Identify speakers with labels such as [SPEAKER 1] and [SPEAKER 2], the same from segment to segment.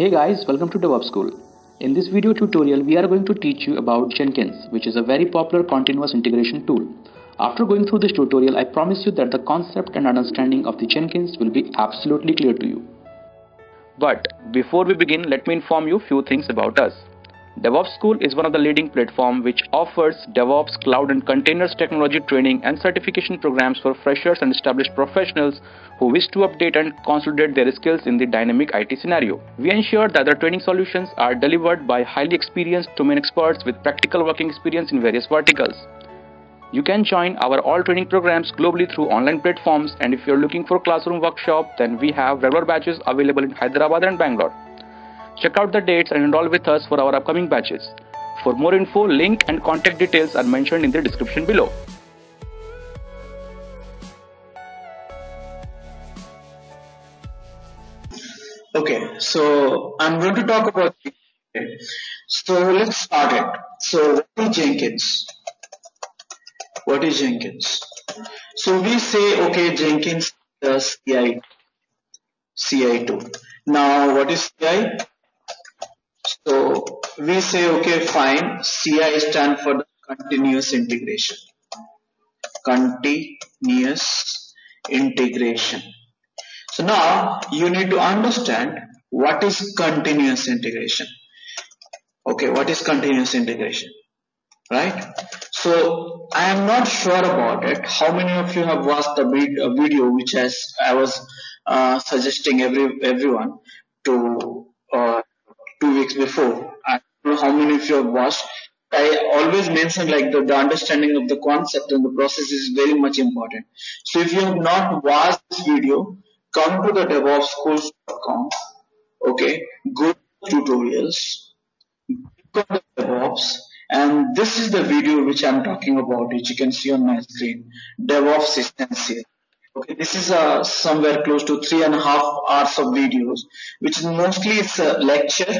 [SPEAKER 1] Hey guys, welcome to DevOps School. In this video tutorial, we are going to teach you about Jenkins, which is a very popular continuous integration tool. After going through this tutorial, I promise you that the concept and understanding of the Jenkins will be absolutely clear to you. But before we begin, let me inform you few things about us. DevOps School is one of the leading platform which offers DevOps, cloud and containers technology training and certification programs for freshers and established professionals who wish to update and consolidate their skills in the dynamic IT scenario. We ensure that the training solutions are delivered by highly experienced domain experts with practical working experience in various verticals. You can join our all training programs globally through online platforms and if you're looking for classroom workshop then we have regular batches available in Hyderabad and Bangalore. Check out the dates and enroll with us for our upcoming batches. For more info, link and contact details are mentioned in the description below.
[SPEAKER 2] Okay, so I'm going to talk about so let's start it. So what is Jenkins? What is Jenkins? So we say okay Jenkins does CI CI2. Now what is CI? So we say okay fine CI stand for the continuous integration. Continuous integration. So now you need to understand what is continuous integration. Okay, what is continuous integration? Right? So I am not sure about it. How many of you have watched the video which has I was uh, suggesting every everyone to before. I don't know how many of you have watched. I always mention like the, the understanding of the concept and the process is very much important. So if you have not watched this video, come to the DevOpsSchools.com. Okay, go to tutorials, click on the DevOps, and this is the video which I'm talking about, which you can see on my screen. DevOps Essential. Okay, this is uh, somewhere close to three and a half hours of videos, which mostly it's a lecture,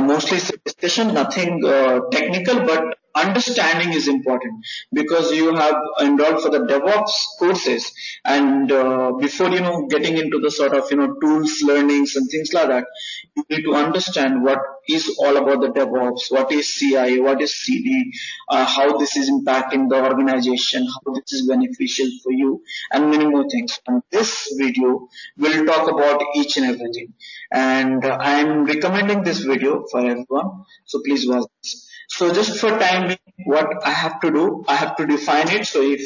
[SPEAKER 2] mostly it's discussion, nothing uh, technical, but understanding is important because you have enrolled for the DevOps courses and uh, before you know getting into the sort of you know tools learnings and things like that you need to understand what is all about the DevOps what is CI what is CD uh, how this is impacting the organization how this is beneficial for you and many more things. And this video will talk about each and everything. And uh, I am recommending this video for everyone. So please watch this so just for time what I have to do, I have to define it. So if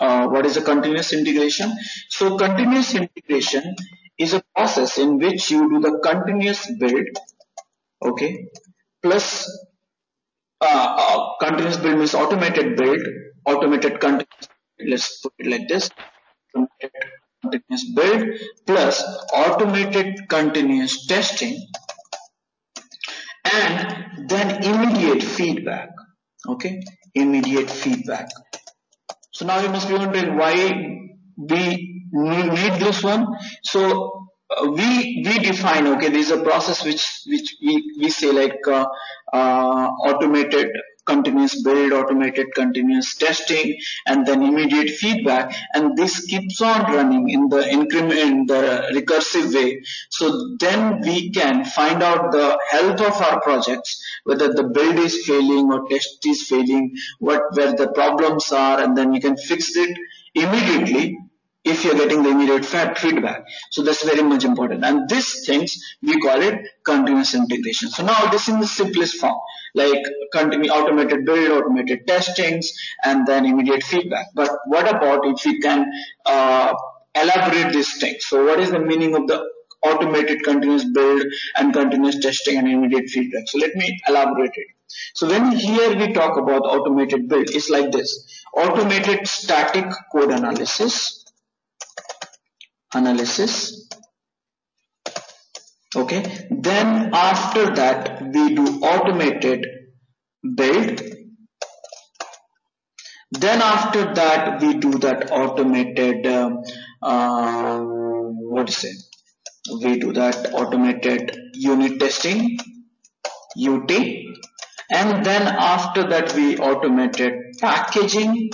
[SPEAKER 2] uh, what is a continuous integration? So continuous integration is a process in which you do the continuous build, okay, plus uh, uh, continuous build means automated build, automated continuous. Let's put it like this: continuous build plus automated continuous testing and then immediate feedback. Okay? Immediate feedback. So now you must be wondering why we need this one. So uh, we we define okay there is a process which which we, we say like uh, uh, automated continuous build, automated continuous testing, and then immediate feedback. And this keeps on running in the increment, in the recursive way. So then we can find out the health of our projects, whether the build is failing or test is failing, what where the problems are, and then you can fix it immediately if you're getting the immediate feedback. So that's very much important. And these things, we call it continuous integration. So now this in the simplest form, like continue automated build, automated testings, and then immediate feedback. But what about if we can uh, elaborate these things? So what is the meaning of the automated continuous build and continuous testing and immediate feedback? So let me elaborate it. So when here we talk about automated build, it's like this. Automated static code analysis analysis. Okay. Then after that we do automated build. Then after that we do that automated um, uh, what is it? We do that automated unit testing UT and then after that we automated packaging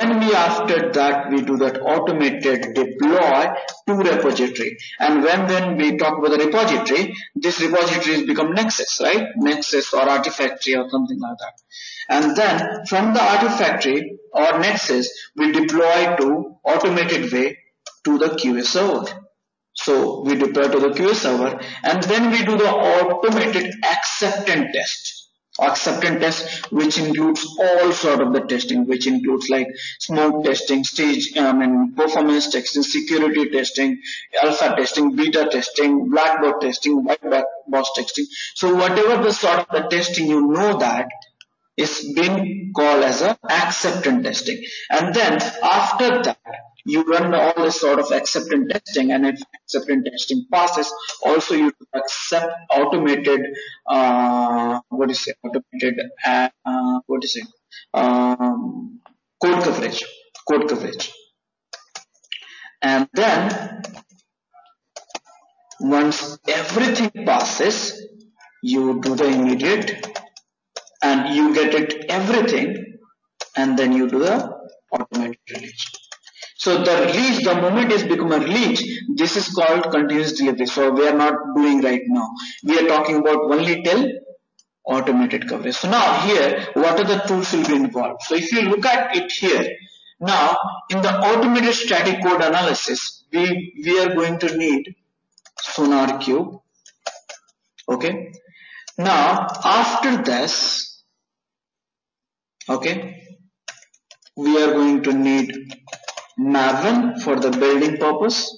[SPEAKER 2] then we after that we do that automated deploy to repository. And when when we talk about the repository, this repository has become Nexus, right? Nexus or Artifactory or something like that. And then from the Artifactory or Nexus, we deploy to automated way to the QA server. So we deploy to the QA server and then we do the automated acceptance test acceptance test which includes all sort of the testing which includes like smoke testing stage um, and performance testing security testing alpha testing beta testing black box testing white box testing. So whatever the sort of the testing you know that is being called as a acceptance testing. And then after that you run all this sort of acceptance testing and if acceptance testing passes also you accept automated uh, what is it automated uh, what is it um, code coverage code coverage. And then once everything passes you do the immediate and you get it everything and then you do the so the release, the moment is become a release, this is called continuous delivery. So we are not doing right now. We are talking about only till automated coverage. So now here, what are the tools will be involved? So if you look at it here, now in the automated static code analysis, we, we are going to need SonarQube. Okay. Now after this, okay, we are going to need Maven for the building purpose.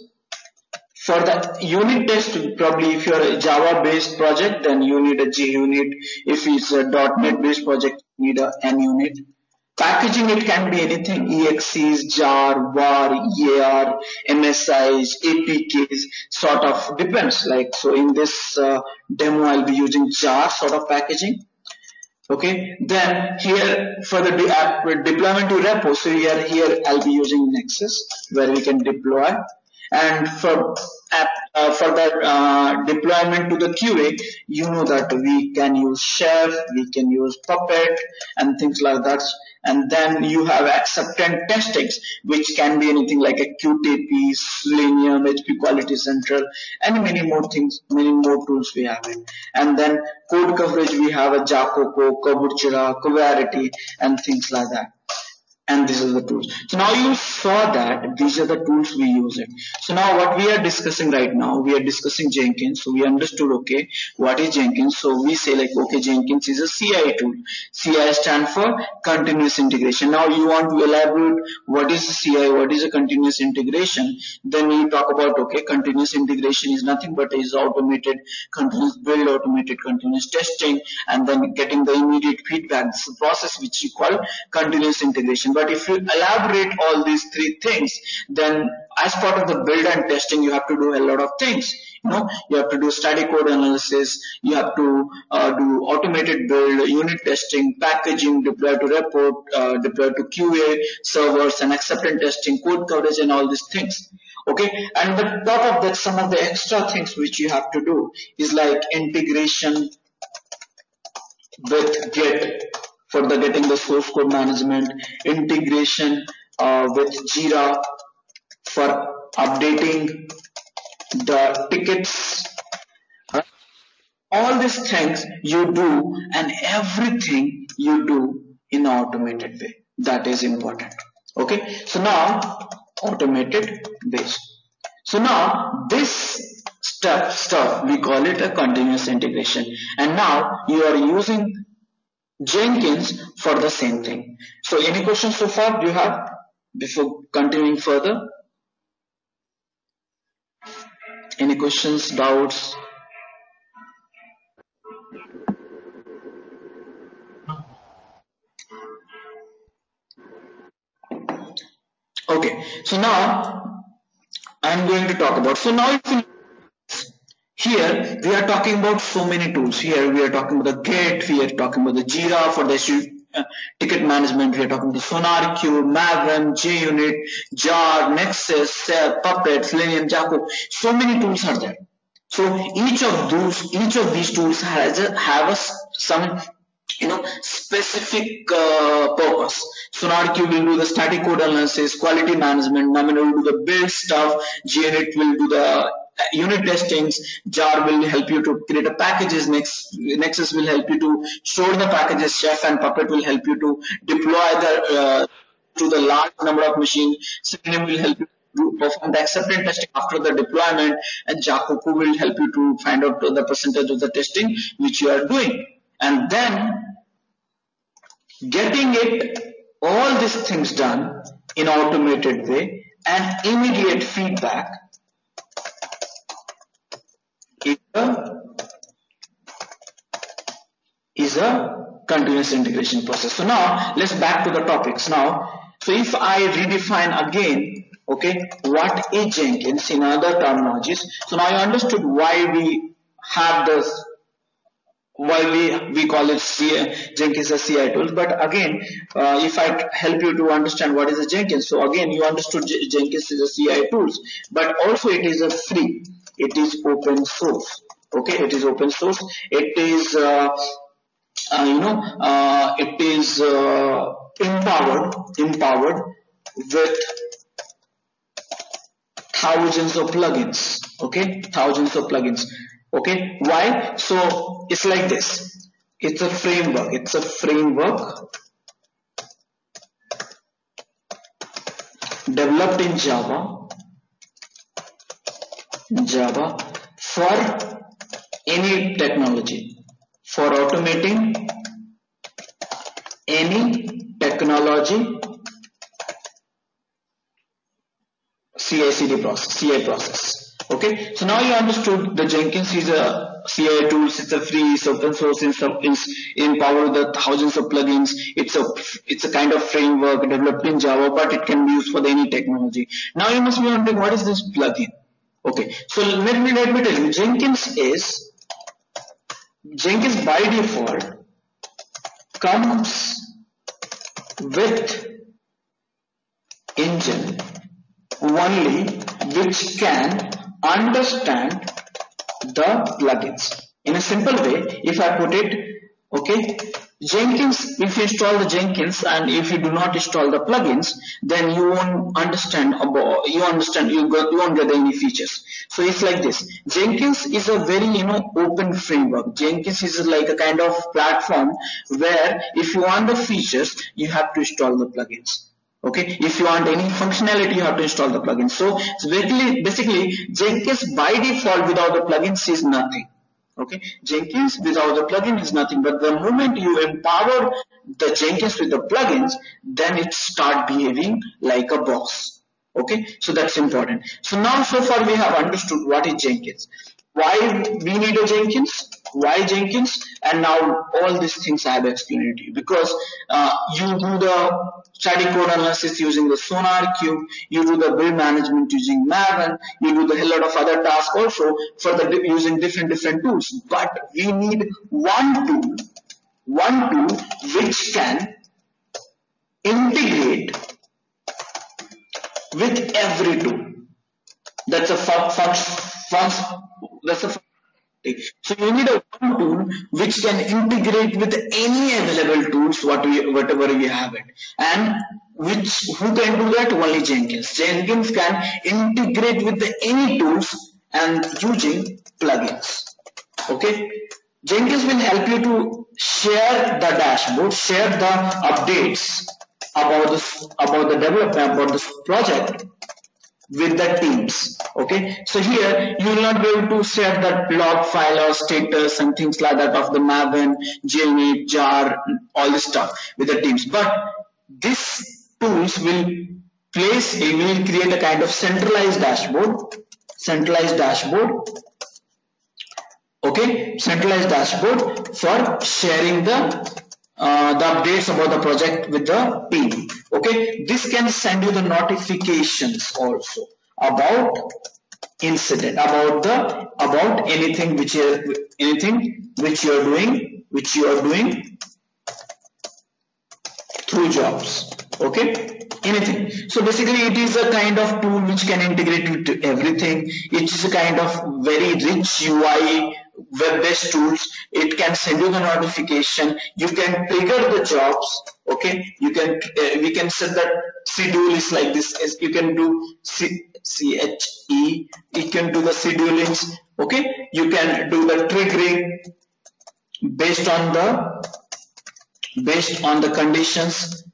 [SPEAKER 2] For the unit test, probably if you're a Java based project, then you need a JUnit. If it's a .NET based project, you need a NUnit. Packaging, it can be anything, EXEs, jar, war, EAR, MSIs, APKs, sort of depends. Like, so in this uh, demo, I'll be using jar sort of packaging okay? Then here for the de uh, deployment to repo so here here I'll be using Nexus where we can deploy. And for app, uh, for that uh, deployment to the QA you know that we can use Chef we can use Puppet and things like that and then you have acceptance testings which can be anything like a QTP, Selenium, HP Quality Central and many more things, many more tools we have it. And then code coverage we have a Jacoco, Cobertura, Coverity and things like that and this is the tools. So now you saw that these are the tools we use it. So now what we are discussing right now, we are discussing Jenkins. So we understood, okay, what is Jenkins? So we say like, okay, Jenkins is a CI tool. CI stand for continuous integration. Now you want to elaborate what is CI, what is a continuous integration. Then you talk about, okay, continuous integration is nothing but is automated continuous build, automated continuous testing, and then getting the immediate feedback. Is a process which you call continuous integration but if you elaborate all these three things, then as part of the build and testing, you have to do a lot of things. You know, you have to do static code analysis, you have to uh, do automated build, unit testing, packaging, deploy to report, uh, deploy to QA servers and acceptance testing, code coverage and all these things. Okay, and on top of that, some of the extra things which you have to do is like integration with Git for the getting the source code management, integration uh, with Jira for updating the tickets. All these things you do and everything you do in automated way. That is important. Okay. So now automated base. So now this step stuff we call it a continuous integration and now you are using Jenkins for the same thing. So any questions so far do you have before continuing further? Any questions, doubts? Okay, so now I'm going to talk about, so now if you here we are talking about so many tools. Here we are talking about the Git, we are talking about the Jira for the uh, ticket management, we are talking about SonarQube, Maven, JUnit, Jar, Nexus, Puppet, Selenium, Jaco. So many tools are there. So each of those, each of these tools has a, have a, some you know specific uh, works. SonarQube will do the static code analysis, quality management, Maven will do the build stuff, JUnit will do the unit testings, jar will help you to create a packages, Next, Nexus will help you to store the packages, Chef and Puppet will help you to deploy the uh, to the large number of machines, Selenium will help you to perform the acceptance testing after the deployment and Jacoco will help you to find out the percentage of the testing which you are doing. And then getting it all these things done in automated way and immediate feedback is a, continuous integration process. So now let's back to the topics. Now, so if I redefine again, okay, what is Jenkins in other terminologies. So now I understood why we have this why we we call it CI, Jenkins as CI tools. But again, uh, if I help you to understand what is a Jenkins, so again you understood Jenkins is a CI tools, but also it is a free, it is open source. Okay, it is open source. It is uh, uh, you know uh, it is uh, empowered empowered with thousands of plugins. Okay, thousands of plugins okay why so it's like this it's a framework it's a framework developed in java java for any technology for automating any technology CI/CD process, CI process. Okay, so now you understood the Jenkins is a CI tools, it's a free, it's open source, it's, it's empower the thousands of plugins, it's a, it's a kind of framework developed in Java, but it can be used for any technology. Now you must be wondering what is this plugin? Okay, so let me, let me tell you, Jenkins is, Jenkins by default comes with engine only which can understand the plugins. In a simple way, if I put it, okay, Jenkins, if you install the Jenkins and if you do not install the plugins, then you won't understand about, you understand, you, got, you won't get any features. So it's like this. Jenkins is a very, you know, open framework. Jenkins is like a kind of platform where if you want the features, you have to install the plugins okay if you want any functionality you have to install the plugin so basically basically jenkins by default without the plugins is nothing okay? Jenkins without the plugin is nothing. But the moment you empower the jenkins with the plugins then it start behaving like a boss. Okay? So that's important. So now so far we have understood what is jenkins why we need a jenkins why Jenkins and now all these things I have explained to you because uh, you do the static code analysis using the Sonar SonarQube, you do the build management using Maven, you do the lot of other tasks also for the using different different tools. But we need one tool, one tool which can integrate with every tool. That's a fun, fun, fun that's a so you need a one tool which can integrate with any available tools what we, whatever we have it. And which who can do that? Only Jenkins. Jenkins can integrate with any tools and using plugins. Okay. Jenkins will help you to share the dashboard, share the updates about this about the development about this project with the teams okay? So here you will not be able to share that log file or status and things like that of the maven JUnit, jar all this stuff with the teams. But this tools will place it will create a kind of centralized dashboard centralized dashboard okay? Centralized dashboard for sharing the uh, the updates about the project with the team okay this can send you the notifications also about incident about the about anything which you anything which you are doing which you are doing through jobs. Okay anything. So basically it is a kind of tool which can integrate with everything. It is a kind of very rich ui web-based tools it can send you the notification. You can trigger the jobs okay? You can uh, we can set that schedule is like this. As you can do C, H E you can do the schedulings okay? You can do the triggering based on the based on the conditions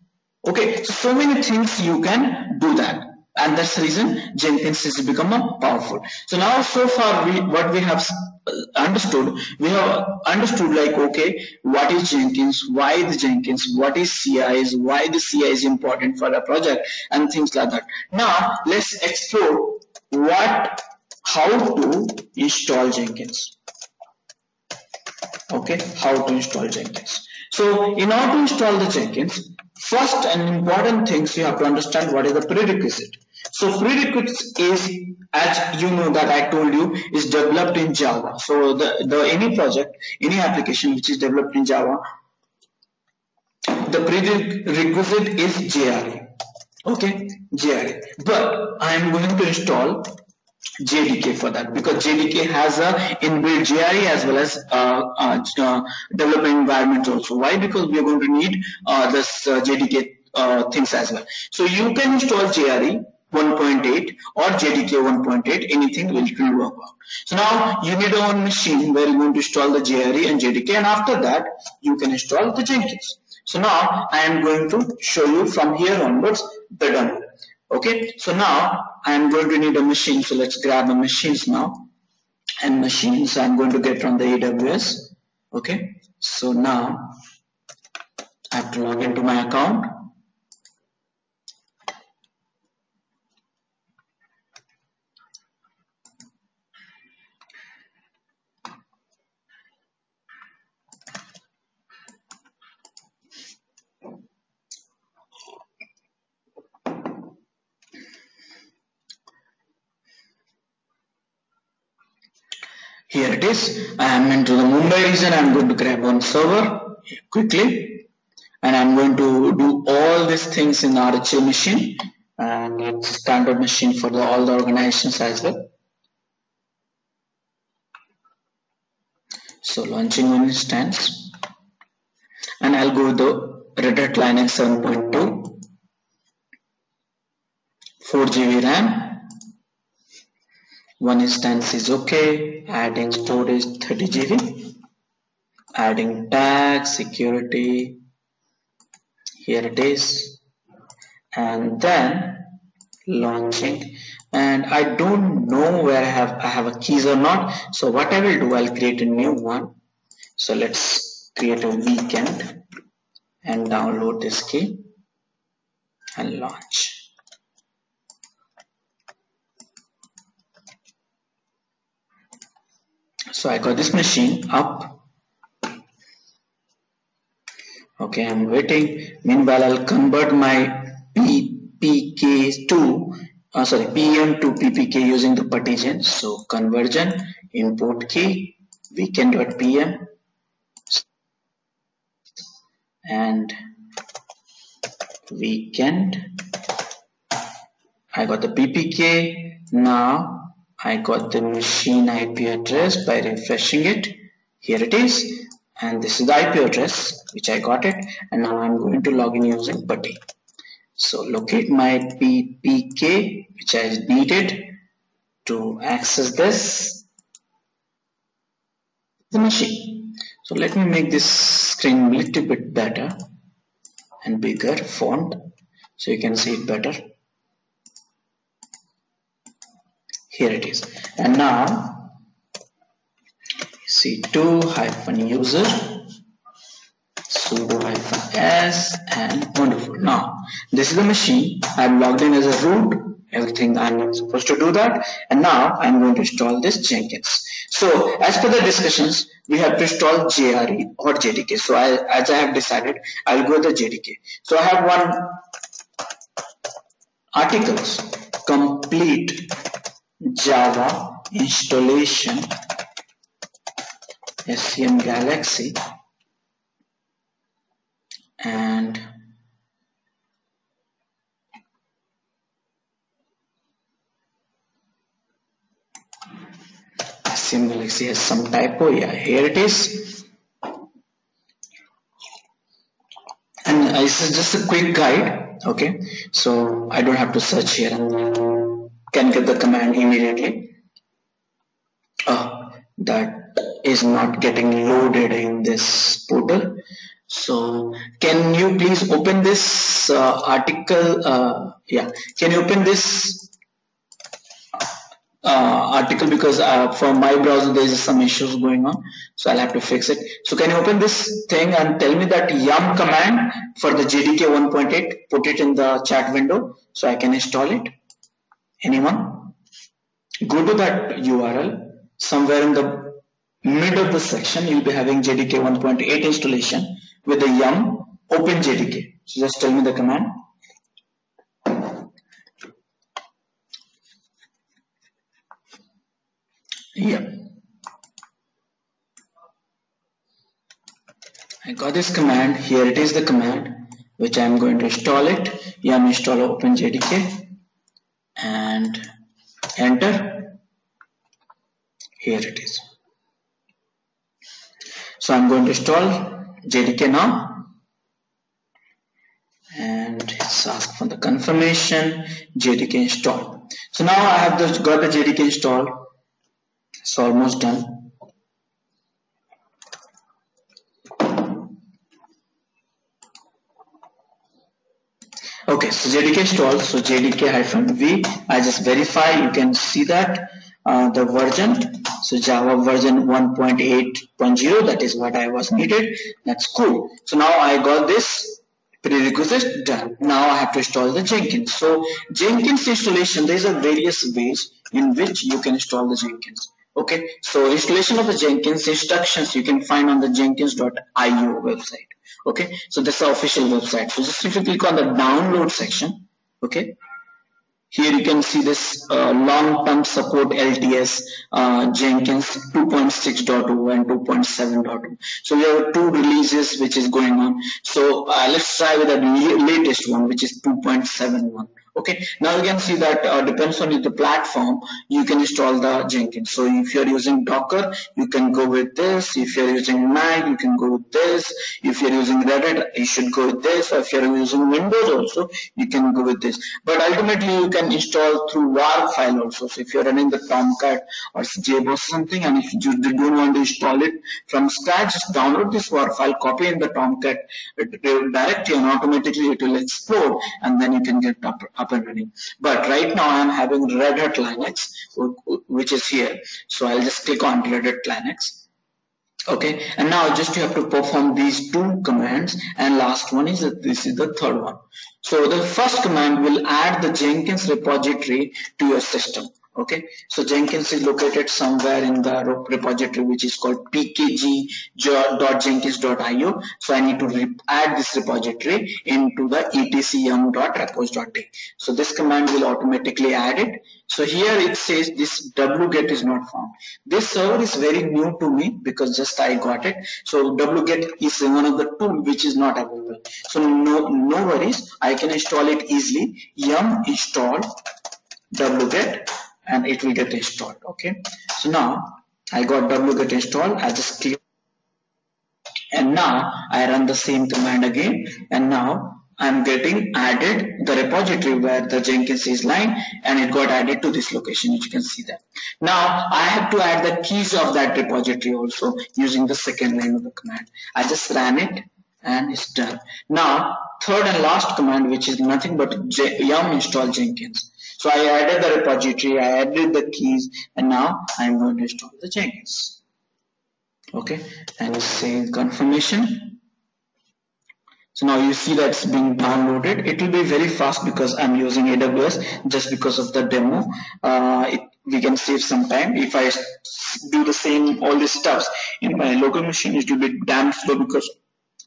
[SPEAKER 2] okay? So, so many things you can do that and that's the reason Jenkins has become a powerful. So now so far we what we have uh, understood, we have understood like okay, what is Jenkins, why the Jenkins, what is CIs, why the CI is important for a project and things like that. Now let's explore what how to install Jenkins. Okay, how to install Jenkins. So in order to install the Jenkins, first and important things you have to understand what is the prerequisite. So prerequisite is, as you know that I told you, is developed in Java. So the, the any project, any application which is developed in Java, the prerequisite is JRE. Okay, JRE. But I am going to install JDK for that because JDK has a inbuilt JRE as well as uh, uh, uh, development environment also. Why? Because we are going to need this JDK things as well. So you can install JRE 1.8 or JDK 1.8 anything will, will work out. So now you need a machine where you're going to install the JRE and JDK and after that you can install the Jenkins. So now I am going to show you from here onwards the done. Okay, so now I am going to need a machine. So let's grab the machines now and machines I'm going to get from the AWS. Okay, so now I have to log into my account Here it is. I am into the Mumbai region. I'm going to grab one server quickly and I'm going to do all these things in RHA machine and it's standard machine for the, all the organizations as well. So launching one instance and I'll go with the Red Hat Linux 7.2 4 GB RAM one instance is okay. Adding storage 30 GB adding tag security here it is. And then launching. And I don't know where I have I have a keys or not. So what I will do I'll create a new one. So let's create a weekend and download this key and launch so I got this machine up. Okay I'm waiting. Meanwhile I'll convert my PPK to uh, sorry PEM to PPK using the PuTTYgen. So conversion import key weekend.pem and weekend I got the PPK now I got the machine IP address by refreshing it. Here it is. And this is the IP address which I got it. And now I'm going to log in using PuTTY. So locate my PPK which I needed to access this the machine. So let me make this screen a little bit better and bigger font so you can see it better. Here it is. And now ec2 hyphen user sudo hyphen s and wonderful. Now this is the machine. I'm logged in as a root. Everything i'm supposed to do that. And now i'm going to install this jenkins. So as per the discussions we have to install jre or jdk so I, as i have decided i'll go the jdk so i have one articles complete Java installation SCM Galaxy and Simulx has some typo. Yeah, here it is. And this is just a quick guide. Okay, so I don't have to search here can get the command immediately. Oh, that is not getting loaded in this portal. So can you please open this uh, article? Uh, yeah, can you open this uh, article because uh, for my browser there is some issues going on so I'll have to fix it so can you open this thing and tell me that yum command for the JDK 1.8 put it in the chat window so I can install it anyone? Go to that URL somewhere in the mid of the section you'll be having JDK 1.8 installation with the yum open JDK so just tell me the command. Yeah. I got this command. Here it is the command which I am going to install it. Yum install openjdk and enter. Here it is. So I'm going to install JDK now. And it's asked for the confirmation JDK install so now I have got the JDK installed. It's almost done okay so jdk installed so jdk hyphen v i just verify you can see that uh, the version. So java version 1.8.0 that is what i was needed. That's cool. So now i got this prerequisite done. Now i have to install the jenkins. So jenkins installation there's a various ways in which you can install the jenkins okay? So installation of the jenkins instructions you can find on the jenkins.io website. Okay? So this is the official website. So just if you click on the download section okay? Here you can see this uh, long-term support LTS uh, Jenkins 2.6.0 and 2.7.0. So we have two releases which is going on. So uh, let's try with the latest one which is 2.71 okay now you can see that uh, depends on the platform you can install the jenkins. So if you're using docker you can go with this. If you're using mac you can go with this. If you're using red hat you should go with this. Or if you're using windows also you can go with this. But ultimately you can install through war file also. So if you're running the tomcat or jboss or something and if you don't want to install it from scratch just download this war file copy in the tomcat directly and automatically it will explode and then you can get up, up up and running. But right now I'm having Red Hat Linux, which is here. So I'll just click on Red Hat Linux. Okay, and now just you have to perform these two commands and last one is this is the third one. So the first command will add the Jenkins repository to your system okay. So jenkins is located somewhere in the repository which is called pkg.jenkins.io so i need to add this repository into the etcm.repos.t so this command will automatically add it. So here it says this wget is not found. This server is very new to me because just i got it. So wget is one of the tool which is not available. So no no worries. I can install it easily. Yum install wget and it will get installed okay? So now I got wget installed I just click and now I run the same command again and now I'm getting added the repository where the Jenkins is lying and it got added to this location As you can see that. Now I have to add the keys of that repository also using the second line of the command. I just ran it and it's done. Now third and last command which is nothing but yum install Jenkins so I added the repository, I added the keys, and now I'm going to install the Jenkins. Okay, and say confirmation. So now you see that's being downloaded. It will be very fast because I'm using AWS just because of the demo. Uh, it, we can save some time. If I do the same all these stuffs in my local machine, it will be damn slow because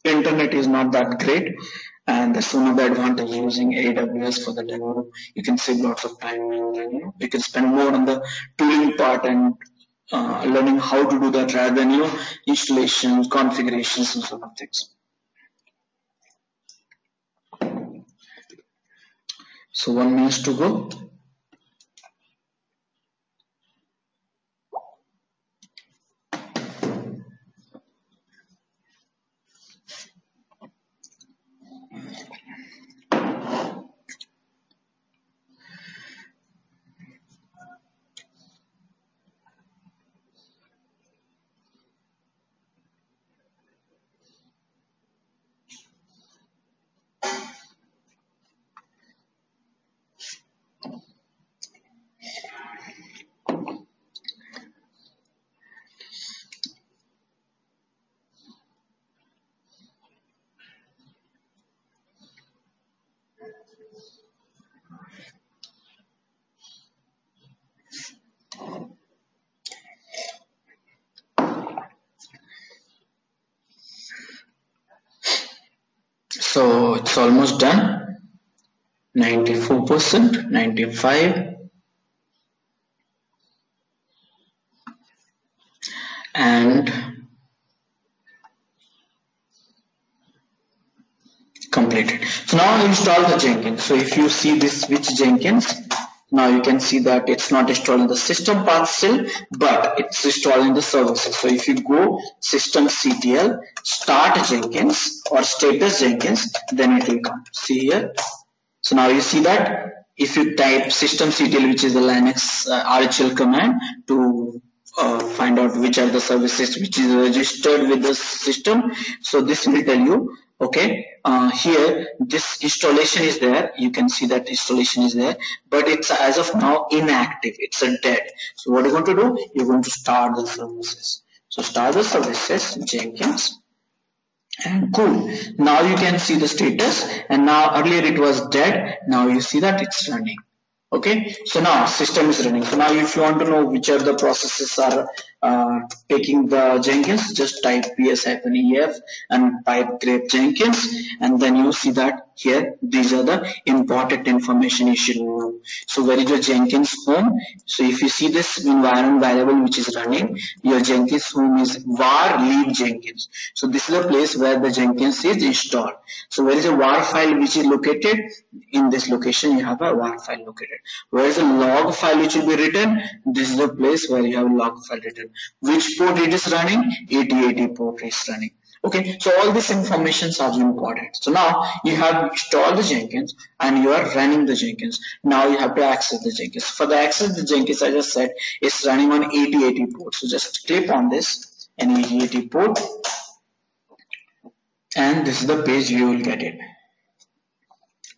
[SPEAKER 2] internet is not that great and that's one of the advantages using AWS for the demo. You can save lots of time and you, know, you can spend more on the tooling part and uh, learning how to do that rather than you know installations, configurations, and sort of things. So one minute to go. So it's almost done. 94%, 95, and completed. So now install the Jenkins. So if you see this switch Jenkins, now you can see that it's not installed in the system path still, but it's installed in the services. So if you go systemctl start Jenkins or status Jenkins, then it will come. See here. So now you see that if you type systemctl, which is the Linux uh, RHEL command to uh, find out which are the services which is registered with the system. So this will tell you okay? Uh, here this installation is there. You can see that installation is there. But it's as of now inactive. It's a dead. So what you're going to do? You're going to start the services. So start the services jenkins and cool. Now you can see the status. And now earlier it was dead. Now you see that it's running. Okay? So now system is running. So now if you want to know which are the processes are uh, taking the Jenkins just type ps-ef and pipe grep Jenkins and then you see that here these are the important information you should know. So where is your Jenkins home? So if you see this environment variable which is running your Jenkins home is var lib Jenkins. So this is the place where the Jenkins is installed. So where is a war file which is located? In this location you have a war file located. Where is a log file which will be written? This is the place where you have log file written which port it is running? 8080 port is running. Okay so all this information are important so now you have installed the jenkins and you are running the jenkins. Now you have to access the jenkins. For the access the jenkins i just said is running on 8080 port. So just click on this and 8080 port and this is the page you will get it.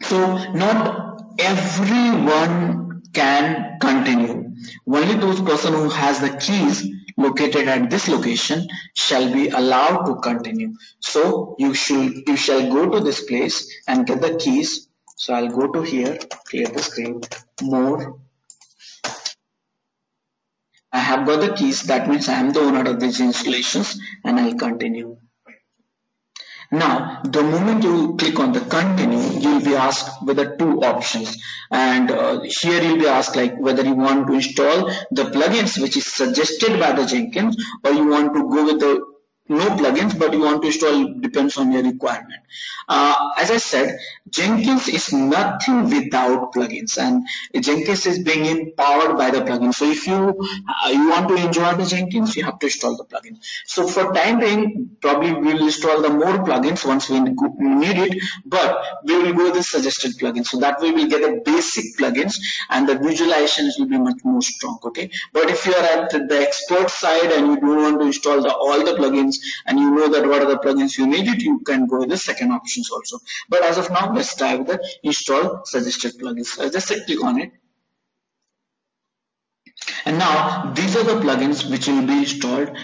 [SPEAKER 2] So not everyone can continue only those person who has the keys located at this location shall be allowed to continue. So you should you shall go to this place and get the keys. So I'll go to here, clear the screen, more. I have got the keys, that means I am the owner of these installations and I'll continue. Now, the moment you click on the continue, you'll be asked with the two options. And uh, here you'll be asked like whether you want to install the plugins which is suggested by the Jenkins or you want to go with the no plugins but you want to install depends on your requirement. Uh, as I said Jenkins is nothing without plugins and Jenkins is being empowered by the plugins. So if you uh, you want to enjoy the Jenkins you have to install the plugins. So for time being probably we will install the more plugins once we need it but we will go the suggested plugins. So that way we will get the basic plugins and the visualizations will be much more strong okay? But if you are at the expert side and you don't want to install the all the plugins plugins and you know that what are the plugins you needed you can go with the second options also but as of now let's with the install suggested plugins so just click on it and now these are the plugins which will be installed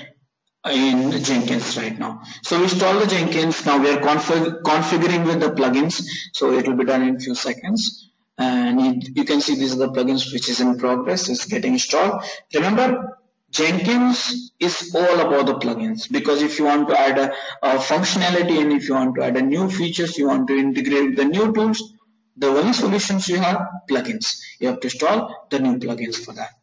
[SPEAKER 2] in Jenkins right now. So we install the Jenkins. Now we are config configuring with the plugins. So it will be done in few seconds. And you can see these are the plugins which is in progress. It's getting installed. Remember Jenkins is all about the plugins because if you want to add a, a, functionality and if you want to add a new features, you want to integrate the new tools, the only solutions you have plugins. You have to install the new plugins for that.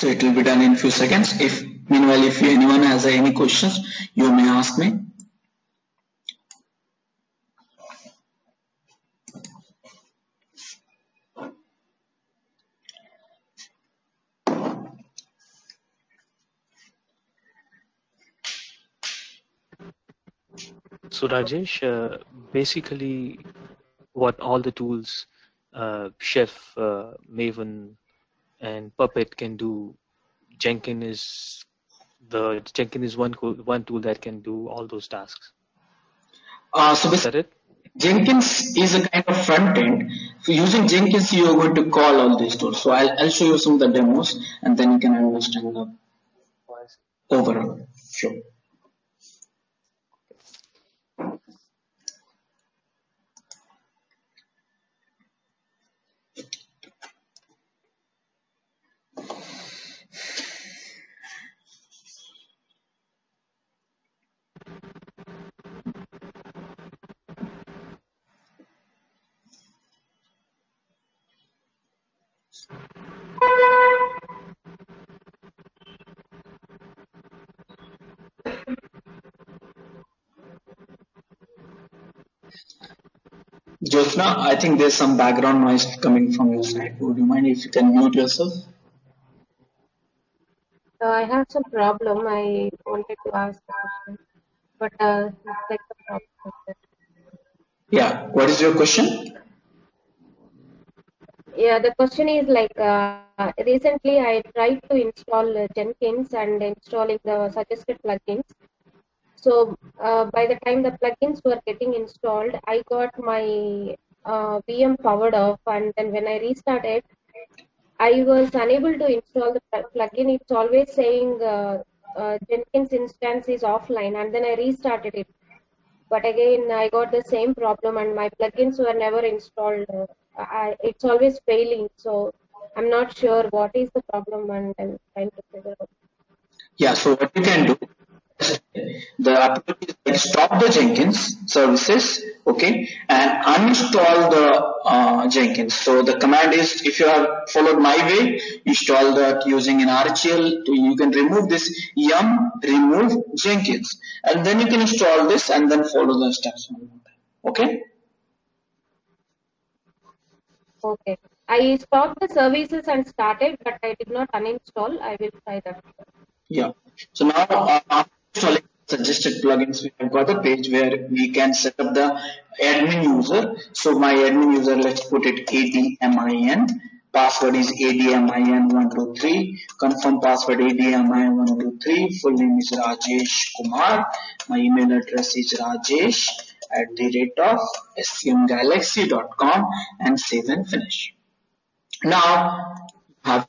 [SPEAKER 2] So it will be done in few seconds. If meanwhile if anyone has any questions you may ask me.
[SPEAKER 3] So Rajesh, uh, basically what all the tools, uh, Chef, uh, Maven, and Puppet can do. Jenkins is the Jenkins is one one tool that can do all those tasks.
[SPEAKER 2] Uh, so is that it? Jenkins is a kind of front end. So using Jenkins, you are going to call all these tools. So I'll, I'll show you some of the demos and then you can understand the overall flow. Jyotsna, I think there's some background noise coming from your side. Would you mind if you can mute yourself?
[SPEAKER 4] Uh, I have some problem. I wanted to ask a question, but uh, it's like a problem.
[SPEAKER 2] Yeah, what is your question?
[SPEAKER 4] Yeah, the question is like uh, recently I tried to install uh, Jenkins and installing the suggested plugins. So uh, by the time the plugins were getting installed, I got my uh, VM powered off, and then when I restarted, I was unable to install the plugin. It's always saying uh, uh, Jenkins instance is offline, and then I restarted it. But again, I got the same problem, and my plugins were never installed. I, it's always failing, so I'm not sure what is the problem, and I'm trying to figure out.
[SPEAKER 2] Yeah, so what you can do the approach is like stop the Jenkins services, okay, and uninstall the uh, Jenkins. So the command is, if you have followed my way, install that using an RHEL, you can remove this yum remove Jenkins, and then you can install this and then follow the steps. Okay.
[SPEAKER 4] Okay. I stopped the services and started, but I did not uninstall. I will try that.
[SPEAKER 2] Yeah. So now uh, installing suggested plugins, we have got a page where we can set up the admin user. So my admin user, let's put it admin. Password is admin123. Confirm password admin123. Full name is Rajesh Kumar. My email address is rajesh at the rate of scmgalaxy.com and save and finish. Now, have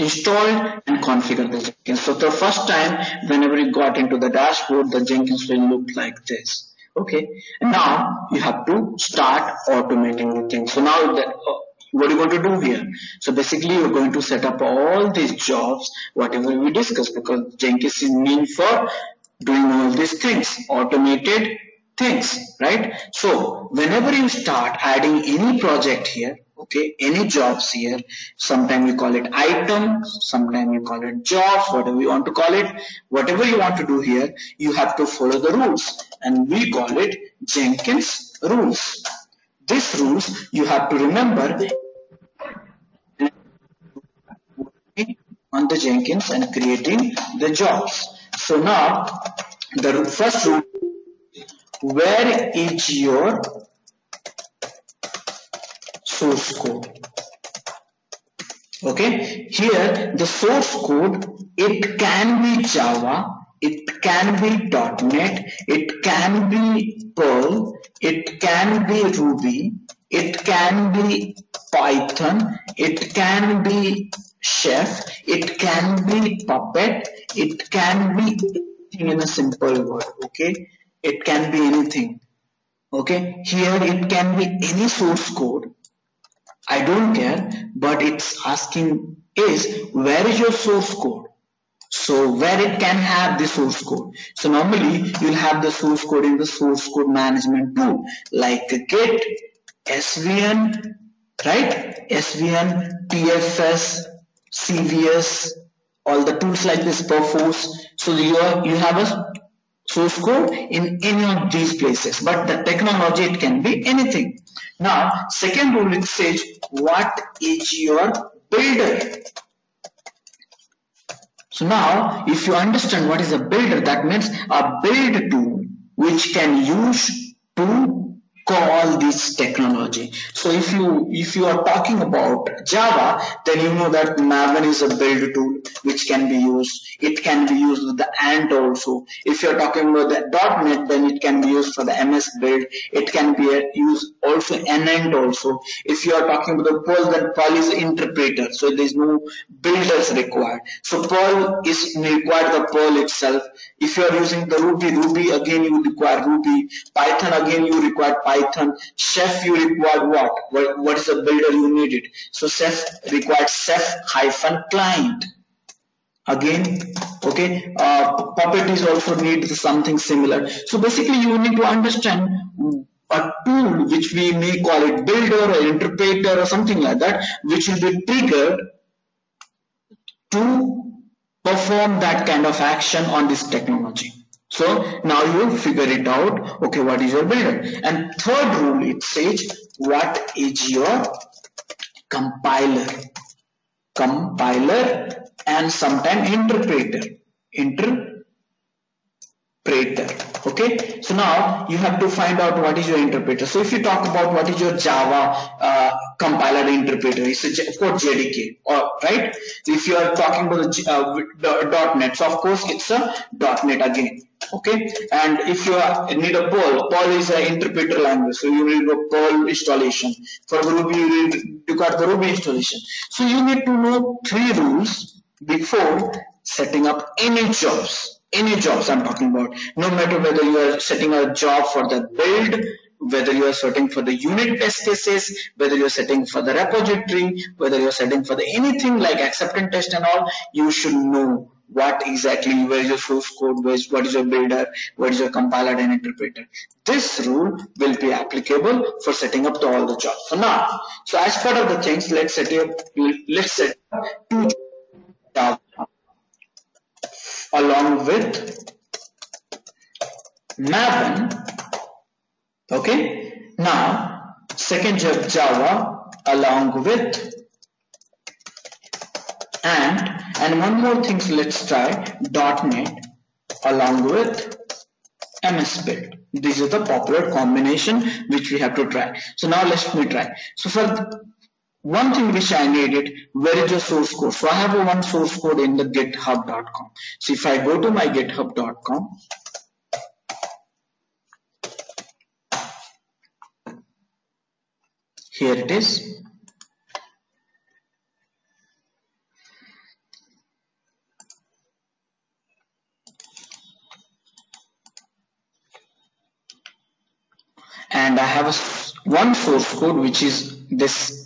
[SPEAKER 2] installed and configured the Jenkins. So the first time whenever you got into the dashboard, the Jenkins will look like this. Okay. Now you have to start automating the things. So now uh, what are you going to do here? So basically you're going to set up all these jobs, whatever we discussed because Jenkins is mean for doing all these things, automated things, right? So whenever you start adding any project here, okay any jobs here sometimes we call it item sometimes you call it jobs whatever you want to call it whatever you want to do here you have to follow the rules. And we call it jenkins rules. This rules you have to remember on the jenkins and creating the jobs. So now the first rule where is your source code okay here the source code it can be java it can be .NET, it can be Perl, it can be Ruby, it can be Python, it can be Chef, it can be Puppet, it can be anything in a simple word, okay? It can be anything, okay? Here it can be any source code, I don't care, but it's asking is where is your source code? So where it can have the source code. So normally you'll have the source code in the source code management tool like Git, SVN, right? SVN, TFS, CVS, all the tools like this, Perforce. So you, are, you have a source code in any of these places, but the technology, it can be anything. Now, second rule it says, what is your builder? So now, if you understand what is a builder, that means a build tool which can use to call this technology. So if you if you are talking about Java, then you know that Maven is a build tool which can be used. It can be used with the Ant also. If you are talking about the .NET, then it can be used for the MS build. It can be used also Ant also. If you are talking about the Perl, then Perl is interpreter, so there is no builders required. So Perl is required the Perl itself. If you are using the Ruby, Ruby again you require Ruby. Python again you require Python. Chef you require what? What, what is the builder you needed? So Chef required Chef hyphen client. Again, okay, uh, Puppet is also need something similar. So basically you need to understand a tool which we may call it builder or interpreter or something like that, which will be triggered to perform that kind of action on this technology. So now you figure it out. Okay, what is your builder? And third rule it says what is your compiler? Compiler and sometime interpreter. Interpreter. Okay. So now you have to find out what is your interpreter. So if you talk about what is your Java uh, compiler interpreter, it's a, of course JDK, or right? If you are talking about the uh, .NET, so of course it's a .NET again okay and if you need a Perl, Perl is an interpreter language so you need a Perl installation for Ruby you need you got the Ruby installation so you need to know three rules before setting up any jobs any jobs I'm talking about. No matter whether you are setting a job for the build whether you are setting for the unit test cases, whether you're setting for the repository, whether you're setting for the anything like acceptance test and all, you should know what exactly where is your source code where is, what is your builder what is your compiler and interpreter. This rule will be applicable for setting up the, all the jobs. So now so as part of the things let's set up let's set up two jobs along with maven okay now second java along with and and one more thing, let's try .NET along with MS Build. This is the popular combination which we have to try. So now let me try. So for one thing which I needed, where is the source code? So I have one source code in the github.com. So if I go to my github.com, here it is. and I have a one source code which is this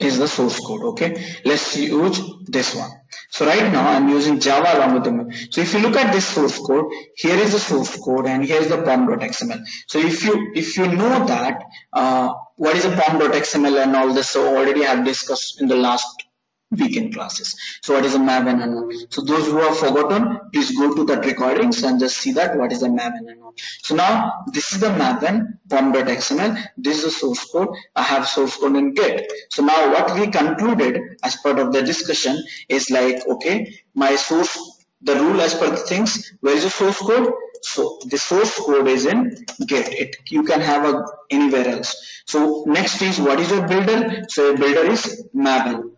[SPEAKER 2] is the source code okay? Let's use this one. So right now I'm using Java along with the so if you look at this source code here is the source code and here is the pom.xml so if you if you know that uh, what is a pom.xml and all this so already I have discussed in the last weekend classes. So what is a Maven and all. So those who have forgotten, please go to that recordings and just see that what is a Maven and all. So now this is the Maven pom.xml. This is the source code. I have source code in Git. So now what we concluded as part of the discussion is like, okay, my source, the rule as per the things, where is the source code? So the source code is in Git. It you can have a anywhere else. So next is what is your builder? So your builder is Maven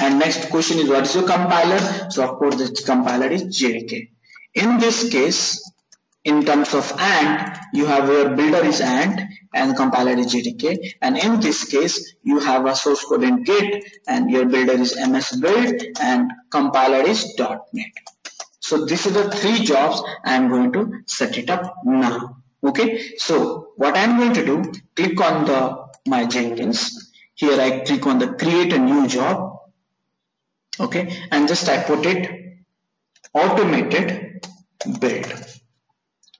[SPEAKER 2] and next question is what is your compiler? So of course the compiler is JDK in this case in terms of Ant, you have your builder is Ant and compiler is JDK and in this case you have a source code in Git and your builder is MS build and compiler is .NET so this is the three jobs I am going to set it up now. Okay? So what I am going to do click on the my Jenkins. Here I click on the create a new job okay and just I put it automated build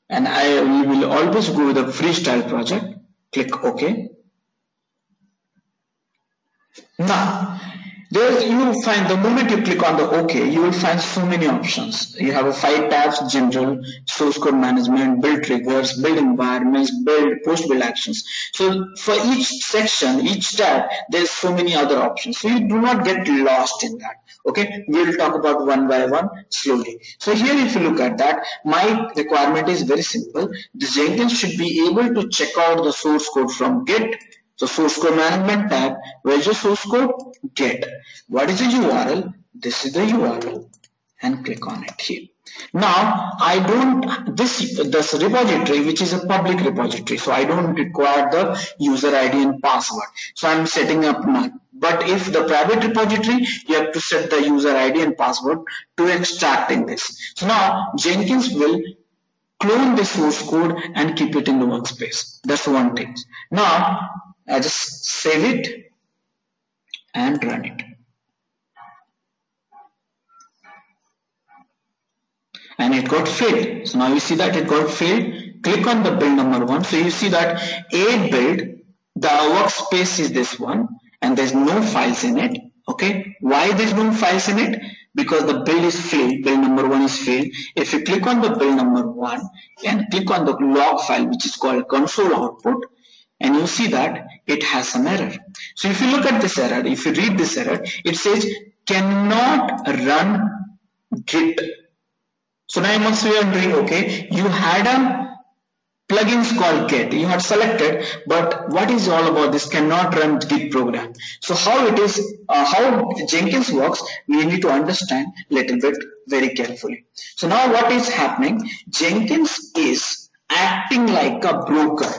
[SPEAKER 2] and I will always go with the freestyle project click OK now there you will find the moment you click on the OK, you will find so many options. You have a five tabs, general, source code management, build triggers, build environments, build, post build actions. So for each section, each tab, there's so many other options. So you do not get lost in that. Okay, we will talk about one by one slowly. So here if you look at that, my requirement is very simple. The Jenkins should be able to check out the source code from Git. So source code management tab, where is the source code? Git. What is the URL? This is the URL and click on it here. Now I don't this this repository which is a public repository so I don't require the user ID and password. So I'm setting up none. But if the private repository you have to set the user ID and password to extracting this. So now Jenkins will clone the source code and keep it in the workspace. That's one thing. Now I just save it and run it and it got failed. So now you see that it got failed. Click on the build number one. So you see that A build, the workspace is this one and there's no files in it. Okay. Why there's no files in it? Because the build is failed. Build number one is failed. If you click on the build number one and click on the log file which is called console output and you see that it has some error. So if you look at this error, if you read this error, it says cannot run git so now you must be wondering, okay, you had a plugins called Git. You had selected, but what is all about this cannot run Git program. So how it is, uh, how Jenkins works, we need to understand little bit very carefully. So now what is happening? Jenkins is acting like a broker.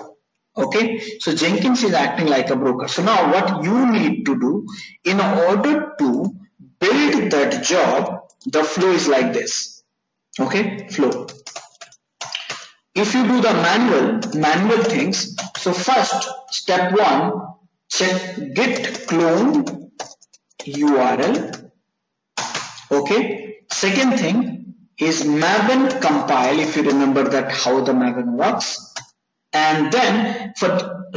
[SPEAKER 2] Okay, so Jenkins is acting like a broker. So now what you need to do in order to build that job, the flow is like this okay flow. If you do the manual manual things so first step one check git clone url okay second thing is maven compile if you remember that how the maven works. And then for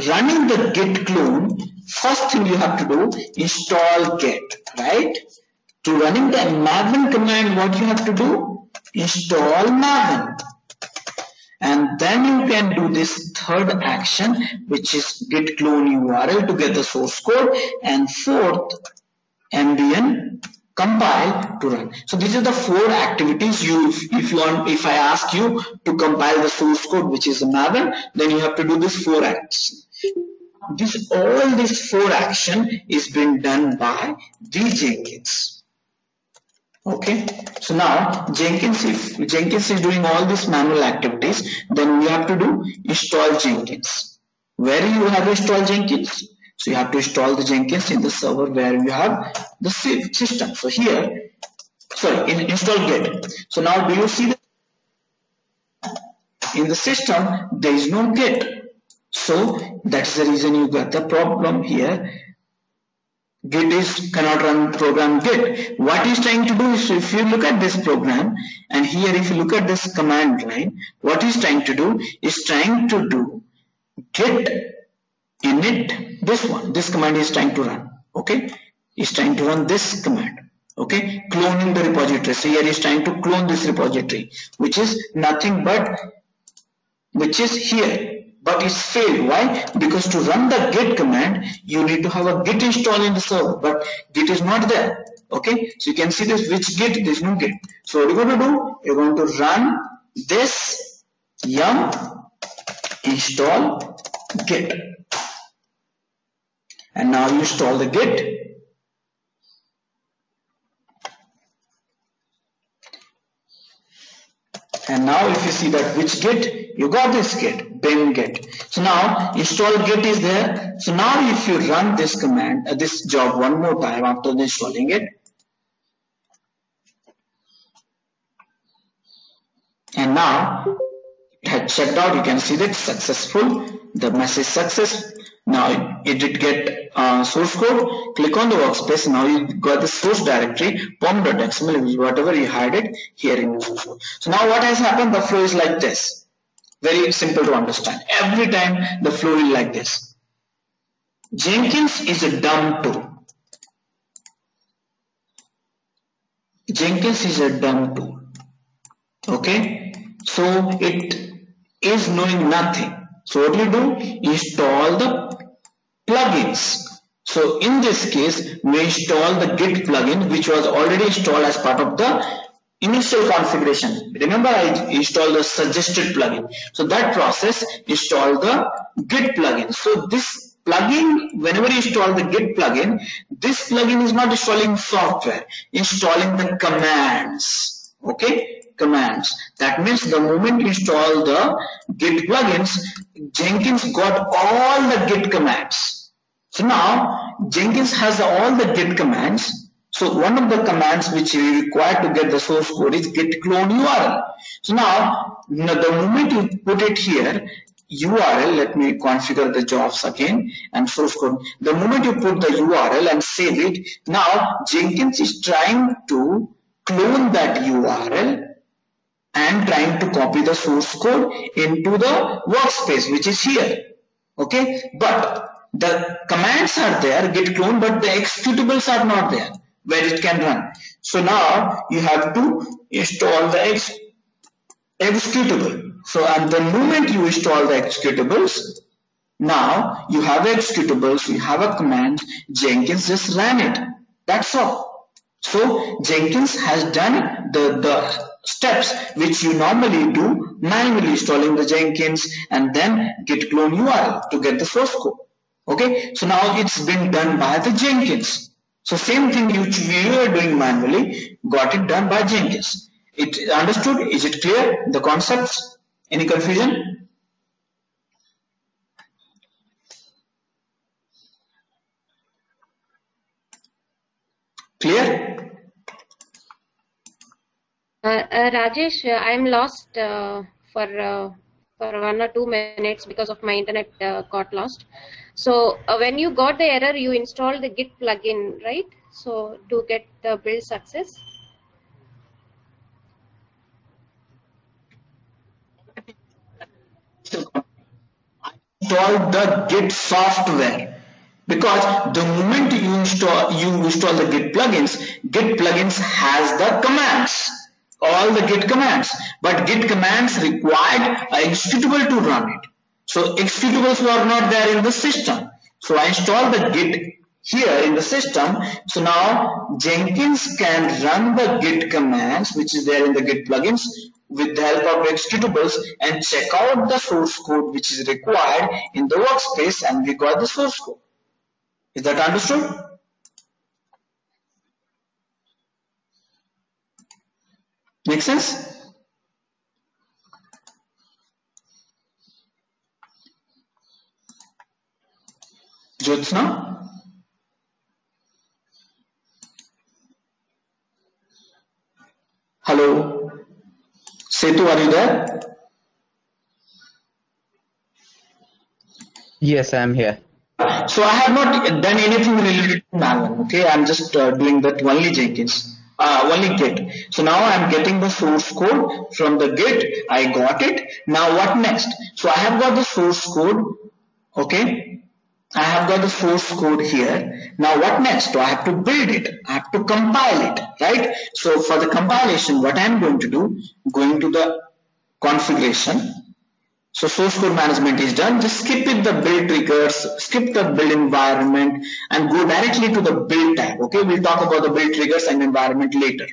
[SPEAKER 2] running the git clone first thing you have to do install git right? To running the maven command what you have to do install maven and then you can do this third action which is git clone url to get the source code and fourth mvn compile to run. So these are the four activities you if you want if i ask you to compile the source code which is maven then you have to do this four actions this all this four action is being done by the jenkins okay. So now jenkins if jenkins is doing all these manual activities. Then we have to do install jenkins. Where you have installed jenkins? So you have to install the jenkins in the server where you have the system. So here sorry in install git so now do you see in the system there is no git so that's the reason you got the problem here Git is cannot run program Git. What he's trying to do is if you look at this program and here if you look at this command line, what he's trying to do is trying to do git init this one. This command is trying to run. Okay. He's trying to run this command. Okay. Cloning the repository. So here he's trying to clone this repository, which is nothing but which is here but it's failed. Why? Because to run the git command, you need to have a git install in the server, but git is not there. Okay, so you can see this which git, there's no git. So what you're going to do, you're going to run this yum install git. And now you install the git. And now if you see that which git, you got this git bin get. so now install git is there. So now if you run this command uh, this job one more time after installing it. And now it had checked out. You can see that successful. The message success. Now it did get uh, source code. Click on the workspace. Now you got the source directory pom.xml whatever you had it here in the source code. So now what has happened? The flow is like this very simple to understand. Every time the flow is like this. Jenkins is a dumb tool. Jenkins is a dumb tool. Okay. So it is knowing nothing. So what you do? Install the plugins. So in this case, we install the Git plugin which was already installed as part of the initial configuration. Remember I installed the suggested plugin. So that process install the Git plugin. So this plugin, whenever you install the Git plugin, this plugin is not installing software, installing the commands. Okay, commands. That means the moment you install the Git plugins, Jenkins got all the Git commands. So now Jenkins has all the Git commands so one of the commands which we require to get the source code is git clone URL. So now the moment you put it here, URL, let me configure the jobs again and source code. The moment you put the URL and save it, now Jenkins is trying to clone that URL and trying to copy the source code into the workspace which is here. Okay, but the commands are there, git clone, but the executables are not there where it can run. So now you have to install the ex executable. So at the moment you install the executables, now you have executables, you have a command, Jenkins just ran it. That's all. So Jenkins has done the, the steps which you normally do manually installing the Jenkins and then git clone URL to get the source code. Okay, so now it's been done by the Jenkins. So same thing which we were doing manually got it done by Jenkins. It understood? Is it clear? The concepts? Any confusion? Clear?
[SPEAKER 4] Uh, uh, Rajesh, uh, I'm lost uh, for uh, for one or two minutes because of my internet uh, got lost. So uh, when you got the error, you installed the Git plugin, right? So to get the build success.
[SPEAKER 2] Install the Git software because the moment you install you install the Git plugins, Git plugins has the commands all the git commands but git commands required a executable to run it so executables were not there in the system. So I installed the git here in the system. So now Jenkins can run the git commands which is there in the git plugins with the help of executables and check out the source code which is required in the workspace and we got the source code. Is that understood? Make sense? Jyotsna? Hello? Setu, are you there?
[SPEAKER 5] Yes, I am here.
[SPEAKER 2] So I have not done anything related to Maven. Okay, I'm just uh, doing that only Jenkins, uh, only Git. So now I'm getting the source code from the Git. I got it. Now what next? So I have got the source code. Okay, I have got the source code here. Now what next? So I have to build it. I have to compile it, right? So for the compilation, what I'm going to do, going to the configuration. So source code management is done. Just skip it the build triggers, skip the build environment and go directly to the build tab. Okay, we'll talk about the build triggers and environment later.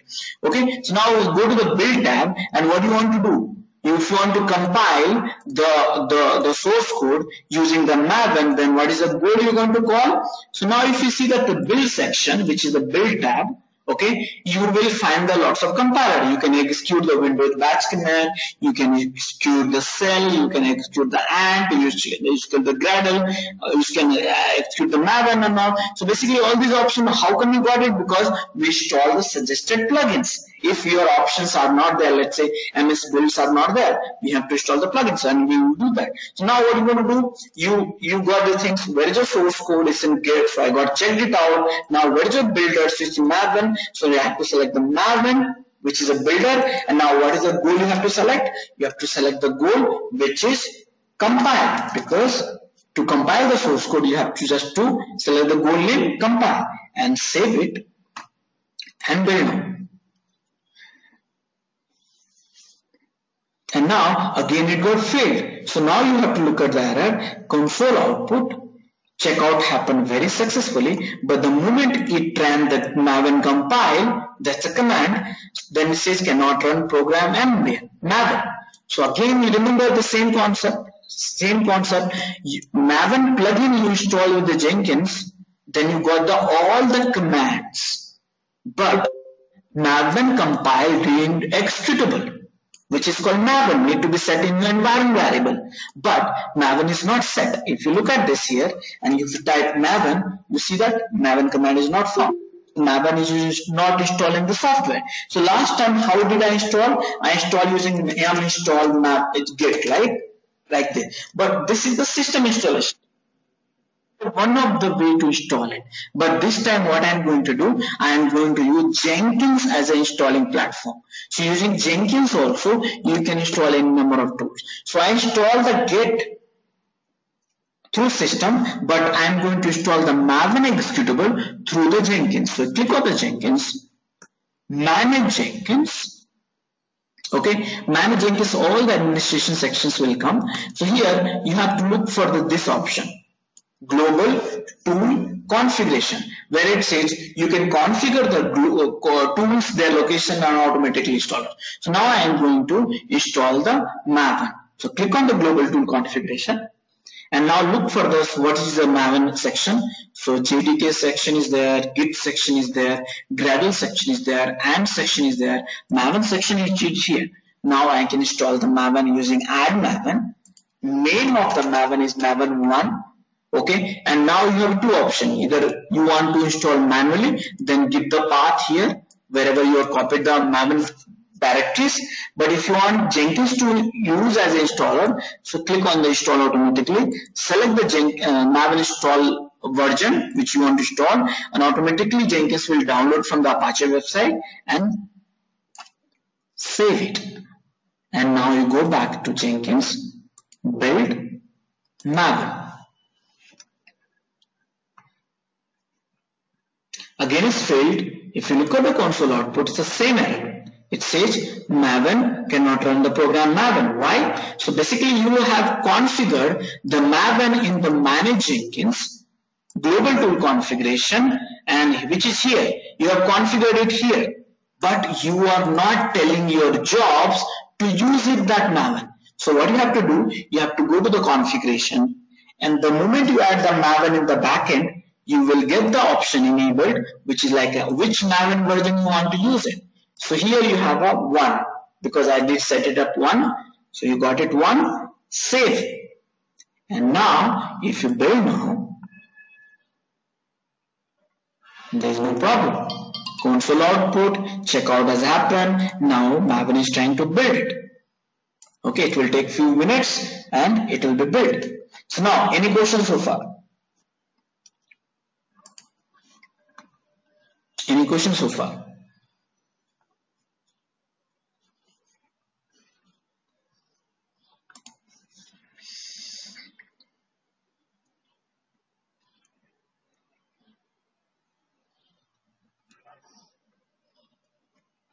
[SPEAKER 2] Okay, so now we'll go to the build tab and what do you want to do? If you want to compile the, the, the source code using the Maven, then what is the code you're going to call? So now if you see that the build section, which is the build tab, okay you will find the lots of compiler. You can execute the windows batch command you can execute the cell you can execute the ant you can execute the gradle uh, you can uh, execute the maven and all. So basically all these options how come you got it? Because we install the suggested plugins if your options are not there let's say ms builds are not there we have to install the plugins and we will do that so now what you're going to do you you got the things where is your source code is in git so i got checked it out now where is your builder is in maven so you have to select the Maven, which is a builder. And now what is the goal you have to select? You have to select the goal, which is compile. Because to compile the source code, you have to just to select the goal name, compile, and save it and build. And now again it got failed. So now you have to look at the error, console output, checkout happened very successfully, but the moment it ran the maven compile, that's a command, then it says cannot run program maven. So again, you remember the same concept, same concept. Maven plugin you install with the Jenkins, then you got the all the commands, but Maven compile deemed executable which is called Maven need to be set in the environment variable. But Maven is not set. If you look at this here and if you type Maven, you see that Maven command is not found. Maven is not installing the software. So last time how did I install? I install using yum install map git right like this. But this is the system installation one of the way to install it. But this time what I'm going to do I am going to use Jenkins as an installing platform. So using Jenkins also you can install any number of tools. So I install the git through system but I'm going to install the Maven executable through the Jenkins. So click on the Jenkins. Manage Jenkins. Okay? Manage Jenkins all the administration sections will come. So here you have to look for the, this option global tool configuration where it says you can configure the uh, tools their location and automatically installed. So now I am going to install the Maven. So click on the global tool configuration and now look for this what is the Maven section. So JDK section is there, Git section is there, Gradle section is there, and section is there. Maven section is here. Now I can install the Maven using add Maven. Name of the Maven is Maven 1 okay? And now you have two options. Either you want to install manually then give the path here wherever you have copied the manual directories. But if you want Jenkins to use as installer so click on the install automatically. Select the Jen uh, Maven install version which you want to install and automatically Jenkins will download from the Apache website and save it. And now you go back to Jenkins build Maven Again it's failed. If you look at the console output, it's the same error. It says Maven cannot run the program Maven. Why? So basically you have configured the Maven in the manage Jenkins global tool configuration and which is here. You have configured it here. But you are not telling your jobs to use it that Maven. So what you have to do, you have to go to the configuration and the moment you add the Maven in the backend, you will get the option enabled which is like a, which Maven version you want to use it. So here you have a 1 because I did set it up 1. So you got it 1, save. And now if you build now, there is no problem. Console output, checkout has happened. Now Maven is trying to build it. Okay, it will take few minutes and it will be built. So now any questions so far? Any questions so far?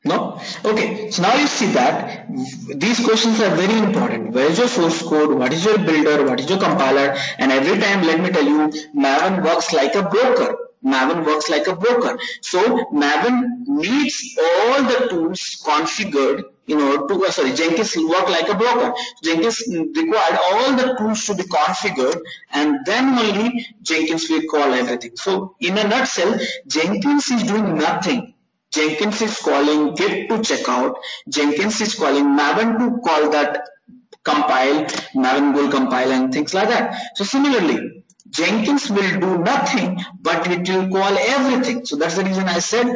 [SPEAKER 2] No? Okay, so now you see that these questions are very important. Where is your source code? What is your builder? What is your compiler? And every time, let me tell you, Maven works like a broker. Maven works like a broker. So Maven needs all the tools configured in order to, uh, sorry, Jenkins will work like a broker. Jenkins required all the tools to be configured and then only Jenkins will call everything. So in a nutshell, Jenkins is doing nothing. Jenkins is calling git to checkout. Jenkins is calling Maven to call that compile, Maven will compile and things like that. So similarly, Jenkins will do nothing, but it will call everything. So that's the reason I said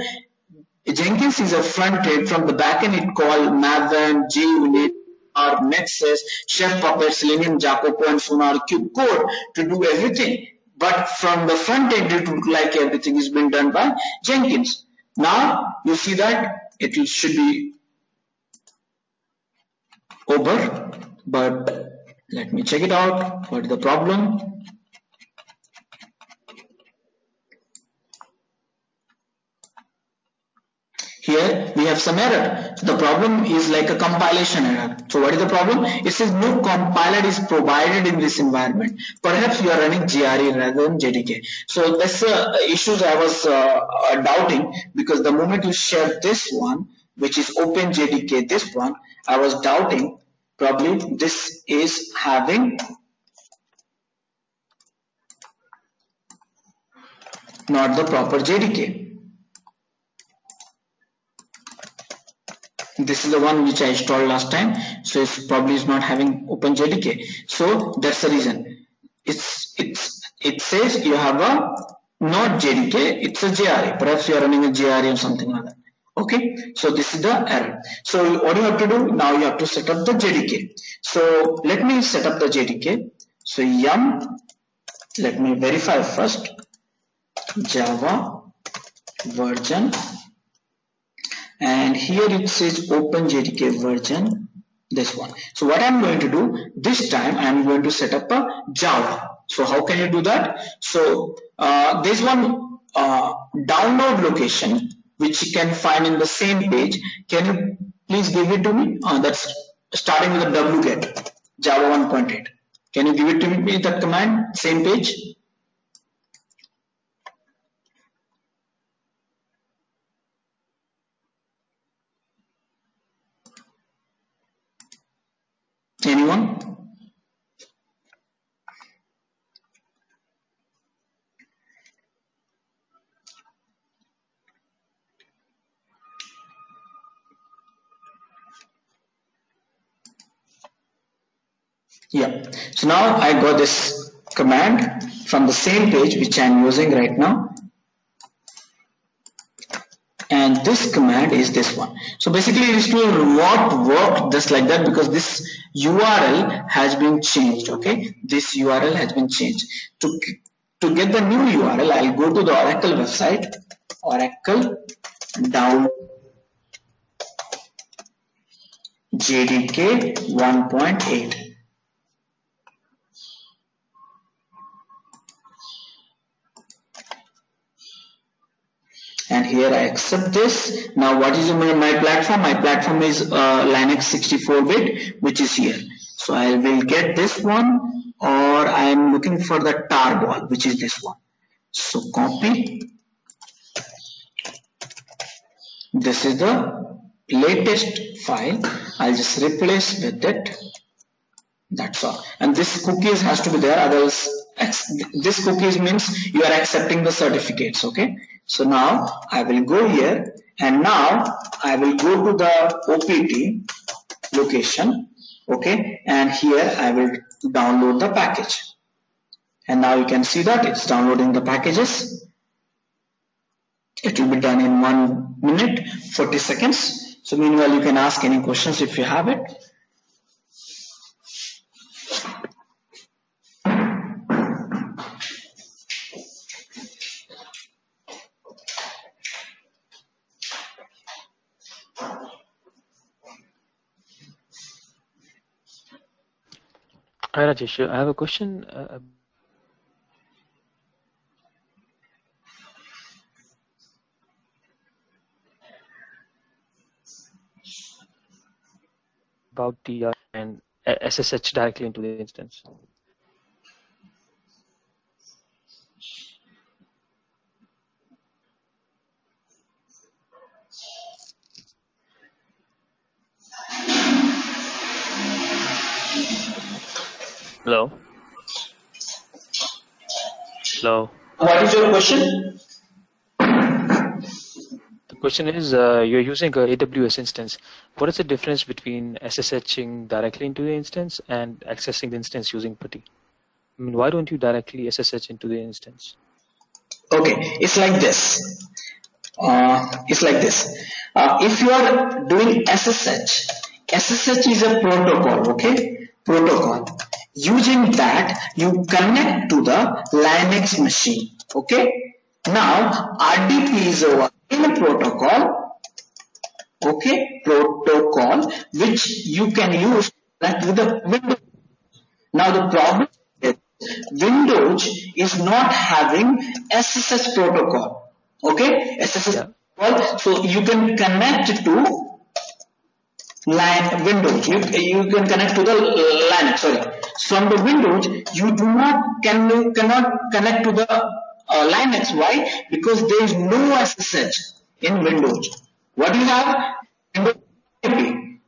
[SPEAKER 2] Jenkins is a front end. From the backend, it called Maven, JUnit, or Nexus, Chef Puppet, Selenium, JaCoCo, and SonarQube code to do everything. But from the front end, it look like everything is being done by Jenkins. Now you see that it should be over, but let me check it out. What is the problem? Here we have some error. So the problem is like a compilation error. So what is the problem? It says no compiler is provided in this environment. Perhaps you are running JRE rather than JDK. So that's uh, issues I was uh, uh, doubting because the moment you share this one, which is OpenJDK, this one, I was doubting probably this is having not the proper JDK. This is the one which I installed last time. So it's probably is not having OpenJDK. So that's the reason. It's it's it says you have a not JDK it's a JRE perhaps you are running a JRE or something like that. Okay? So this is the error. So what you have to do now you have to set up the JDK so let me set up the JDK so yum. Let me verify first. Java version and here it says OpenJDK version this one. So what I'm going to do this time I'm going to set up a Java. So how can you do that? So uh, there's one uh, download location which you can find in the same page. Can you please give it to me? Uh, that's starting with a wget java 1.8 can you give it to me that command? Same page Anyone? Yeah. So now I got this command from the same page which I am using right now and this command is this one. So basically it is doing what work just like that because this URL has been changed okay? This URL has been changed. To to get the new URL I'll go to the Oracle website. Oracle down. JDK 1.8 and here I accept this. Now what is my, my platform? My platform is uh, Linux 64 bit which is here. So I will get this one or I am looking for the tarball which is this one. So copy. This is the latest file. I'll just replace with it. That's all. And this cookies has to be there otherwise this cookies means you are accepting the certificates okay so now I will go here and now I will go to the OPT location okay? And here I will download the package. And now you can see that it's downloading the packages. It will be done in one minute 40 seconds. So meanwhile you can ask any questions if you have it
[SPEAKER 3] Hi Rajesh, I have a question. Uh, about the uh, and SSH directly into the instance. Hello. Hello.
[SPEAKER 2] What is your question?
[SPEAKER 3] The question is, uh, you're using a AWS instance. What is the difference between SSHing directly into the instance and accessing the instance using PuTTY? I mean, why don't you directly SSH into the instance?
[SPEAKER 2] Okay, it's like this. Uh, it's like this. Uh, if you are doing SSH, SSH is a protocol, okay? Protocol using that you connect to the linux machine okay? Now rdp is a protocol okay protocol which you can use that with the windows. Now the problem is windows is not having ssh protocol okay? Ssh yeah. well so you can connect to line windows. You, you can connect to the linux sorry. From the windows you do not can you cannot connect to the uh, linux why because there is no ssh in windows. What you have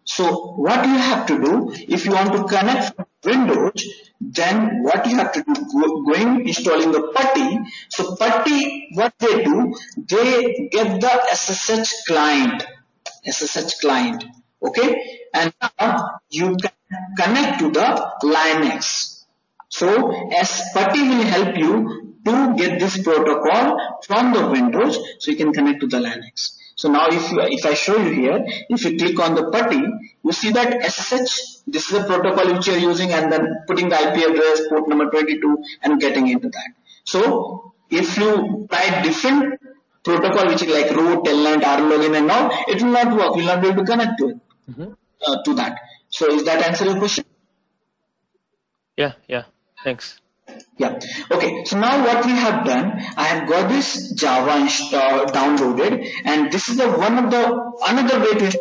[SPEAKER 2] so what you have to do if you want to connect windows then what you have to do go, going installing the putty. So putty what they do they get the ssh client. Ssh client okay and now you can connect to the linux so as putty will help you to get this protocol from the windows so you can connect to the linux so now if you, if I show you here, if you click on the putty, you see that SSH, this is the protocol which you are using and then putting the IP address, port number 22 and getting into that. So if you try different protocol which is like root, telnet, rlogin and all, it will not work. You will not be able to connect to it. Uh, to that. So is that answer your question?
[SPEAKER 3] Yeah, yeah. Thanks.
[SPEAKER 2] Yeah. Okay. So now what we have done i have got this java uh, downloaded and this is the one of the another way to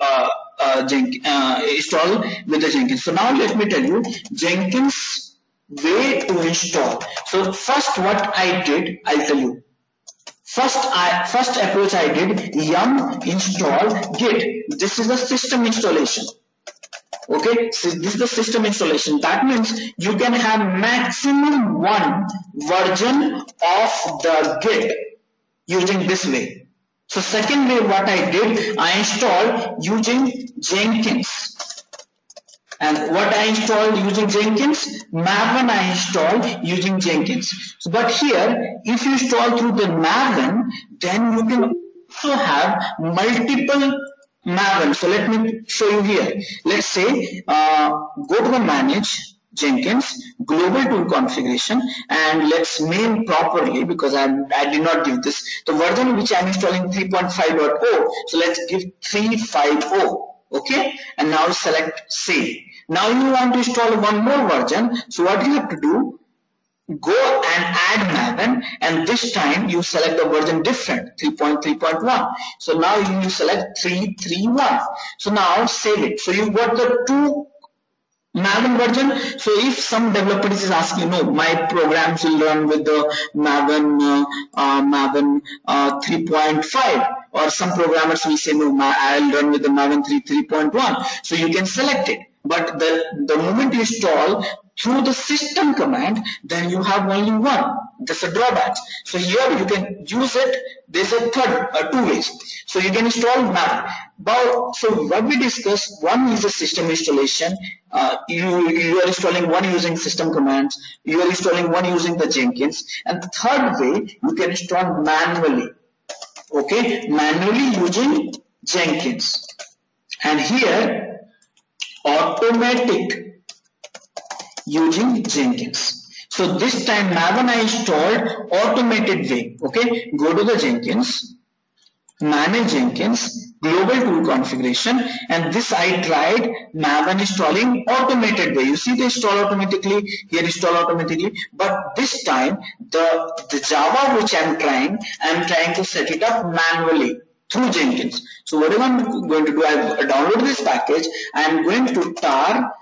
[SPEAKER 2] uh, uh, uh, install with the jenkins. So now let me tell you jenkins way to install. So first what i did i'll tell you first i first approach i did yum install git. This is the system installation. Okay? So this is the system installation. That means you can have maximum one version of the git using this way. So second way what i did i installed using jenkins and what I installed using Jenkins, Maven I installed using Jenkins. So, but here, if you install through the Maven, then you can also have multiple Maven. So let me show you here. Let's say uh, go to the manage Jenkins global tool configuration and let's name properly because I, I did not give this the version which I'm installing 3.5.0 so let's give 350 okay and now select save now you want to install one more version. So what you have to do go and add Maven and this time you select the version different 3.3.1 so now you select 331 so now save it. So you got the two Maven version. So if some developer is asking no my programs will run with the Maven uh, uh, Maven uh, 3.5 or some programmers will say no I'll run with the Maven 3.1 so you can select it but the, the moment you install through the system command, then you have only one. That's a drawback. So here you can use it. There's a third, uh, two ways. So you can install map. But, so what we discussed, one is a system installation. Uh, you, you are installing one using system commands. You are installing one using the Jenkins. And the third way, you can install manually. Okay, manually using Jenkins. And here automatic using Jenkins. So this time Maven I installed automated way. Okay, go to the Jenkins, manage Jenkins, global tool configuration, and this I tried Maven installing automated way. You see they install automatically, here install automatically, but this time the, the Java which I'm trying, I'm trying to set it up manually through Jenkins. So what I'm going to do, I've downloaded this package. I'm going to tar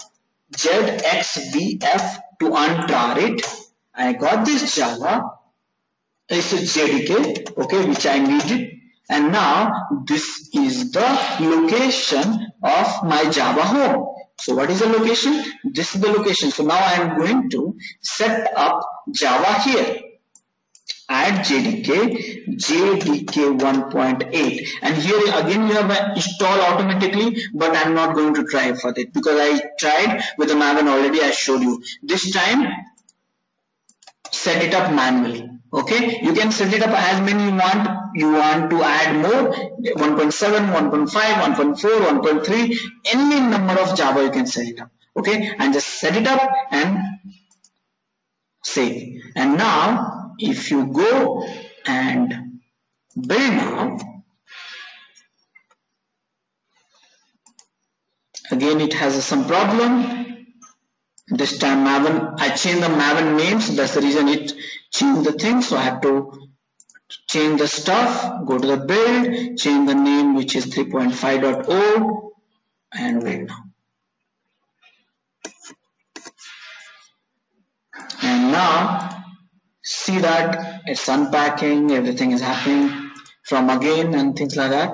[SPEAKER 2] zxvf to untar it. I got this Java. It's a JDK, okay, which I needed. And now this is the location of my Java home. So what is the location? This is the location. So now I am going to set up Java here add JDK, JDK 1.8 and here again you have install automatically but I'm not going to try for that because I tried with the Maven already I showed you. This time set it up manually okay? You can set it up as many you want. You want to add more 1.7 1.5 1.4 1.3 any number of java you can set it up okay? And just set it up and save. And now if you go and build now again it has some problem. This time Maven I changed the Maven names. That's the reason it changed the thing. So I have to change the stuff, go to the build, change the name which is 3.5.0 and wait. Now. And now see that it's unpacking, everything is happening from again and things like that.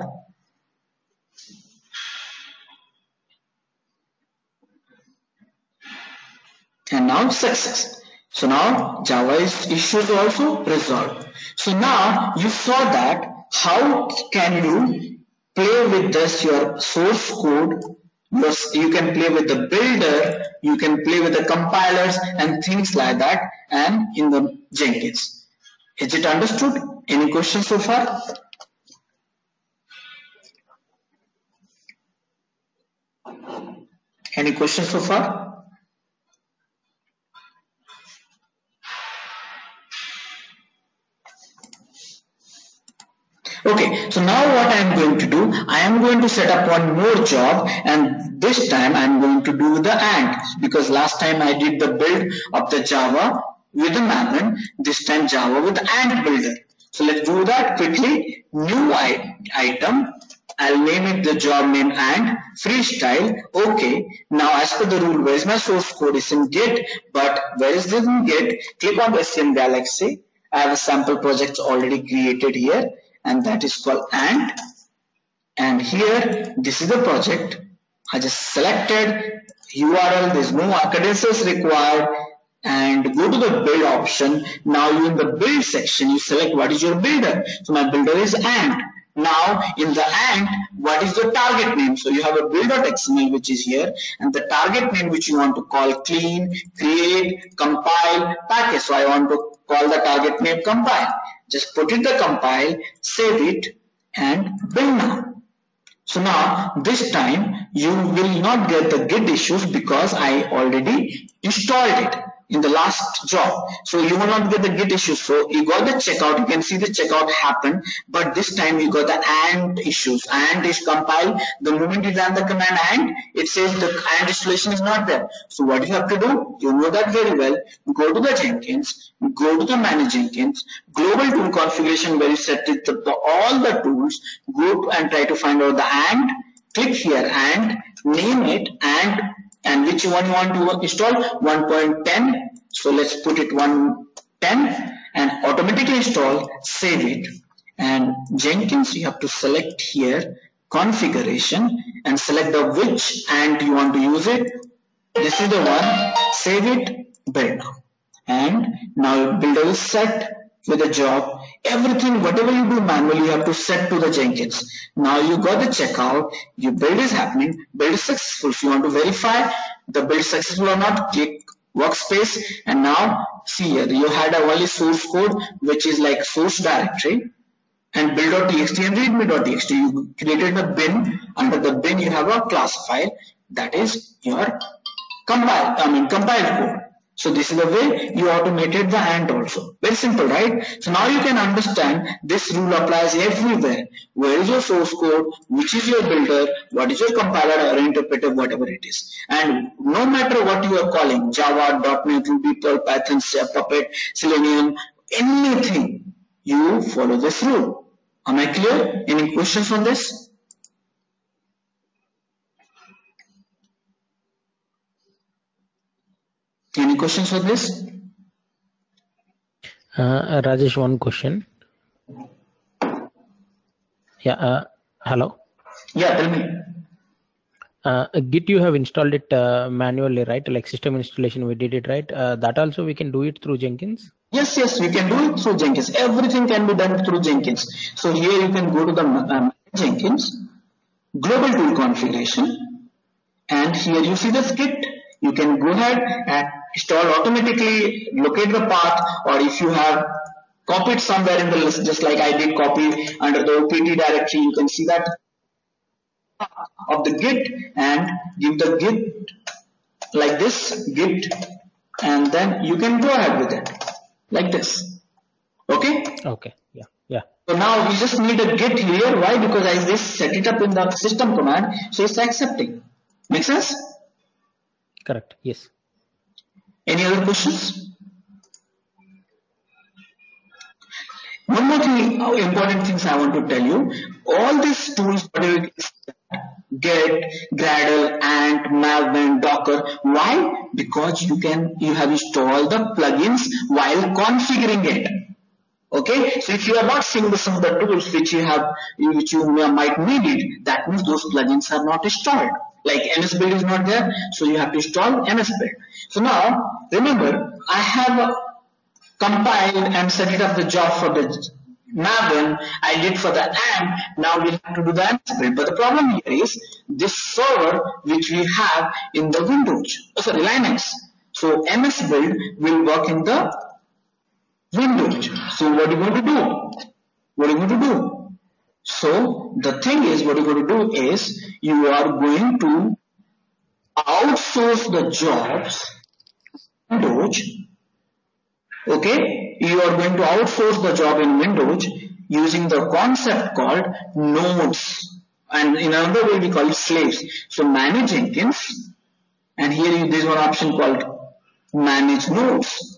[SPEAKER 2] And now success. So now Java is issues also resolved. So now you saw that how can you play with this your source code you can play with the builder you can play with the compilers and things like that and in the Jenkins. Is it understood? Any questions so far? Any questions so far? Okay, so now am going to do, I am going to set up one more job and this time I am going to do the Ant because last time I did the build of the Java with the Maven, this time Java with Ant builder. So let's do that quickly. New item, I'll name it the job name and freestyle. Okay, now as per the rule, where is my source code? It's in Git, but where is this in Git? Click on SCM Galaxy. I have a sample project already created here and that is called Ant and here this is the project. I just selected URL there's no credentials required. And go to the build option. Now you in the build section you select what is your builder. So my builder is ant now in the ant what is the target name? So you have a build.xml which is here. And the target name which you want to call clean create compile package. So I want to call the target name compile. Just put in the compile, save it and build now. So now this time you will not get the git issues because I already installed it in the last job. So you will not get the git issues. So you got the checkout. You can see the checkout happen, but this time you got the ant issues. And is compiled. The moment you run the command ant, it says the ant installation is not there. So what you have to do, you know that very well. Go to the Jenkins, go to the manage Jenkins, global tool configuration where you set it all the tools. Go and try to find out the ant. Click here and name it ant and which one you want to install? 1.10 so let's put it 110 and automatically install save it. And Jenkins you have to select here configuration and select the which ant you want to use it. This is the one. Save it. Build now and now builder is set with a job everything whatever you do manually you have to set to the Jenkins. Now you got the checkout your build is happening build is successful. If you want to verify the build successful or not click workspace. And now see here you had a only source code which is like source directory and build.txt and readme.txt you created a bin. Under the bin you have a class file. That is your compile I mean compiled code so this is the way you automated the ant also. Very simple, right? So now you can understand this rule applies everywhere. Where is your source code? Which is your builder? What is your compiler or interpreter? Whatever it is. And no matter what you are calling, Java, .NET, Ruby, Perl, Python, Puppet, Selenium, anything, you follow this rule. Am I clear? Any questions on this? Any questions for this?
[SPEAKER 5] Uh, Rajesh, one question. Yeah, uh, hello.
[SPEAKER 2] Yeah, tell me.
[SPEAKER 5] Uh, Git, you have installed it uh, manually, right? Like system installation, we did it, right? Uh, that also we can do it through Jenkins.
[SPEAKER 2] Yes, yes, we can do it through Jenkins. Everything can be done through Jenkins. So here you can go to the um, Jenkins, global tool configuration, and here you see the Git. You can go ahead and install automatically locate the path or if you have copied somewhere in the list just like I did copy under the OPT directory you can see that of the git and give the git like this git and then you can go ahead with it like this. Okay?
[SPEAKER 5] Okay. Yeah. Yeah.
[SPEAKER 2] So now we just need a git here. Why? Because I just set it up in the system command so it's accepting. Make sense?
[SPEAKER 5] Correct. Yes
[SPEAKER 2] any other questions? One more thing, uh, important things I want to tell you. All these tools, Git, Gradle, Ant, Maven, Docker. Why? Because you can, you have installed the plugins while configuring it. Okay, so if you are not seeing some of the tools which you have, which you might need it, that means those plugins are not installed. Like MS Build is not there, so you have to install MS Build. So now, remember, I have compiled and set it up the job for the Maven, I did for the Ant, now we have to do the MS Build. But the problem here is, this server which we have in the Windows, oh sorry, Linux. So MS Build will work in the Windows. So what are you going to do? What are you going to do? So the thing is what you're going to do is you are going to outsource the jobs in Windows. Okay, you are going to outsource the job in Windows using the concept called nodes and in another way we call it slaves. So manage Jenkins and here there is one option called manage nodes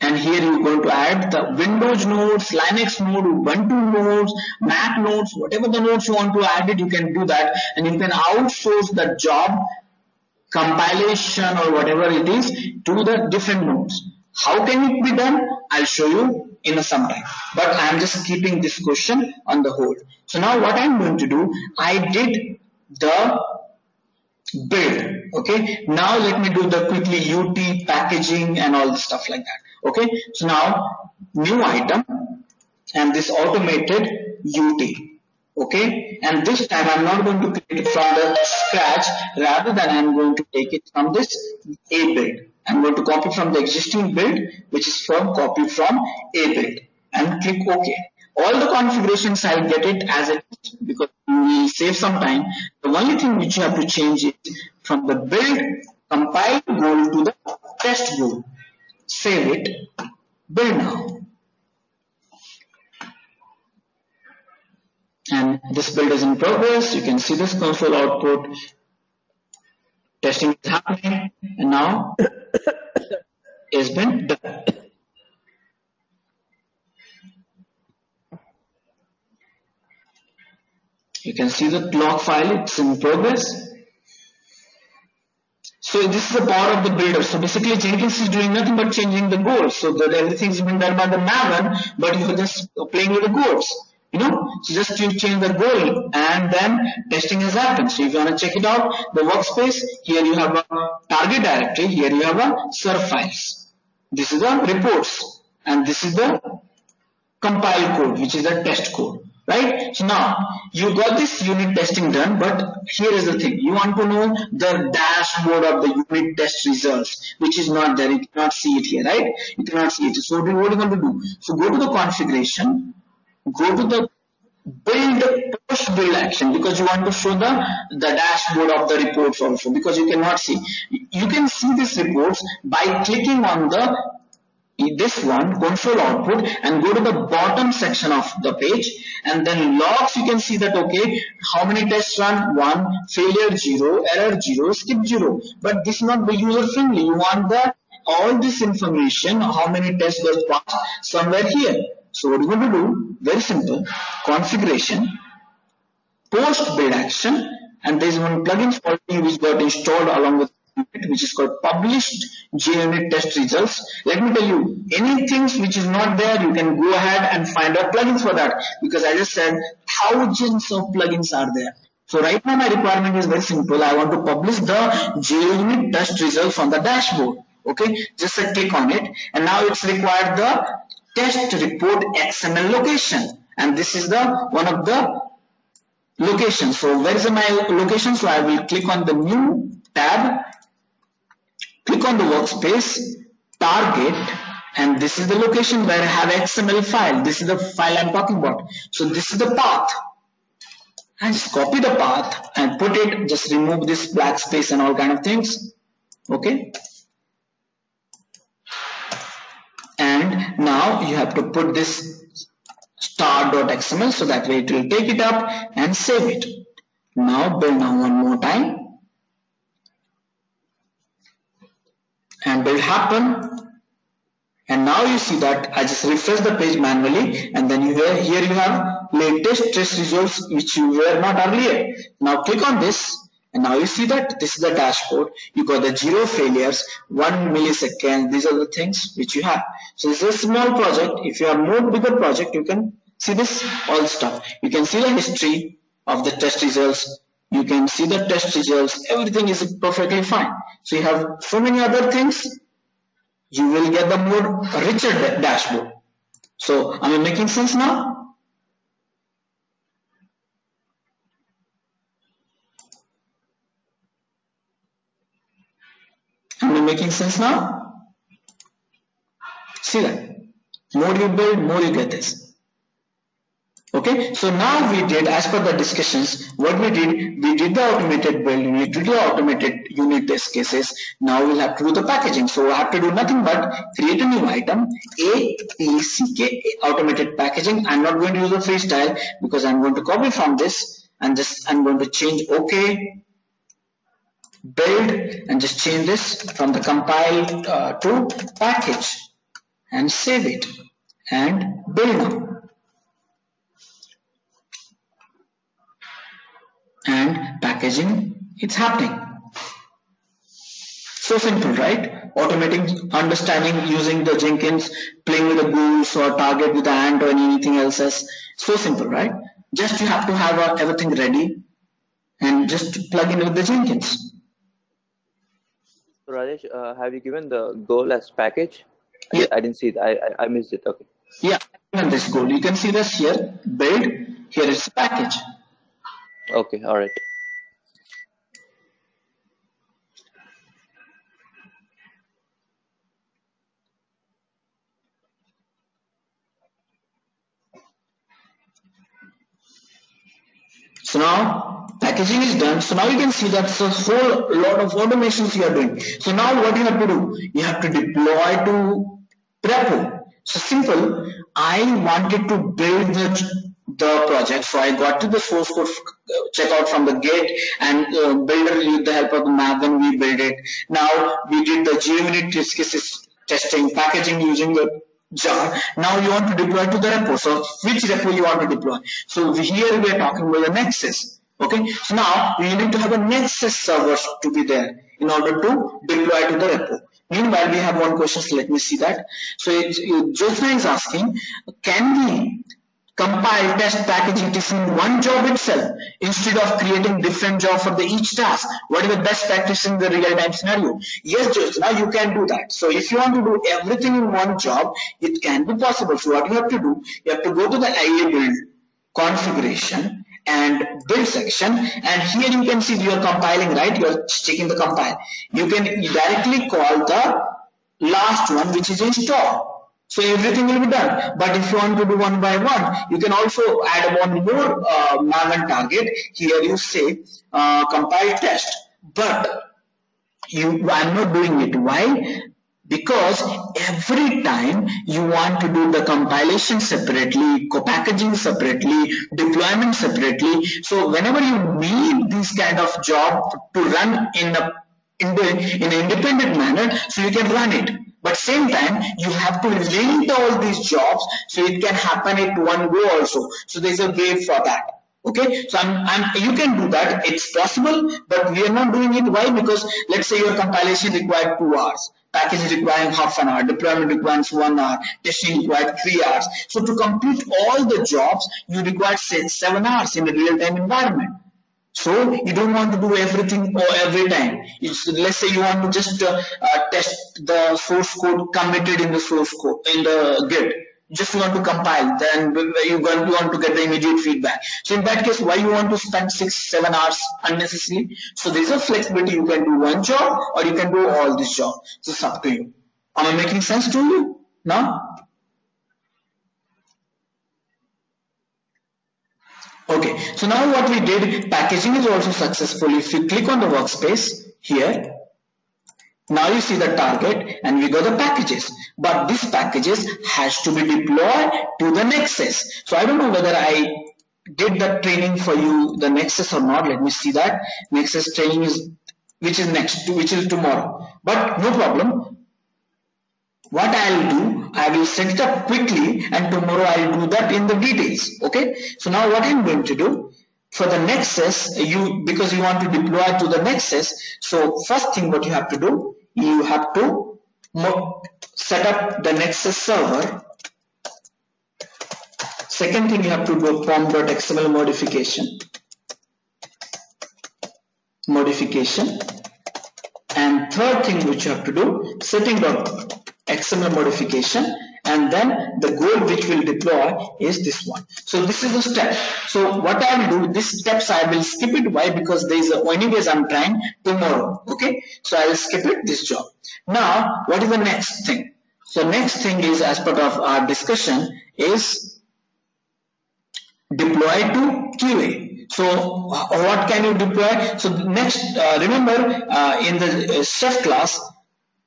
[SPEAKER 2] and here you're going to add the Windows nodes, Linux node, Ubuntu nodes, Mac nodes, whatever the nodes you want to add it, you can do that and you can outsource the job compilation or whatever it is to the different nodes. How can it be done? I'll show you in some time. But I'm just keeping this question on the hold. So now what I'm going to do, I did the build. Okay. Now let me do the quickly UT packaging and all the stuff like that okay so now new item and this automated UT okay and this time I'm not going to create it from the scratch. Rather than I'm going to take it from this A build I'm going to copy from the existing build which is from copy from A build and click OK. All the configurations I'll get it as it is because we save some time. The only thing which you have to change is from the build compile goal to the test goal save it, build now. And this build is in progress. You can see this console output. Testing is happening and now it's been done. You can see the log file, it's in progress. So this is the power of the builder. So basically Jenkins is doing nothing but changing the goals. So that everything's been done by the Maven, but you're just playing with the goals. You know, so just to change the goal and then testing has happened. So if you want to check it out, the workspace, here you have a target directory, here you have a serve files. This is the reports and this is the compile code, which is the test code right? So now you got this unit testing done but here is the thing. You want to know the dashboard of the unit test results which is not there. You cannot see it here right? You cannot see it. So what are you going to do? So go to the configuration go to the build post build action because you want to show the the dashboard of the reports also because you cannot see. You can see these reports by clicking on the this one console output and go to the bottom section of the page and then logs you can see that okay how many tests run? One failure zero error zero skip zero. But this is not the user friendly you want the all this information how many tests was passed somewhere here. So what you're going to do? Very simple. Configuration post build action and there is one plugin for which got installed along with which is called published JUnit test results. Let me tell you, anything which is not there, you can go ahead and find out plugins for that because I just said thousands of plugins are there. So right now my requirement is very simple. I want to publish the JUnit test results on the dashboard. Okay, just I click on it and now it's required the test report XML location and this is the one of the locations. So where is my location? So I will click on the new tab click on the workspace, target, and this is the location where I have XML file. This is the file I'm talking about. So this is the path. And just copy the path and put it, just remove this black space and all kind of things. Okay. And now you have to put this star.xml so that way it will take it up and save it. Now build now one more time. And will happen and now you see that I just refresh the page manually and then you here, here you have latest test results which you were not earlier. Now click on this and now you see that this is the dashboard. You got the zero failures, one millisecond. These are the things which you have. So this is a small project. If you have more bigger project, you can see this all stuff. You can see the history of the test results. You can see the test results. Everything is perfectly fine. So you have so many other things you will get the more richer dashboard. So am I making sense now? Am I making sense now? See that. More you build, more you get this okay? So now we did as per the discussions what we did we did the automated build we did the automated unit test cases. Now we'll have to do the packaging. So we have to do nothing but create a new item a p c k automated packaging. I'm not going to use a freestyle because i'm going to copy from this and just i'm going to change ok build and just change this from the compile uh, to package and save it and build now and packaging it's happening. So simple right? Automating understanding using the jenkins playing with the goose or target with the ant or anything else as so simple right? Just you have to have uh, everything ready and just plug in with the jenkins.
[SPEAKER 6] So rajesh uh, have you given the goal as package?
[SPEAKER 2] Yeah.
[SPEAKER 6] I, I didn't see it. I, I, I missed it. Okay.
[SPEAKER 2] Yeah given this goal. You can see this here. Build. Here is package
[SPEAKER 6] Okay, all right.
[SPEAKER 2] So now packaging is done. So now you can see that's a whole lot of automations you are doing. So now what you have to do? You have to deploy to Prepo. So simple. I wanted to build the the project. So I got to the source code checkout from the git and uh, builder with the help of the map Maven we build it. Now we did the JUnit test testing, packaging using the jar. Now you want to deploy to the repo. So which repo you want to deploy? So here we are talking about the Nexus. Okay. So now we need to have a Nexus server to be there in order to deploy to the repo. Meanwhile, we have one question. So let me see that. So it, Jyotsna is asking, can we compile test packaging to in one job itself instead of creating different job for the each task. What is the best practice in the real time scenario? Yes now you can do that. So if you want to do everything in one job it can be possible. So what you have to do you have to go to the IA build configuration and build section. And here you can see you are compiling right? You are checking the compile. You can directly call the last one which is install so everything will be done. But if you want to do one by one, you can also add one more uh, Maven target. Here you say uh, compile test. But you, I'm not doing it. Why? Because every time you want to do the compilation separately, co-packaging separately, deployment separately. So whenever you need this kind of job to run in a in, the, in an independent manner, so you can run it but same time, you have to link all these jobs so it can happen at one go also. So there's a way for that. Okay, so I'm, I'm, you can do that. It's possible, but we are not doing it. Why? Because let's say your compilation required two hours, package requiring half an hour, deployment requires one hour, testing required three hours. So to complete all the jobs, you require seven hours in a real-time environment. So you don't want to do everything or every time. It's, let's say you want to just uh, uh, test the source code committed in the source code in the Git. Just want to compile, then you want, want to get the immediate feedback. So in that case, why you want to spend six, seven hours unnecessarily? So there's a flexibility. You can do one job or you can do all this job. So it's up to you. Am I making sense to you? Now? Okay, so now what we did, packaging is also successful. If you click on the workspace here, now you see the target and we got the packages. But these packages has to be deployed to the Nexus. So I don't know whether I did the training for you, the Nexus or not. Let me see that. Nexus training is, which is next, which is tomorrow. But no problem. What I'll do, I will set it up quickly and tomorrow I'll do that in the details. Okay. So now what I'm going to do for the Nexus, you, because you want to deploy to the Nexus. So first thing what you have to do, you have to set up the Nexus server. Second thing you have to do pom.xml modification. Modification. And third thing which you have to do, setting up XML modification and then the goal which will deploy is this one. So this is the step. So what I will do, these steps I will skip it. Why? Because there is a, anyways I'm trying tomorrow. Okay. So I will skip it this job. Now what is the next thing? So next thing is as part of our discussion is deploy to QA. So what can you deploy? So next, uh, remember uh, in the uh, chef class,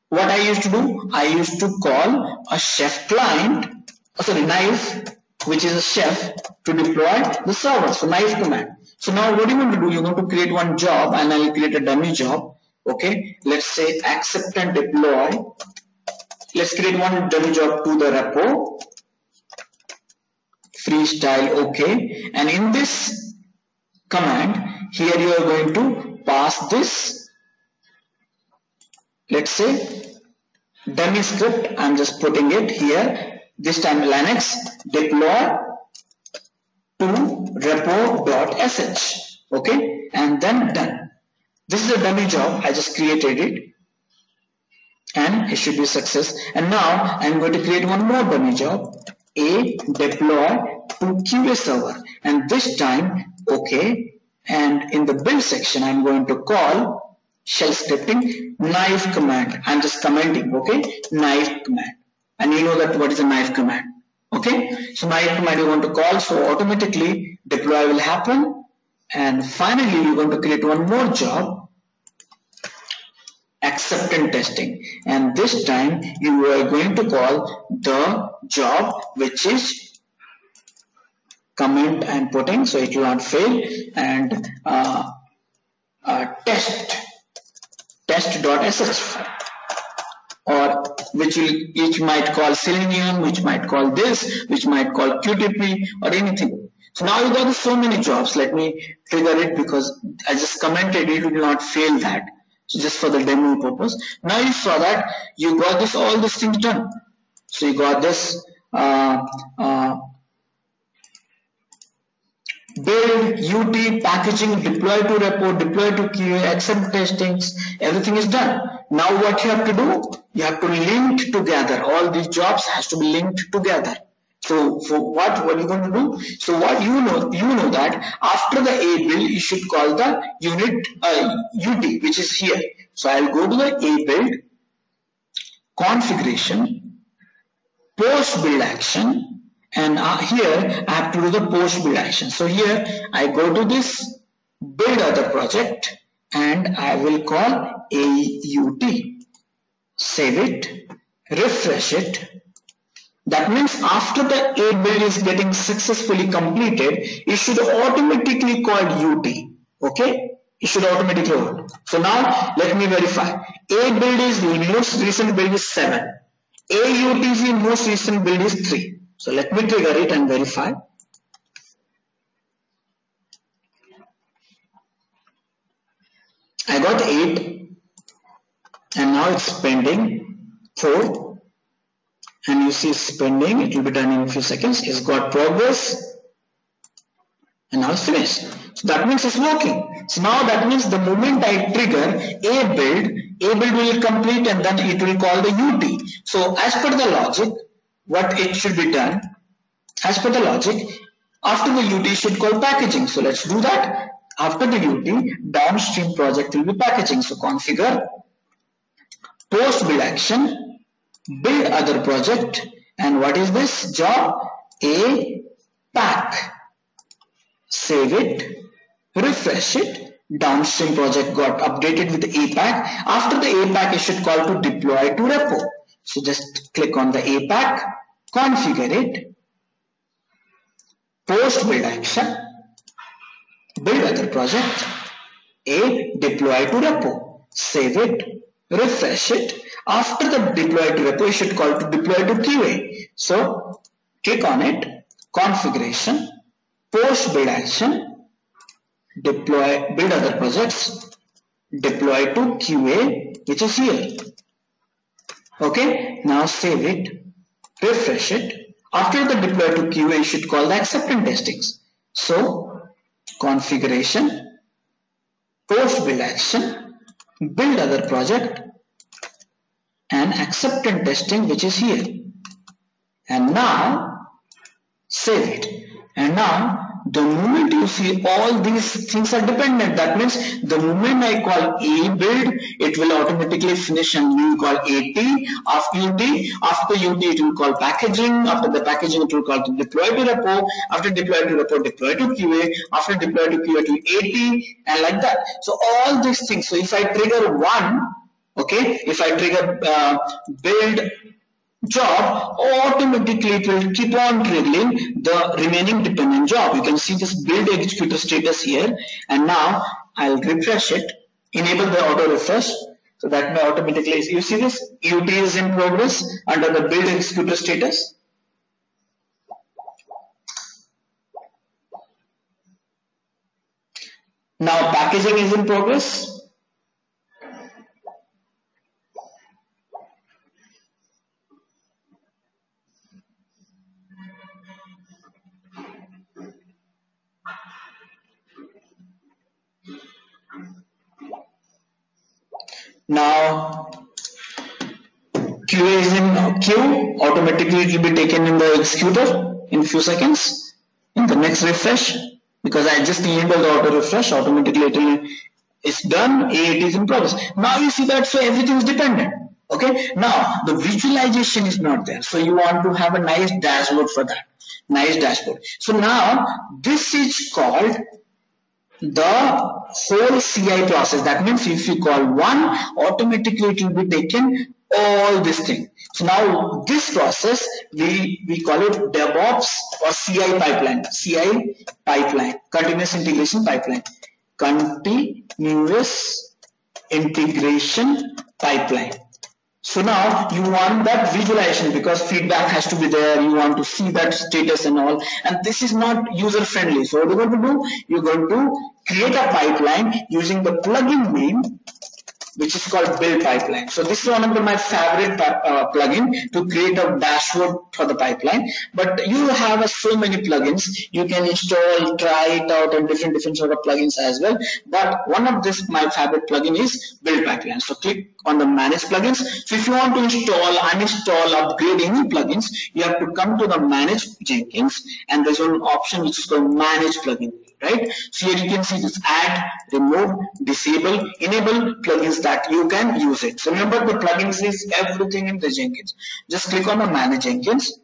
[SPEAKER 2] what I used to do, I used to call a chef client, sorry, knife, which is a chef to deploy the server. So knife command. So now what you want to do, you're going to create one job and I'll create a dummy job. Okay. Let's say accept and deploy. Let's create one dummy job to the repo. Freestyle. Okay. And in this command, here you are going to pass this let's say dummy script I'm just putting it here. This time Linux deploy to repo.sh okay? And then done. This is a dummy job. I just created it. And it should be success. And now I'm going to create one more dummy job. A deploy to QA server. And this time okay. And in the build section I'm going to call shell scripting knife command. I'm just commenting okay? Knife command. And you know that what is a knife command okay? So knife command you want to call. So automatically deploy will happen. And finally you're going to create one more job. Acceptance testing. And this time you are going to call the job which is comment I'm putting. So it will not fail. And uh, uh, test test.sh or which will which might call selenium which might call this which might call qtp or anything. So now you got so many jobs. Let me trigger it because i just commented it will not fail that. So just for the demo purpose. Now you saw that you got this all these things done. So you got this uh, uh, build, UT, packaging, deploy to repo, deploy to QA, accept testings, everything is done. Now what you have to do? You have to link together. All these jobs has to be linked together. So for what what are you going to do? So what you know you know that after the A build you should call the unit uh, UT which is here. So I'll go to the A build configuration post build action and uh, here I have to do the post build action. So here I go to this build other project and I will call AUT. Save it, refresh it. That means after the A build is getting successfully completed, it should automatically call UT. Okay? It should automatically work. So now let me verify. A build is the most recent build is 7. AUTC most recent build is 3. So let me trigger it and verify. I got 8 and now it's pending 4 and you see it's pending it will be done in a few seconds. It's got progress and now it's finished. So that means it's working. So now that means the moment I trigger a build a build will complete and then it will call the UT so as per the logic what it should be done as per the logic after the UT should call packaging. So let's do that. After the UT downstream project will be packaging. So configure. Post build action. Build other project. And what is this? Job. A pack. Save it. Refresh it. Downstream project got updated with APAC. After the APAC, it should call to deploy to repo. So just click on the APAC, configure it, post build action, build other project, a deploy to repo, save it, refresh it. After the deploy to repo, you should call to deploy to QA. So click on it, configuration, post build action, deploy, build other projects, deploy to QA, which is here. Okay, now save it, refresh it. After the deploy to QA, you should call the acceptance testing. So configuration, post build action, build other project, and acceptance testing, which is here. And now save it. And now the moment you see all these things are dependent that means the moment I call a build it will automatically finish and you call at after ut after ut it will call packaging after the packaging it will call to deploy to repo after deploy to repo deploy to qa after deploy to qa to at and like that. So all these things so if I trigger one okay if I trigger uh, build job automatically it will keep on triggering the remaining dependent job. You can see this build executor status here. And now I'll refresh it. Enable the auto refresh. So that may automatically you see this? UT is in progress under the build executor status. Now packaging is in progress Now QA is in queue, automatically it will be taken in the executor in few seconds. In the next refresh, because I just enabled the auto refresh, automatically it will is done, it is in progress. Now you see that so everything is dependent. Okay, now the visualization is not there. So you want to have a nice dashboard for that. Nice dashboard. So now this is called the whole CI process. That means if you call one, automatically it will be taken all this thing. So now this process, we, we call it DevOps or CI pipeline. CI pipeline, continuous integration pipeline. Continuous integration pipeline. So now you want that visualization because feedback has to be there. You want to see that status and all. And this is not user friendly. So what you're going to do? You're going to create a pipeline using the plugin name which is called build pipeline. So this is one of the, my favorite uh, plugin to create a dashboard for the pipeline. But you have uh, so many plugins. You can install, try it out and different different sort of plugins as well. But one of this my favorite plugin is build pipeline. So click on the manage plugins. So if you want to install, uninstall, upgrade any plugins, you have to come to the manage Jenkins and there's one option which is called manage plugin right? So here you can see this add remove disable enable plugins that you can use it. So remember the plugins is everything in the jenkins. Just click on the manage jenkins.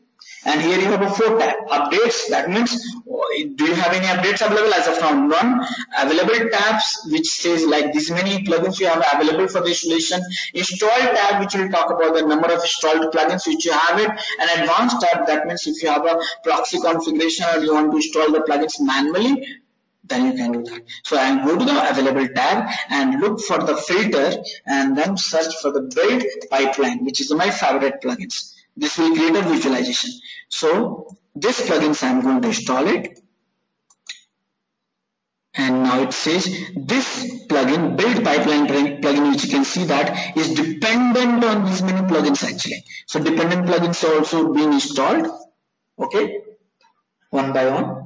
[SPEAKER 2] And here you have a four tab. Updates that means uh, do you have any updates available as of now? None. Available tabs which says like this many plugins you have available for the installation. Install tab which will talk about the number of installed plugins which you have it. An advanced tab that means if you have a proxy configuration or you want to install the plugins manually then you can do that. So I am go to the available tab and look for the filter and then search for the build pipeline which is my favorite plugins. This will create a visualization. So this plugins I am going to install it and now it says this plugin build pipeline plugin which you can see that is dependent on these many plugins actually. So dependent plugins are also being installed okay one by one.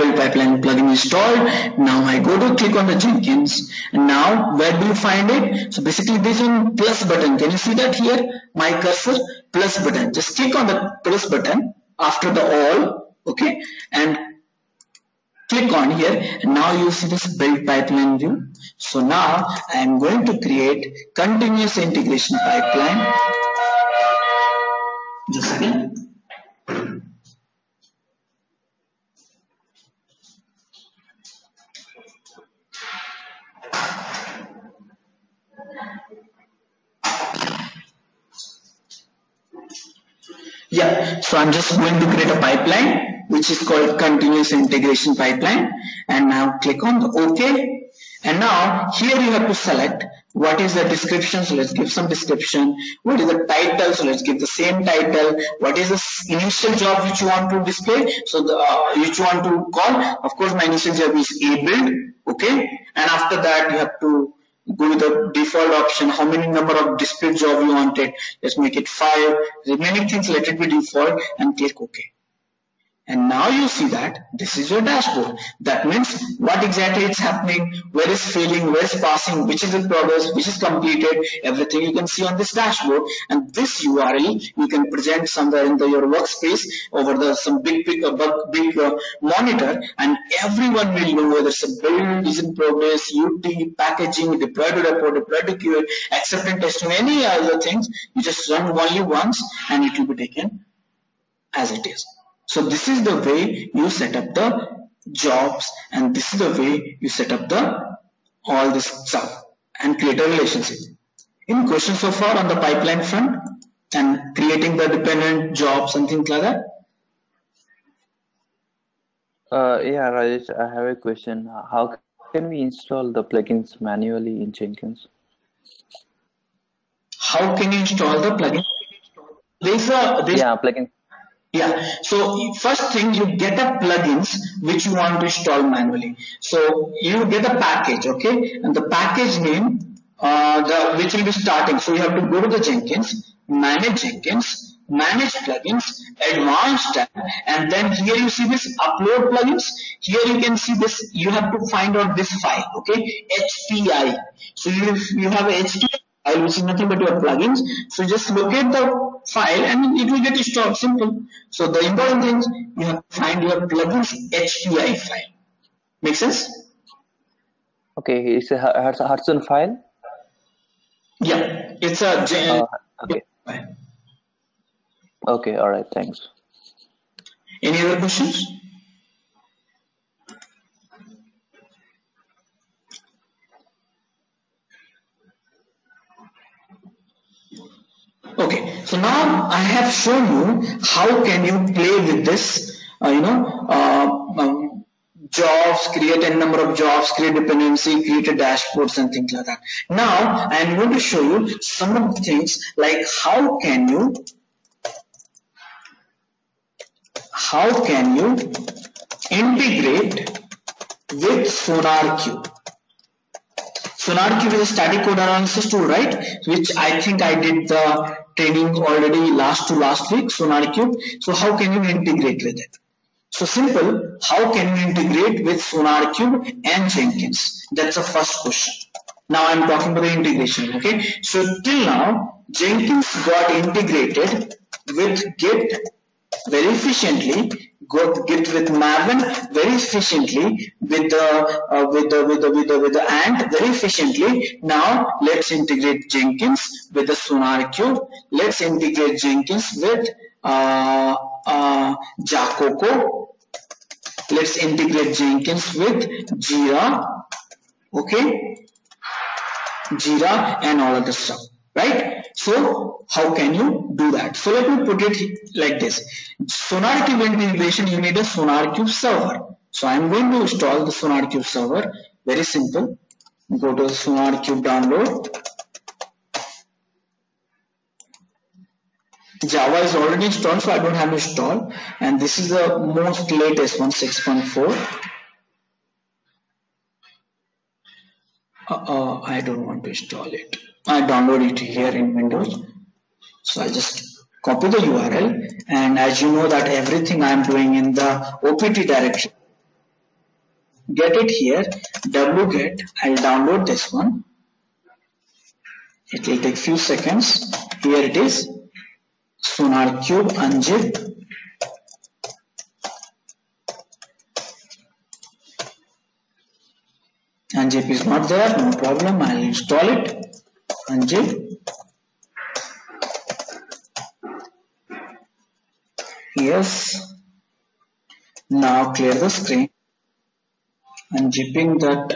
[SPEAKER 2] Build pipeline plugin installed now I go to click on the Jenkins. And now where do you find it? So basically this one plus button. Can you see that here? My cursor plus button. Just click on the plus button after the all okay? And click on here. And now you see this build pipeline view. So now I am going to create continuous integration pipeline. Just a Yeah, so I'm just going to create a pipeline which is called continuous integration pipeline. And now click on the OK. And now here you have to select what is the description. So let's give some description. What is the title? So let's give the same title. What is the initial job which you want to display? So the uh, which you want to call? Of course my initial job is a build okay and after that you have to go with the default option how many number of display job you wanted? Let's make it five. Remaining things let it be default and click ok and now you see that this is your dashboard. That means what exactly is happening, where is failing, where is passing, which is in progress, which is completed, everything you can see on this dashboard. And this URL you can present somewhere in the, your workspace over the some big big uh, big uh, monitor, and everyone will know whether it's a build is in progress, UT, packaging, deploy to report, deploy to QA, acceptance testing, any other things. You just run only once, and it will be taken as it is. So this is the way you set up the jobs and this is the way you set up the all this stuff and create a relationship. Any questions so far on the pipeline front and creating the dependent jobs and things like that?
[SPEAKER 6] Uh, yeah, Rajesh, I have a question. How can we install the plugins manually in Jenkins?
[SPEAKER 2] How can you install the plugin? There's a there's
[SPEAKER 6] Yeah, plugin.
[SPEAKER 2] Yeah. So first thing you get a plugins which you want to install manually. So you get a package, okay, and the package name uh, the which will be starting. So you have to go to the Jenkins, manage Jenkins, manage plugins, advanced tab, and then here you see this upload plugins. Here you can see this. You have to find out this file, okay, HPI. So you you have a HPI file which is nothing but your plugins. So just locate the file and it will get installed simple. So the important thing is you have to find your plugins HPI file. Make sense?
[SPEAKER 6] Okay, it's a Hudson file.
[SPEAKER 2] Yeah, it's a.
[SPEAKER 6] Uh, okay. Okay. All right. Thanks.
[SPEAKER 2] Any other questions? Okay, so now I have shown you how can you play with this, uh, you know, uh, um, jobs, create a number of jobs, create dependency, create a dashboards and things like that. Now I am going to show you some of the things like how can you, how can you integrate with SonarQube. SonarQube is a static code analysis tool, right? Which I think I did the training already last to last week, SonarQube. So how can you integrate with it? So simple, how can you integrate with SonarQube and Jenkins? That's the first question. Now I'm talking about the integration, okay? So till now, Jenkins got integrated with Git very efficiently got Git with Maven very efficiently with the uh, with the with the with the with the Ant very efficiently. Now let's integrate Jenkins with the SonarQube. Let's integrate Jenkins with uh, uh, Jacoco. Let's integrate Jenkins with Jira. Okay, Jira and all of the stuff right? So how can you do that? So let me put it like this. SonarQube integration, you need a SonarQube server. So I am going to install the SonarQube server. Very simple. Go to SonarQube download. Java is already installed, so I don't have to install. And this is the most latest one, 6.4. Uh, uh, I don't want to install it. I download it here in Windows. So I just copy the URL and as you know that everything I am doing in the OPT directory. Get it here, wget, I'll download this one. It will take few seconds. Here it is, SonarQube unzip. Unzip is not there, no problem, I'll install it unzip yes now clear the screen and unzipping that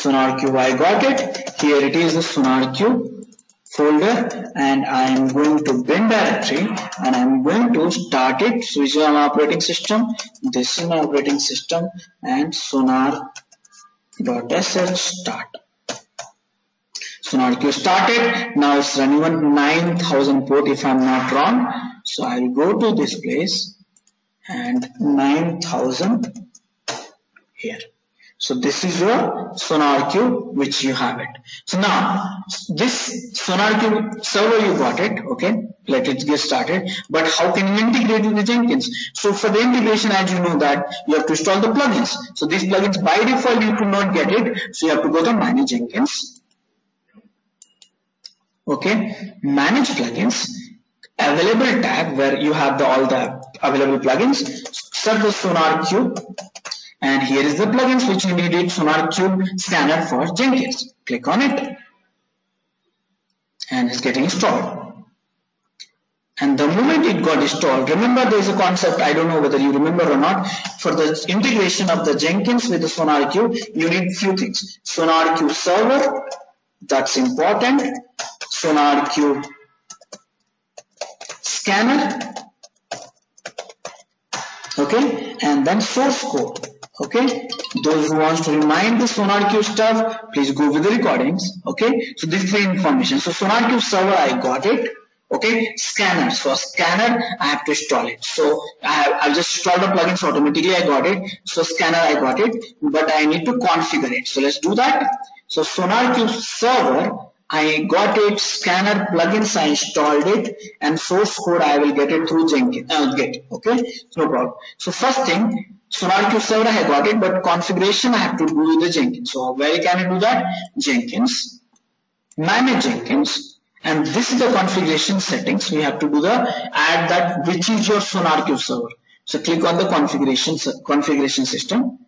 [SPEAKER 2] SonarQube I got it here it is the SonarQube folder and I am going to bin directory and I am going to start it. Switch on operating system. This is my operating system and sonar.sh start. SonarQube started. Now it's running on 9000 port if I'm not wrong. So I'll go to this place and 9000 here. So this is your SonarQube which you have it. So now this SonarQube server you got it, okay? Let it get started. But how can you integrate with Jenkins? So for the integration as you know that you have to install the plugins. So these plugins by default you could not get it. So you have to go to manage Jenkins. Okay, manage plugins available tab where you have the, all the available plugins. Set the SonarQube and here is the plugins which you needed SonarQube scanner for Jenkins. Click on it and it's getting installed. And the moment it got installed, remember there is a concept, I don't know whether you remember or not, for the integration of the Jenkins with the SonarQube, you need few things. SonarQube server, that's important. SonarQube scanner, okay, and then source code. Okay? Those who wants to remind the SonarQube stuff please go with the recordings. Okay? So this is the information. So SonarQube server I got it. Okay? Scanner. So scanner I have to install it. So I have I've just installed the plugins. Automatically I got it. So scanner I got it. But I need to configure it. So let's do that. So SonarQube server I got it scanner plugins I installed it and source code I will get it through Jenkins uh, get okay no problem so first thing SonarQube server I got it, but configuration I have to do with the Jenkins. So where can I do that? Jenkins, manage Jenkins, and this is the configuration settings. We have to do the add that which is your SonarQube server. So click on the configuration configuration system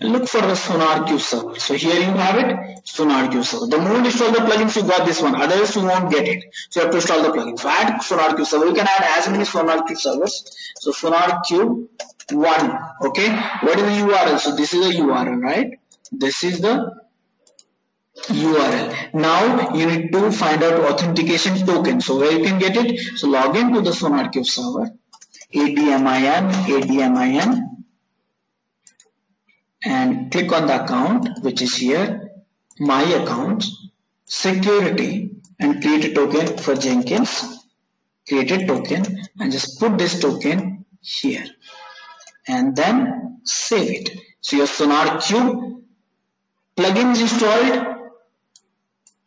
[SPEAKER 2] look for the SonarQube server. So here you have it, SonarQube server. The moment you install the plugins, you got this one. Otherwise, you won't get it. So you have to install the plugin. So add SonarQube server. You can add as many SonarQube servers. So SonarQube one. Okay. What is the URL? So this is the URL, right? This is the URL. Now you need to find out authentication token. So where you can get it? So log in to the SonarQube server. ADMIN, ADMIN and click on the account which is here my account security and create a token for Jenkins. Create a token and just put this token here. And then save it. So your SonarQube plugin is installed.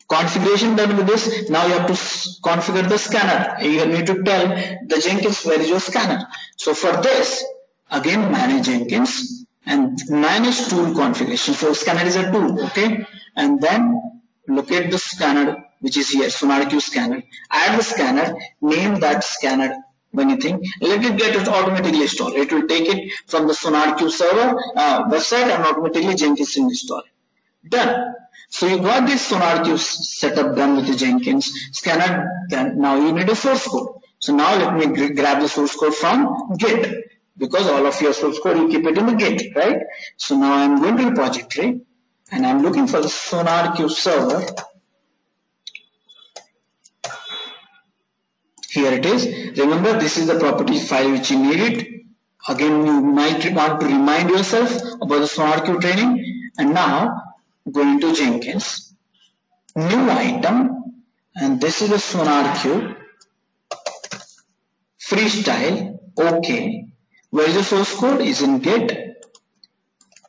[SPEAKER 2] Configuration done with this. Now you have to configure the scanner. You need to tell the Jenkins where is your scanner. So for this again manage Jenkins and manage tool configuration. So scanner is a tool, okay? And then locate the scanner which is here, SonarQube scanner. Add the scanner, name that scanner anything. Let it get it automatically installed. It will take it from the SonarQube server uh, website and automatically Jenkins install. Done. So you got this SonarQube setup done with the Jenkins scanner. Then now you need a source code. So now let me grab the source code from Git because all of your source code you keep it in the git right? So now i'm going to repository and i'm looking for the sonarqube server. Here it is. Remember this is the property file which you need it again you might want to remind yourself about the sonarqube training. And now going to jenkins. New item. And this is the sonarqube freestyle. Okay where the source code is in git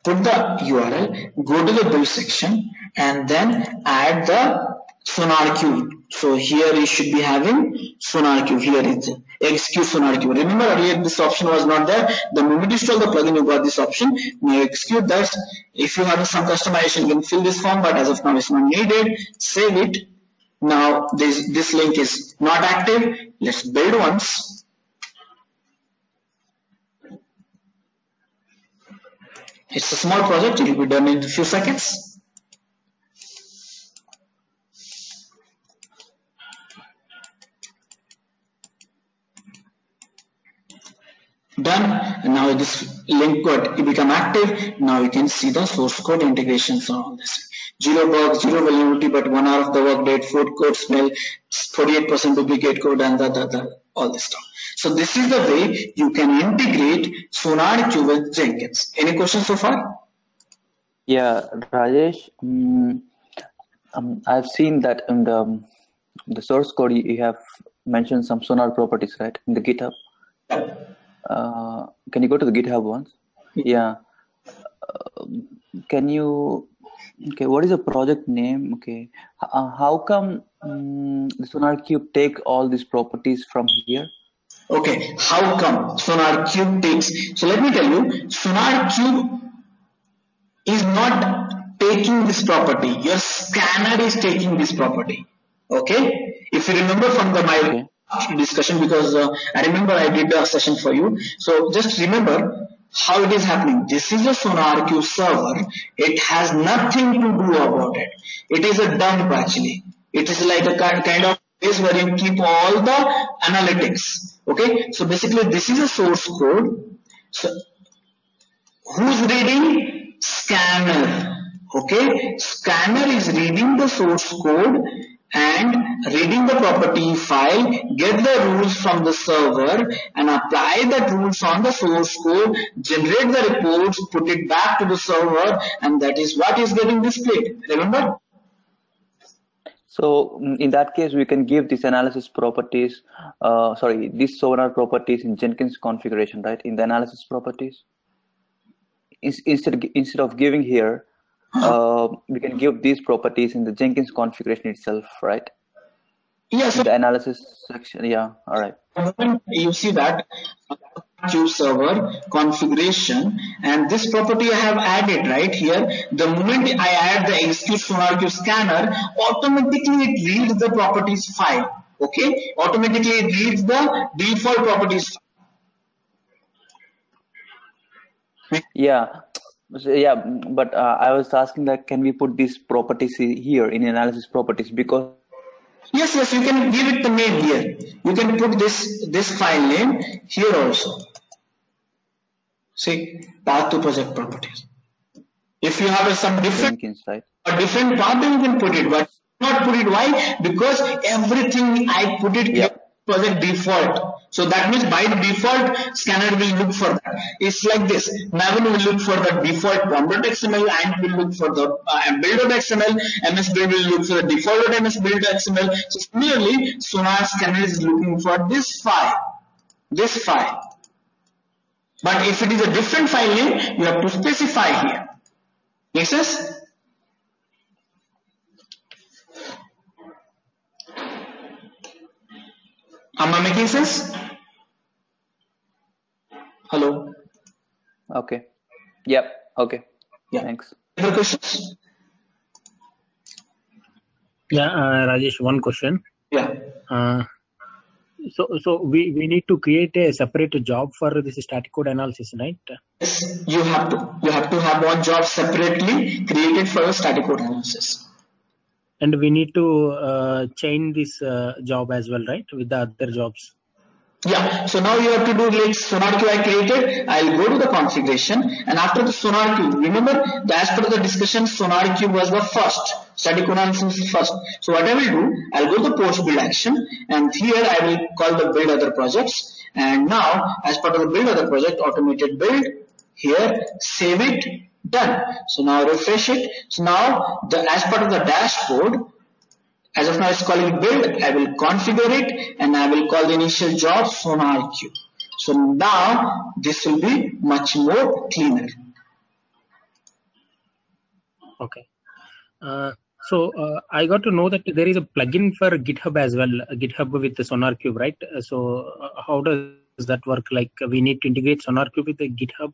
[SPEAKER 2] put the url go to the build section and then add the SonarQube. So here you should be having SonarQube. Here is execute SonarQube. Remember earlier this option was not there. The moment you install the plugin, you got this option. Now execute that. If you have some customization, you can fill this form, but as of now it's not needed. Save it. Now this this link is not active. Let's build once. It's a small project, it will be done in a few seconds. Done. And now this link got become active. Now you can see the source code integrations on this. zero bugs, zero vulnerability, but one hour of the work date, food code smell, 48% duplicate code, and the, the, the, all this stuff. So this is the way you can integrate SonarQube with Jenkins. Any questions so far?
[SPEAKER 6] Yeah, Rajesh, um, um, I've seen that in the, um, the source code you have mentioned some Sonar properties, right, in the GitHub. Uh, can you go to the GitHub once? Yeah. Um, can you? Okay, what is the project name? Okay, uh, how come um, the SonarQube take all these properties from here?
[SPEAKER 2] Okay, how come sonar SonarQube takes? So let me tell you, sonar SonarQube is not taking this property. Your scanner is taking this property. Okay, if you remember from the my
[SPEAKER 6] Okay.
[SPEAKER 2] discussion, because uh, I remember I did a session for you. So just remember how it is happening. This is a sonar SonarQube server. It has nothing to do about it. It is a dump actually. It is like a kind of place where you keep all the analytics. Okay, so basically this is a source code. So who's reading scanner okay scanner is reading the source code and reading the property file get the rules from the server and apply that rules on the source code generate the reports put it back to the server and that is what is getting displayed remember
[SPEAKER 6] So mm, in that case, we can give this analysis properties, uh, sorry, these Sonar properties in Jenkins configuration, right? In the analysis properties, Ins- instead instead of giving here, uh, we can give these properties in the Jenkins configuration itself, right?
[SPEAKER 2] yes
[SPEAKER 6] In the analysis section. Yeah. All right.
[SPEAKER 2] you see that queue server configuration. And this property I have added right here. The moment I add the execute SonarQube scanner automatically it reads the properties file. Okay? Automatically it reads the default properties
[SPEAKER 6] Yeah. So, yeah, but uh, I was asking that can we put these properties here in analysis properties? Because
[SPEAKER 2] yes yes you can give it the name here. You can put this this file name here also. See path to project properties. If you have some different
[SPEAKER 6] right?
[SPEAKER 2] a different path then you can put it. But not put it why? Because everything i put it
[SPEAKER 6] Yeah.
[SPEAKER 2] project default so that means by default scanner will look for that. It's like this. Maven will look for the default pom.xml and will look for the uh, build.xml ms build will look for the default ms build.xml so similarly sonar scanner is looking for this file. This file. But if it is a different file name you have to specify here. Makes sense Am I making sense? Hello.
[SPEAKER 6] Okay. Yep. Okay.
[SPEAKER 2] Yeah.
[SPEAKER 6] Thanks.
[SPEAKER 2] Other questions?
[SPEAKER 5] Yeah, uh, Rajesh, one question.
[SPEAKER 2] Yeah.
[SPEAKER 5] Uh, so, so we, we need to create a separate job for this static code analysis, right?
[SPEAKER 2] Yes, you have to. You have to have one job separately created for a static code analysis.
[SPEAKER 5] And we need to uh, chain this uh, job as well, right, with the other jobs.
[SPEAKER 2] Yeah. So now you have to do like SonarQube I created. I'll go to the configuration and after the SonarQube, remember the, as per the discussion, SonarQube was the first. Static analysis first. So what I will do, I'll go to post build action and here I will call the build other projects. And now as part of the build other project, automated build, here, save it, done. So now refresh it. So now the as part of the dashboard, as of now it's calling build, I will configure it and I will call the initial job SonarQube. So now this will be much more cleaner.
[SPEAKER 5] Okay. Uh, so uh, I got to know that there is a plugin for GitHub as well, GitHub with the SonarQube, right? Uh, So uh, how does that work? Like we need to integrate SonarQube with the GitHub.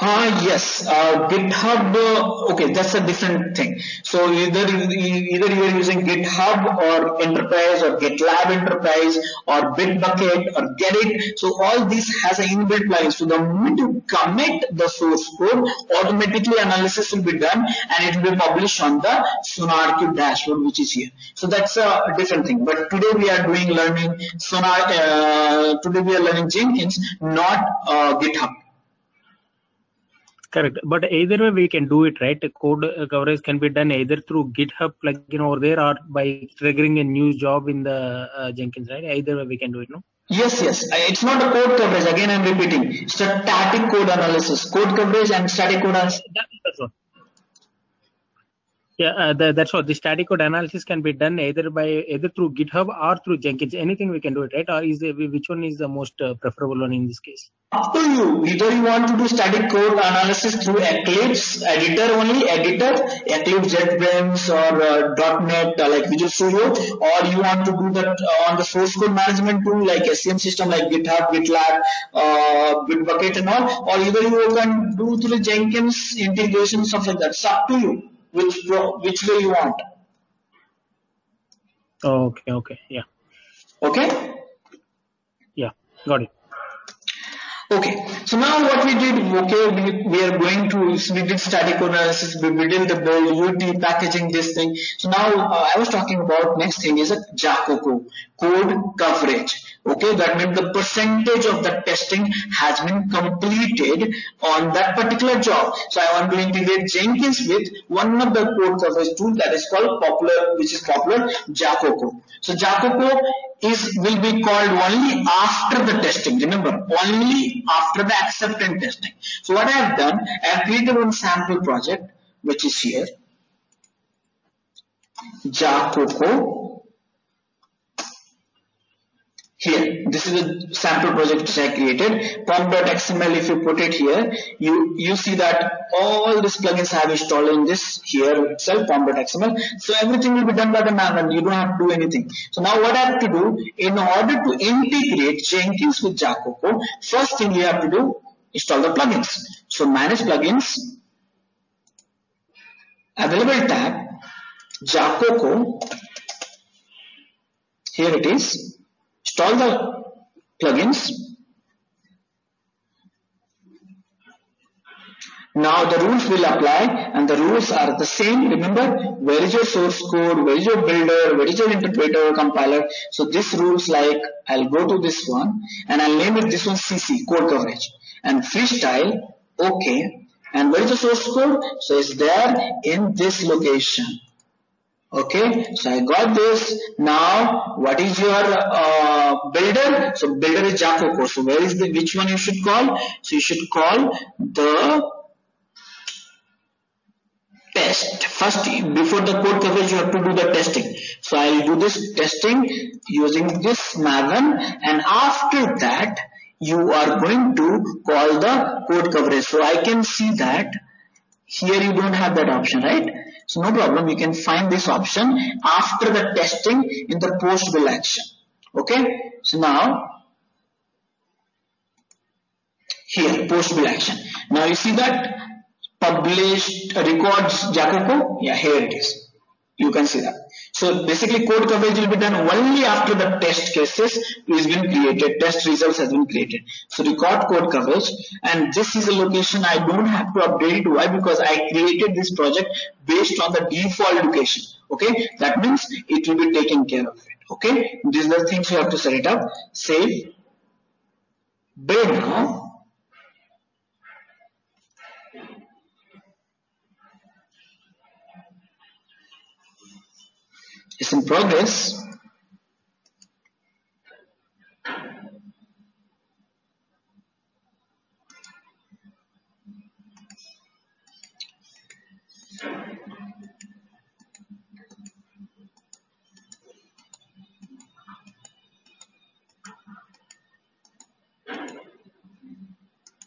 [SPEAKER 2] Ah yes, uh, GitHub. Uh, okay, that's a different thing. So either either you are using GitHub or Enterprise or GitLab Enterprise or Bitbucket or Gerrit. So all this has an inbuilt plugin. So the moment you commit the source code, automatically analysis will be done and it will be published on the SonarQube dashboard, which is here. So that's a different thing. But today we are doing learning Sonar. Uh, today we are learning Jenkins, not uh, GitHub.
[SPEAKER 5] Correct. But either way we can do it, right? Code uh, coverage can be done either through GitHub plugin over there or by triggering a new job in the uh, Jenkins, right? Either way we can do it, no?
[SPEAKER 2] Yes, yes. Uh, It's not a code coverage. Again, I'm repeating. Static code analysis. Code coverage and static code analysis.
[SPEAKER 5] That, that's. Yeah, uh, the, that's what the static code analysis can be done either by either through GitHub or through Jenkins. Anything we can do it, right? Or is there, which one is the most uh, preferable one in this case?
[SPEAKER 2] To you. Either you want to do static code analysis through Eclipse editor only, editor, Eclipse JetBrains or uh, .NET uh, like Visual Studio, or you want to do that uh, on the source code management tool like SCM system like GitHub, GitLab, uh, Bitbucket and all, or either you can do through Jenkins integration stuff like that. It's up to you which which way you want.
[SPEAKER 5] Oh, okay, okay, yeah,
[SPEAKER 2] Okay.
[SPEAKER 5] yeah, got it.
[SPEAKER 2] Okay, so now what we did, okay, we, we are going to, we did static code analysis, we, we did the build, UT packaging this thing. So now uh, I was talking about next thing is a Jacoco, code coverage. Okay, that means the percentage of the testing has been completed on that particular job. So I want to integrate Jenkins with one of the code coverage tool that is called popular, which is popular, Jacoco. So Jacoco is will be called only after the testing. Remember, only after the acceptance testing. So what I have done, I have created one sample project which is here. Jacoco. Here, this is a sample project which I created. Pom.xml, if you put it here, you, you see that all these plugins have installed in this here itself, pom.xml. So everything will be done by the man you don't have to do anything. So now what I have to do, in order to integrate Jenkins with Jacoco, first thing you have to do, install the plugins. So manage plugins, available tab, Jacoco, here it is, install the plugins. Now the rules will apply and the rules are the same. Remember, where is your source code, where is your builder, where is your interpreter, or compiler. So this rules like, I'll go to this one and I'll name it this one CC, code coverage. And freestyle, okay. And where is the source code? So it's there in this location okay so i got this. Now what is your uh, builder? So builder is jacoco so where is the which one you should call? So you should call the test. First before the code coverage you have to do the testing. So i'll do this testing using this maven. And after that you are going to call the code coverage. So i can see that here you don't have that option right so no problem, you can find this option after the testing in the post build action. Okay, so now here post build action. Now you see that published records Jacoco. Yeah, here it is. You can see that. So basically code coverage will be done only after the test cases is been created, test results has been created. So record code coverage and this is a location I don't have to update it. Why? Because I created this project based on the default location. Okay, that means it will be taken care of it. Okay, these are the things you have to set it up. Save. Build now. Is in progress.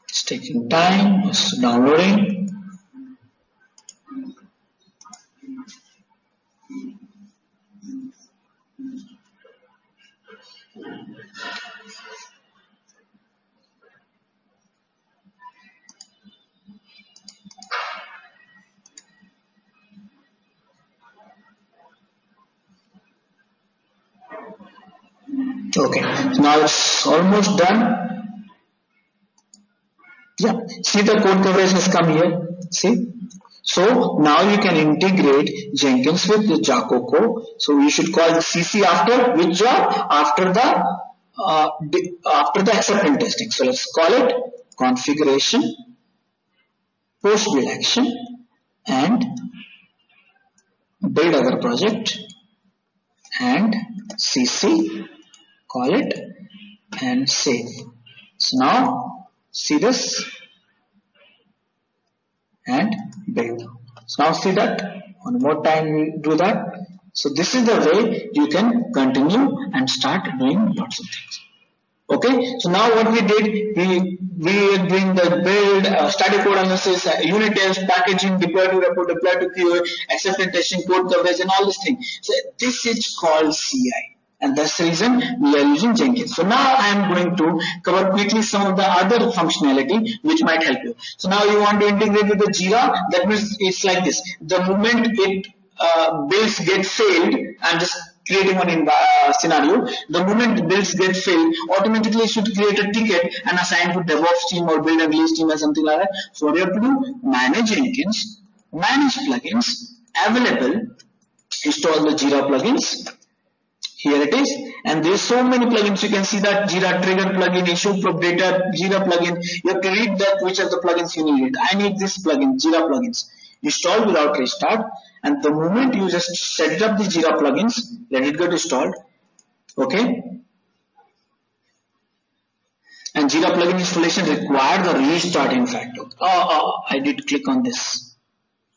[SPEAKER 2] It's taking time, it's downloading. Okay, now it's almost done. Yeah, see the code coverage has come here. See? So now you can integrate Jenkins with the Jacoco. So you should call CC after which job? After the uh, after the acceptance testing. So let's call it configuration post build action and build other project and cc call it and save so now see this and build so now see that. One more time we do that. So this is the way you can continue and start doing lots of things. Okay, so now what we did, we we are doing the build, uh, static code analysis, uh, unit test, packaging, deploy to report, deploy to QA, acceptance testing, code coverage, and all these things. So this is called CI. And that's the reason we are using Jenkins. So now I am going to cover quickly some of the other functionality which might help you. So now you want to integrate with the Jira. That means it's like this. The moment it uh, builds get failed, I'm just creating one uh, scenario, the moment builds get failed, automatically it should create a ticket and assign to DevOps team or build and release team or something like that. So what you have to do, manage Jenkins, manage plugins, available, install the Jira plugins. Here it is, and there's so many plugins. You can see that Jira trigger plugin, issue data, Jira plugin. You have to read that which are the plugins you need. I need this plugin, Jira plugins. Install without restart and the moment you just set up the Jira plugins, let it get installed. Okay. And Jira plugin installation required the restart in fact. Oh, oh, I did click on this.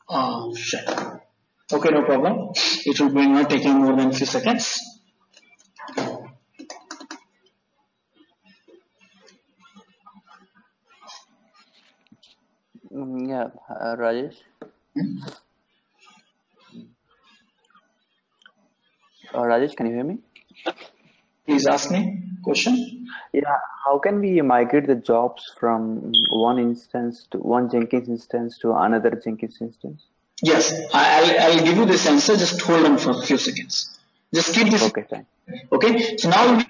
[SPEAKER 2] Oh, shit. Okay, no problem. It will be not taking more than few seconds.
[SPEAKER 6] Uh, Rajesh. Hmm? Uh, Rajesh, can you hear me?
[SPEAKER 2] Please ask me question.
[SPEAKER 6] Yeah, how can we migrate the jobs from one instance to one Jenkins instance to another Jenkins instance?
[SPEAKER 2] Yes, I'll, I'll give you this answer. Just hold on for a few seconds. Just keep this.
[SPEAKER 6] Okay, fine.
[SPEAKER 2] Okay, so now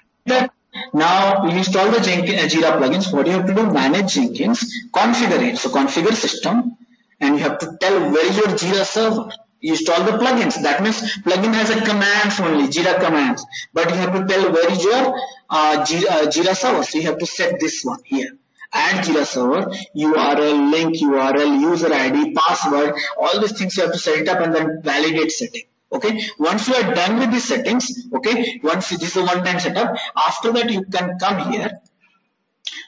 [SPEAKER 2] now you install the Jenkins, Jira plugins. What do you have to do, manage Jenkins, configure it. So configure system, and you have to tell where your Jira server install the plugins. That means plugin has a commands only, Jira commands. But you have to tell where is your uh, Jira, uh, Jira server. So you have to set this one here. Add Jira server, URL, link URL, user ID, password, all these things you have to set it up and then validate setting. Okay, once you are done with these settings, okay, once this is a one time setup, after that you can come here,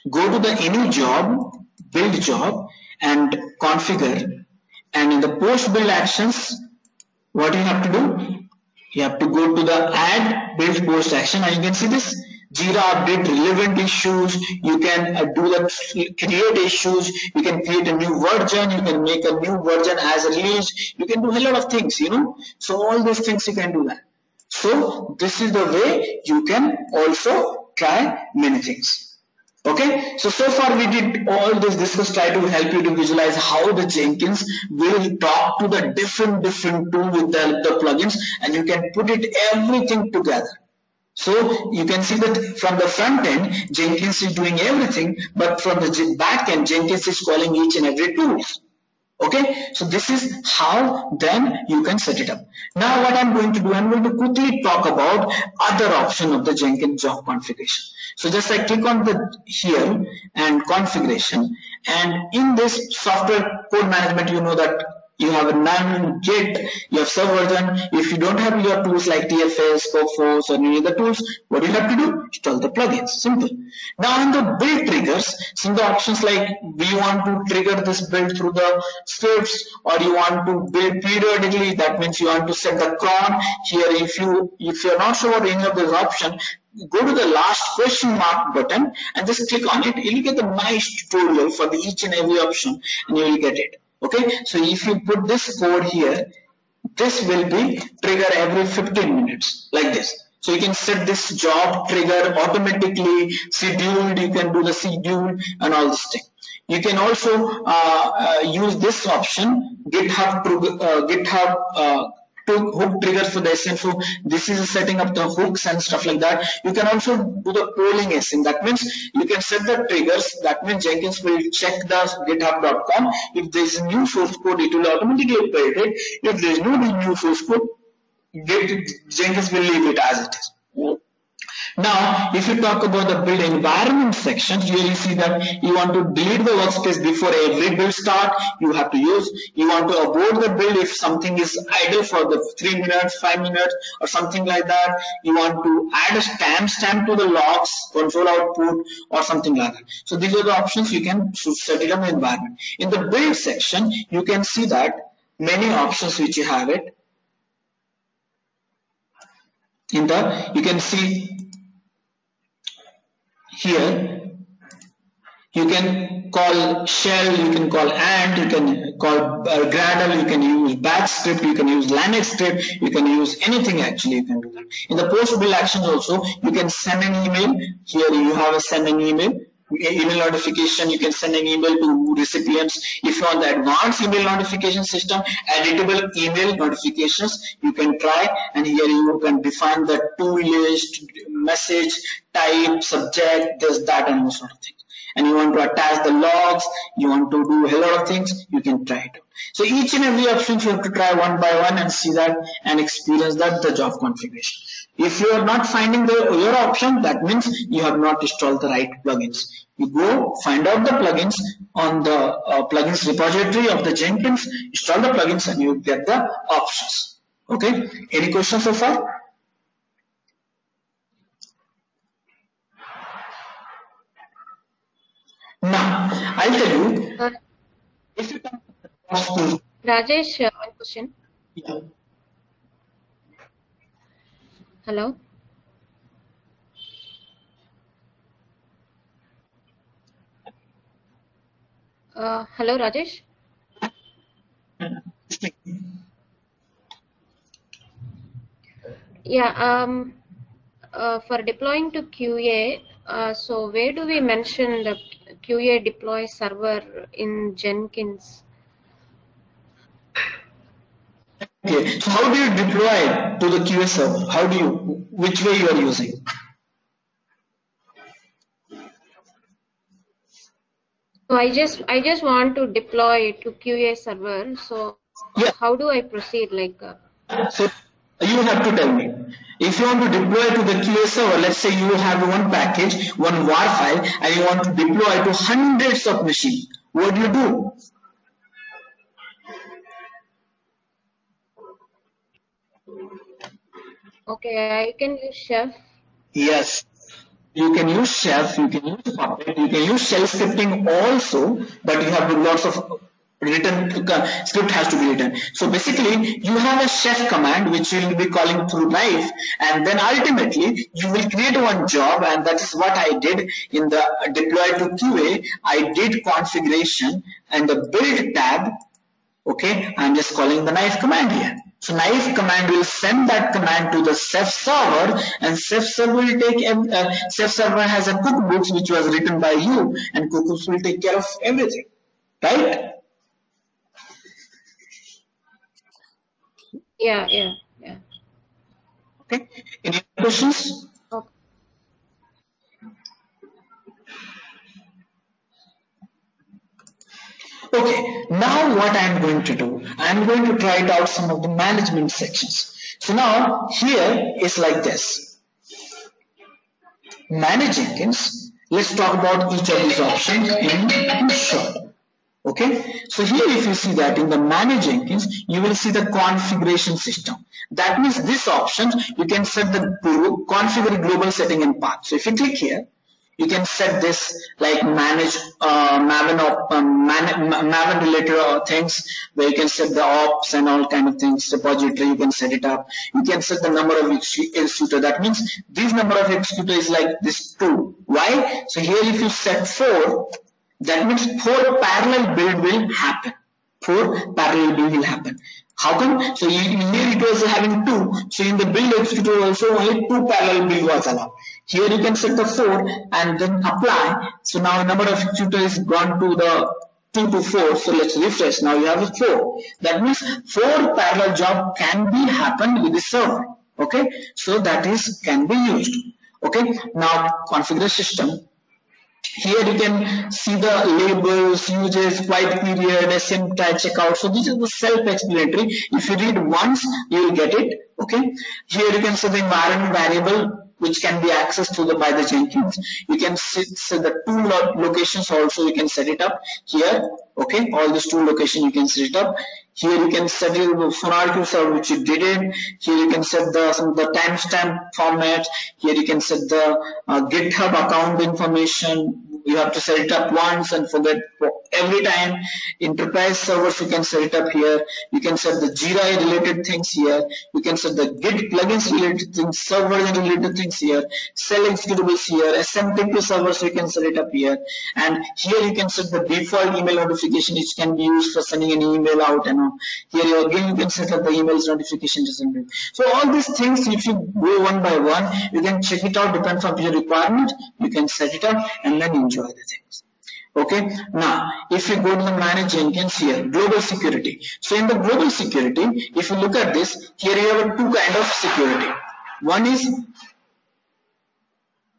[SPEAKER 2] go to the any job, build job and configure. And in the post build actions what you have to do? You have to go to the add build post action. And you can see this Jira update relevant issues, you can uh, do the create issues, you can create a new version, you can make a new version as released, you can do a lot of things, you know. So all those things you can do that. So this is the way you can also try many things. Okay, so so far we did all this discuss try to help you to visualize how the Jenkins will talk to the different different tool with the, the plugins and you can put it everything together. So you can see that from the front end Jenkins is doing everything but from the back end Jenkins is calling each and every tools okay? So this is how then you can set it up. Now what i'm going to do i'm going to quickly talk about other option of the jenkins job configuration. So just i click on the here and configuration. And in this software code management you know that you have a none git you have subversion if you don't have your tools like tfs Perforce or any other tools what do you have to do? Install the plugins. Simple. Now in the build triggers some the options like we want to trigger this build through the scripts or you want to build periodically that means you want to set the cron. Here if you if you're not sure about any of those options go to the last question mark button and just click on it. You'll get the nice tutorial for the each and every option and you will get it okay so if you put this code here this will be trigger every 15 minutes like this. So you can set this job trigger automatically scheduled you can do the schedule and all this thing. You can also uh, uh, use this option github uh, github uh, hook triggers for the SNFO. This is setting up the hooks and stuff like that. You can also do the polling SN. That means you can set the triggers. That means Jenkins will check the github.com. If there is a new source code, it will automatically build it. If there is no new source code, Jenkins will leave it as it is. Now, if you talk about the build environment section, here you see that you want to delete the workspace before every build start. You have to use, you want to abort the build if something is idle for the three minutes, five minutes or something like that. You want to add a timestamp to the logs, control output or something like that. So these are the options you can set it up in the environment. In the build section, you can see that many options which you have it. In the, you can see here you can call shell, you can call ant, you can call uh, Gradle, you can use batch script, you can use Linux script, you can use anything actually you can do that. In the post build actions also, you can send an email. Here you have a send an email email notification you can send an email to recipients. If you want the advanced email notification system editable email notifications you can try. And here you can define the to list message type subject this that and those sort of things. And you want to attach the logs you want to do a lot of things you can try it. So each and every option you have to try one by one and see that and experience that the job configuration. If you are not finding the your option, that means you have not installed the right plugins. You go find out the plugins on the uh, plugins repository of the Jenkins, install the plugins and you get the options. Okay, any questions so far? Now, I'll tell you,
[SPEAKER 4] Uh,
[SPEAKER 2] if you come to
[SPEAKER 4] Rajesh, uh, one question.
[SPEAKER 2] yeah,
[SPEAKER 4] Hello. Uh, hello, Rajesh. Yeah. Um. Uh, for deploying to QA, uh, so where do we mention the QA deploy server in Jenkins?
[SPEAKER 2] Okay, so how do you deploy to the QA server? How do you, which way you are using?
[SPEAKER 4] So I just I just want to deploy to QA server. So
[SPEAKER 2] Yeah.
[SPEAKER 4] how do I proceed? Like, uh,
[SPEAKER 2] So you have to tell me. If you want to deploy to the QA server, let's say you have one package, one WAR file, and you want to deploy to hundreds of machines. What do you do?
[SPEAKER 4] okay, I can use Chef.
[SPEAKER 2] Yes. You can use Chef, you can use Puppet, you can use shell scripting also, but you have lots of written uh, script has to be written. So basically, you have a chef command which you will be calling through live, and then ultimately you will create one job, and that is what I did in the deploy to QA. I did configuration and the build tab. Okay, I'm just calling the knife command here. So knife command will send that command to the Chef server and Chef server will take, uh, Chef server has a cookbooks which was written by you and cookbooks will take care of everything. Right?
[SPEAKER 4] Yeah, yeah, yeah.
[SPEAKER 2] Okay. Any questions?
[SPEAKER 4] Okay.
[SPEAKER 2] Now what I am going to do, I am going to try it out some of the management sections. So now here is like this. Manage Jenkins. Let's talk about each of these options in short. Okay, so here if you see that in the manage Jenkins, you will see the configuration system. That means this option, you can set the configure global setting and path. So if you click here, you can set this like manage uh, Maven op, um, man, Maven related uh, things where you can set the ops and all kind of things repository you can set it up. You can set the number of ex- executor. That means this number of executor is like this two why? So here if you set four that means four parallel build will happen. Four parallel build will happen how come? So here it was having two. So in the build executor also only two parallel build was allowed. Here you can set the four and then apply. So now number of executor is gone to the 2 to 4 so let's refresh. Now you have a 4 that means 4 parallel job can be happened with the server. Okay? So that is can be used. Okay? Now configure system here you can see the labels, uses, quiet period, tag checkout. So this is the self-explanatory. If you read once, you will get it. Okay. Here you can see the environment variable which can be accessed through the by the Jenkins. You can set, set the two locations also you can set it up here. Okay, all these two locations you can set it up. Here you can set it the SonarQube server which you didn't. Here you can set the some of the timestamp formats. Here you can set the uh, GitHub account information. You have to set it up once and forget every time. Enterprise servers you can set it up here. You can set the jira related things here. You can set the git plugins related things server related things here. Cell executables here. Smtp servers you can set it up here. And here you can set the default email notification which can be used for sending an email out and all. here you again you can set up the emails notification to so all these things if you go one by one you can check it out depends on your requirement you can set it up and then enjoy the things. Okay? Now if you go to the manage jenkins here global security. So in the global security if you look at this here you have two kind of security. One is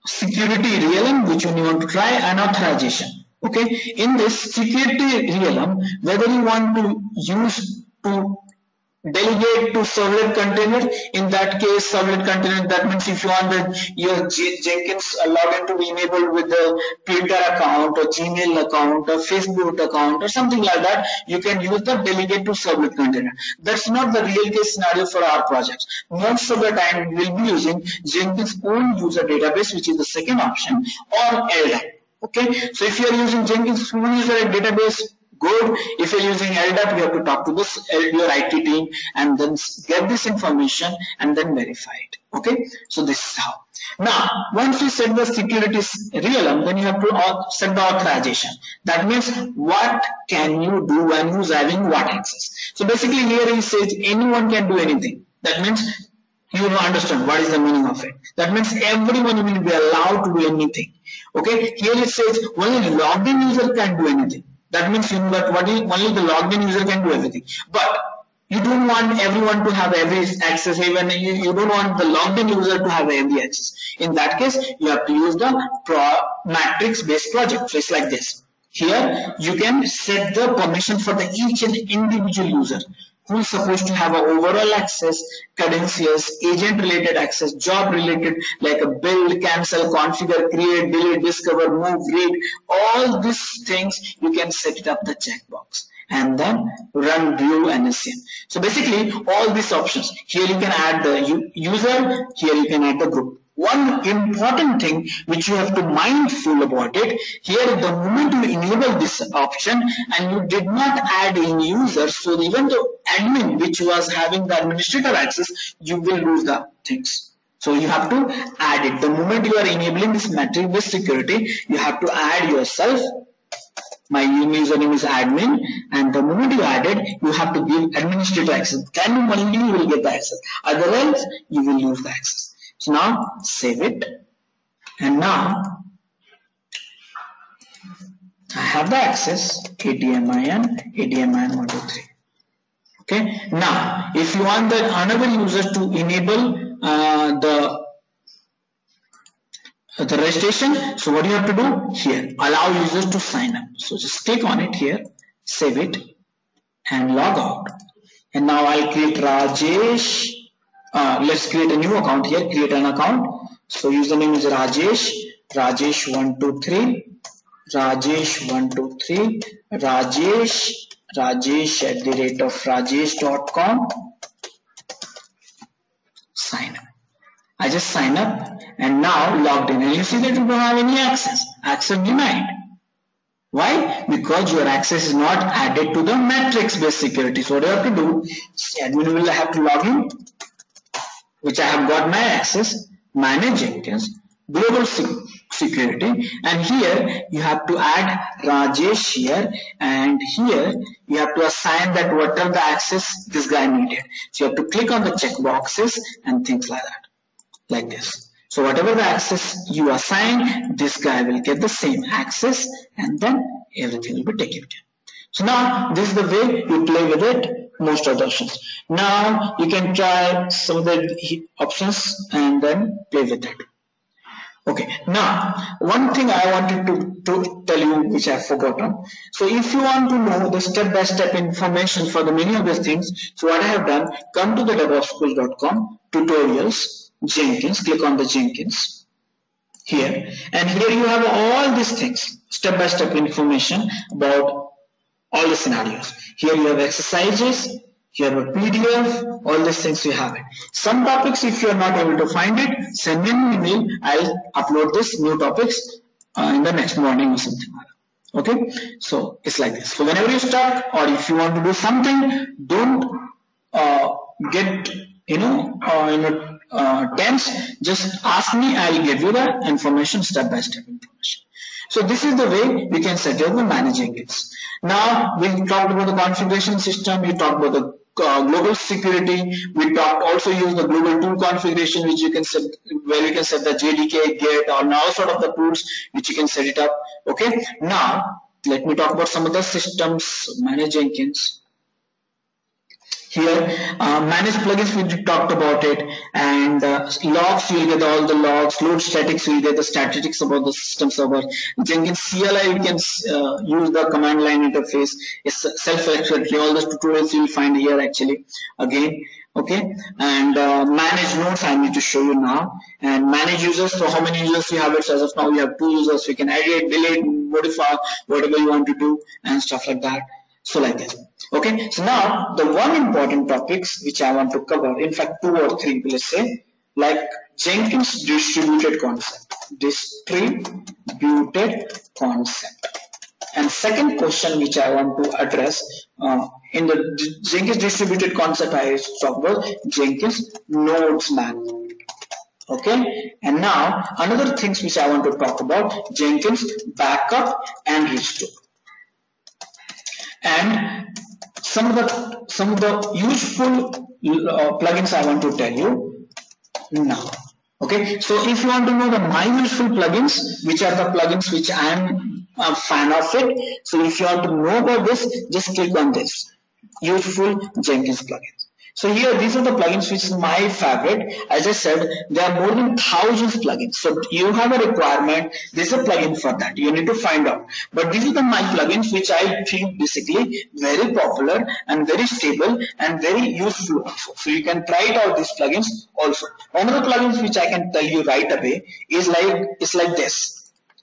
[SPEAKER 2] security realm which you want to try and authorization. Okay? In this security realm whether you want to use to delegate to servlet container in that case servlet container that means if you want that your jenkins uh, login to be enabled with the twitter account or gmail account or facebook account or something like that you can use the delegate to servlet container that's not the real case scenario for our projects. Most of the time we will be using jenkins own user database which is the second option or ldap okay? So if you are using jenkins own user database good. If you're using LDAP, you have to talk to this your IT team and then get this information and then verify it. Okay, so this is how. Now, once you set the security realm, um, then you have to uh, set the authorization. That means what can you do and who's having what access. So basically here he says anyone can do anything. That means you will understand what is the meaning of it. That means everyone will be allowed to do anything. Okay, here it says only logged in user can do anything. That means you only the logged in user can do everything. But you don't want everyone to have every access even you, you don't want the logged in user to have every access. In that case you have to use the matrix based project it's like this. Here you can set the permission for the each and individual user who is supposed to have an overall access, credentials, agent related access, job related like a build, cancel, configure, create, delete, discover, move, read, all these things you can set it up the checkbox and then run view and SCM. So basically all these options, here you can add the user, here you can add the group one important thing which you have to mindful about it here the moment you enable this option and you did not add any users so even the admin which was having the administrator access you will lose the things. So you have to add it. The moment you are enabling this matrix based security you have to add yourself. My username is admin and the moment you add it you have to give administrator access. Then only you will get the access. Otherwise you will lose the access so now save it and now I have the access ADMIN, ADMIN 123. Okay. Now, if you want the another user to enable uh, the the registration, so what you have to do here? Allow users to sign up. So just click on it here, save it, and log out. And now I'll create Rajesh uh, let's create a new account here. Create an account. So username is rajesh. Rajesh123 rajesh123 rajesh rajesh. At the rate of rajesh.com sign up. I just sign up and now logged in. And you see that you don't have any access. Access denied. Why? Because your access is not added to the matrix based security. So what you have to do, admin will have to log in which I have got my access, manage Jenkins, global security and here you have to add Rajesh here and here you have to assign that whatever the access this guy needed. So you have to click on the check boxes and things like that, like this. So whatever the access you assign, this guy will get the same access and then everything will be taken. So now this is the way you play with it most of the options. Now you can try some of the options and then play with it. Okay, now one thing I wanted to, to tell you which I have forgotten. So if you want to know the step-by-step -step information for the many of these things, so what I have done, come to the devopsschools.com tutorials Jenkins, click on the Jenkins here and here you have all these things step by step information about all the scenarios. Here you have exercises, you have a PDF, all these things you have it. Some topics if you are not able to find it, send me an email, I'll upload this new topics uh, in the next morning or something like that. Okay, so it's like this. So whenever you stuck or if you want to do something, don't uh, get you know uh, in a uh, tense. Just ask me. I'll give you the information step by step information. So this is the way we can set up the managing it. Now we talked about the configuration system. We talked about the uh, global security. We talked also use the global tool configuration, which you can set where you can set the JDK, Git, or now sort of the tools which you can set it up. Okay. Now let me talk about some of the systems manage Jenkins here. Uh, manage plugins we talked about it. And uh, logs you'll get all the logs load statics you'll get the statistics about the system server. Jenkins cli you can uh, use the command line interface. It's self-explanatory all the tutorials you'll find here actually again. Okay? And uh, manage nodes i need to show you now. And manage users so how many users we have? It as of now we have two users. We can edit delete modify whatever you want to do and stuff like that so like this. Okay? So now the one important topics which i want to cover in fact two or three let's say like jenkins distributed concept distributed concept. And second question which i want to address uh, in the jenkins distributed concept i talk about jenkins nodes management okay? And now another things which i want to talk about jenkins backup and restore and some of the some of the useful uh, plugins I want to tell you now. Okay, so if you want to know the my useful plugins, which are the plugins which I am a fan of it. So if you want to know about this, just click on this useful Jenkins plugins. So here, these are the plugins which is my favorite. As I said, there are more than thousands plugins. So you have a requirement, there's a plugin for that. You need to find out. But these are the my plugins which I feel basically very popular and very stable and very useful also. So you can try it out these plugins also. One of the plugins which I can tell you right away is like, is like this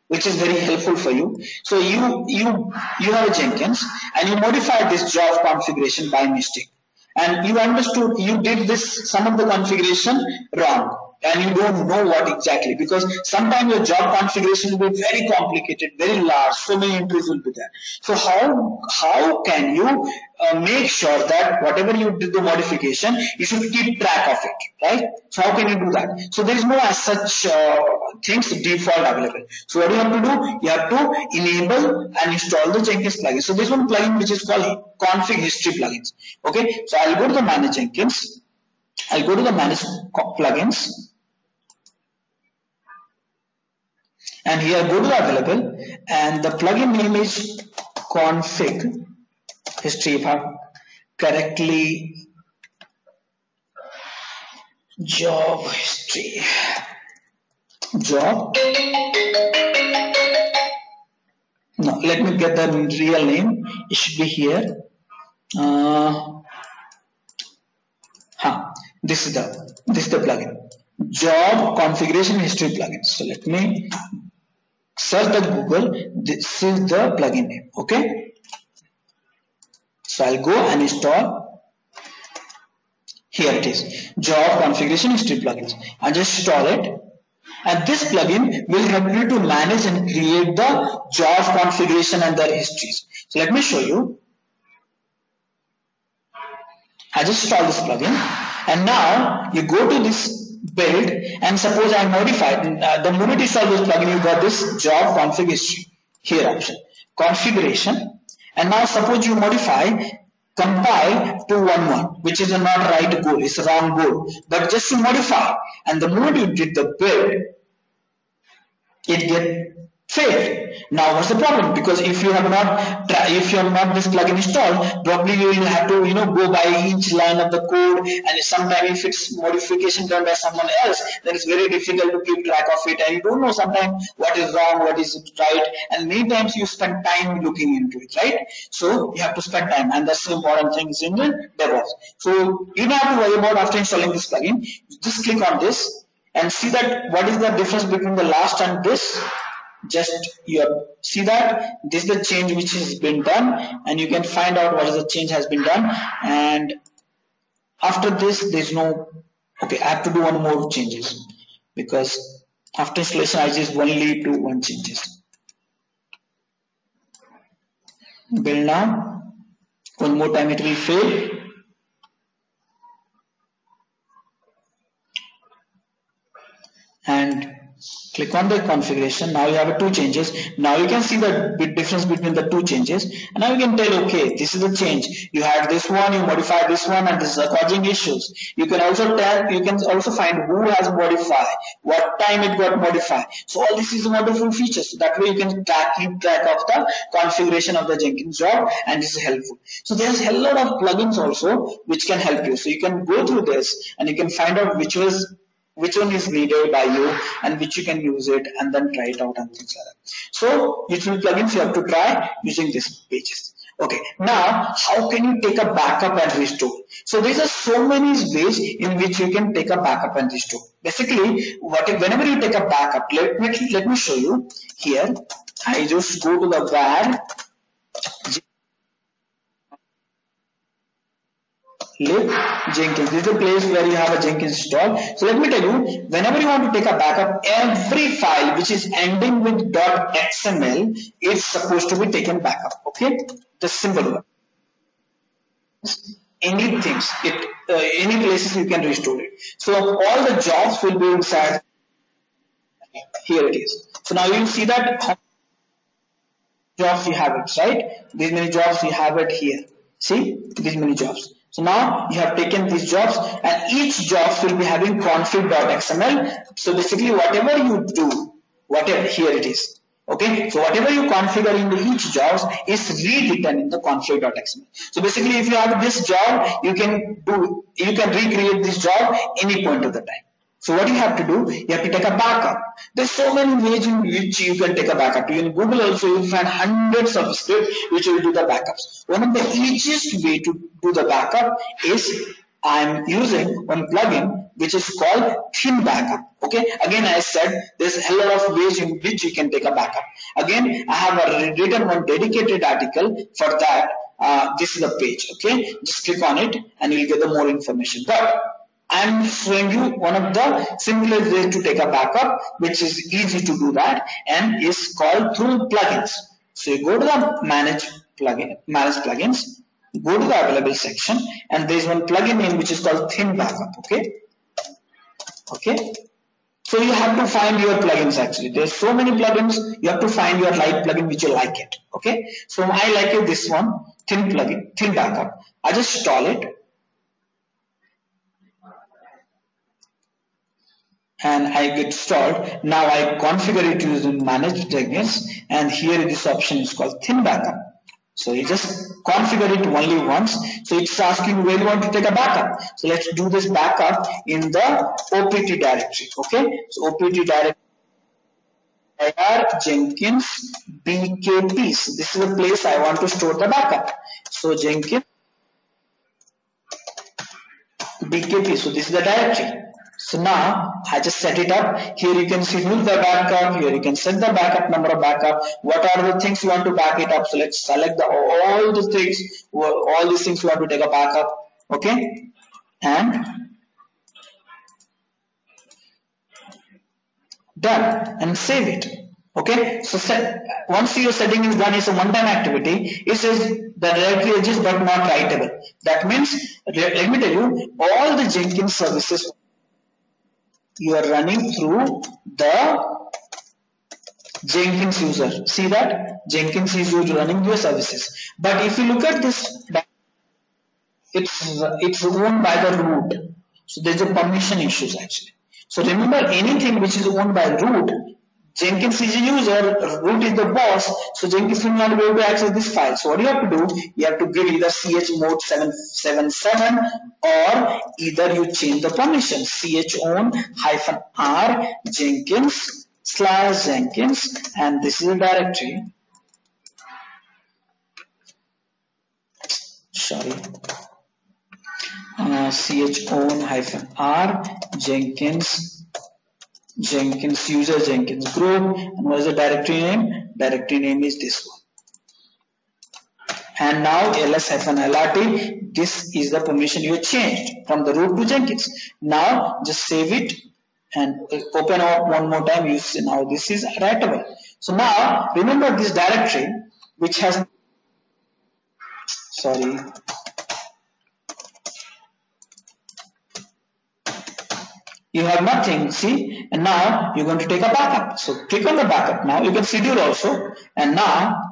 [SPEAKER 2] which is very helpful for you. So you you you have a Jenkins and you modify this job configuration by mistake and you understood you did this some of the configuration wrong and you don't know what exactly because sometimes your job configuration will be very complicated very large so many entries will be there. So how how can you uh, make sure that whatever you did the modification you should keep track of it right? So how can you do that? So there is no as such uh, things default available. So what you have to do you have to enable and install the jenkins plugin. So this one plugin which is called config history plugins okay? So i'll go to the manage jenkins. I'll go to the manage plugins and here go to available and the plugin name is config history if I correctly job history. Job? No let me get the real name. It should be here. Uh, huh, this is the this is the plugin. Job configuration history plugin. So let me search the google this is the plugin name okay so I'll go and install. Here it is, job configuration history plugins. I just install it and this plugin will help you to manage and create the job configuration and their histories. So let me show you. I just installed this plugin and now you go to this build and suppose I modify uh, the moment you install this plugin you got this job config history here option configuration and now suppose you modify compile to one one, which is a not right goal, it's a wrong goal. But just to modify, and the moment you did the build, it get failed. Now what's the problem? Because if you have not if you have not this plugin installed, probably you will have to you know go by each line of the code and sometimes if it's modification done by someone else, then it's very difficult to keep track of it and you don't know sometimes what is wrong, what is right, and many times you spend time looking into it, right? So you have to spend time and that's the important things in the DevOps. So you don't have to worry about after installing this plugin, just click on this and see that what is the difference between the last and this just you see that? This is the change which has been done and you can find out what is the change has been done. And after this there's no okay I have to do one more changes because after installation I just only do one changes. Build now one more time it will fail. And click on the configuration. Now you have two changes. Now you can see the difference between the two changes. And now you can tell okay this is the change. You had this one you modify this one and this is causing issues. You can also tell you can also find who has modified what time it got modified. So all this is wonderful features. So that way you can track, keep track of the configuration of the Jenkins job and this is helpful. So there's a lot of plugins also which can help you. So you can go through this and you can find out which was which one is needed by you and which you can use it and then try it out and things like that. So utility plugins you have to try using these pages. Okay, now how can you take a backup and restore? So these are so many ways in which you can take a backup and restore. Basically, what if, whenever you take a backup, let me let me show you here. I just go to the var lib Jenkins. This is the place where you have a Jenkins installed. So let me tell you, whenever you want to take a backup, every file which is ending with .xml is supposed to be taken backup. Okay, the simple one. Any things, it uh, any places you can restore it. So all the jobs will be inside. Here it is. So now you see that jobs you have it, right? These many jobs you have it here. See these many jobs. So now you have taken these jobs and each jobs will be having config.xml. So basically whatever you do, whatever, here it is. Okay, so whatever you configure in each jobs is rewritten in the config.xml. So basically if you have this job, you can do, you can recreate this job any point of the time. So what you have to do, you have to take a backup. There's so many ways in which you can take a backup. In Google also you find hundreds of scripts which will do the backups. One of the easiest way to do the backup is I'm using one plugin which is called Thin Backup. Okay, again I said there's a lot of ways in which you can take a backup. Again, I have written one dedicated article for that. Uh, this is the page. Okay, just click on it and you'll get the more information. But I'm showing you one of the simplest ways to take a backup, which is easy to do that and is called through plugins. So you go to the manage plugin, manage plugins, go to the available section and there is one plugin name which is called thin backup. Okay. Okay. So you have to find your plugins actually. There's so many plugins. You have to find your light plugin which you like it. Okay. So I like it this one, thin plugin, thin backup. I just install it and I get stalled. Now I configure it using manage plugins and here this option is called thin backup. So you just configure it only once. So it's asking where you want to take a backup. So let's do this backup in the OPT directory. Okay. So OPT directory ir Jenkins BKP. This is the place I want to store the backup. So Jenkins BKP. So this is the directory. So now I just set it up. Here you can see who's the backup. Here you can set the backup number of backup. What are the things you want to back it up? So let's select the all the things, all these things you want to take a backup. Okay, and done and save it. Okay, so set, once your setting is done, it's a one-time activity. It says the directory exists but not writable. That means, let me tell you, all the Jenkins services you are running through the Jenkins user. See that? Jenkins is running your services. But if you look at this, it's, it's owned by the root. So there's a permission issues actually. So remember anything which is owned by root, Jenkins is a user, root is the boss, so Jenkins will not be able to access this file. So what you have to do, you have to give either chmod 777 or either you change the permission, chown hyphen r Jenkins slash Jenkins and this is a directory. Sorry. Uh, chown hyphen r Jenkins Jenkins user Jenkins group and what is the directory name? Directory name is this one. And now ls-lrt, this is the permission you changed from the root to Jenkins. Now just save it and open up one more time. You see now this is writable. So now remember this directory which has sorry you have nothing see? And now you're going to take a backup. So click on the backup. Now you can schedule also. And now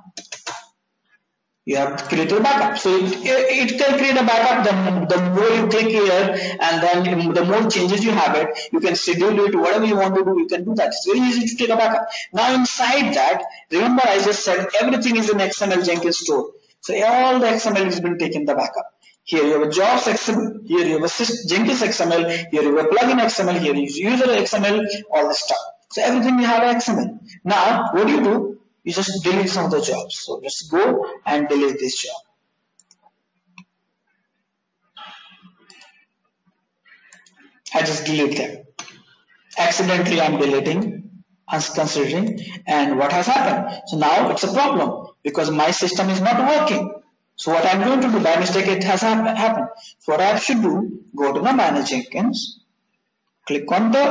[SPEAKER 2] you have created a backup. So it, it can create a backup. The, the more you click here and then the more changes you have it you can schedule it whatever you want to do you can do that. It's very easy to take a backup. Now inside that remember i just said everything is in xml jenkins store. So all the xml has been taken the backup here you have a jobs XML, here you have a Jenkins XML, here you have a plugin XML, here you is user XML, all this stuff. So everything you have XML. Now, what do you do? You just delete some of the jobs. So just go and delete this job. I just delete them. Accidentally I'm deleting, considering, and what has happened? So now it's a problem because my system is not working. So what I'm going to do by mistake it has happened. So what I should do, go to the manage Jenkins, click on the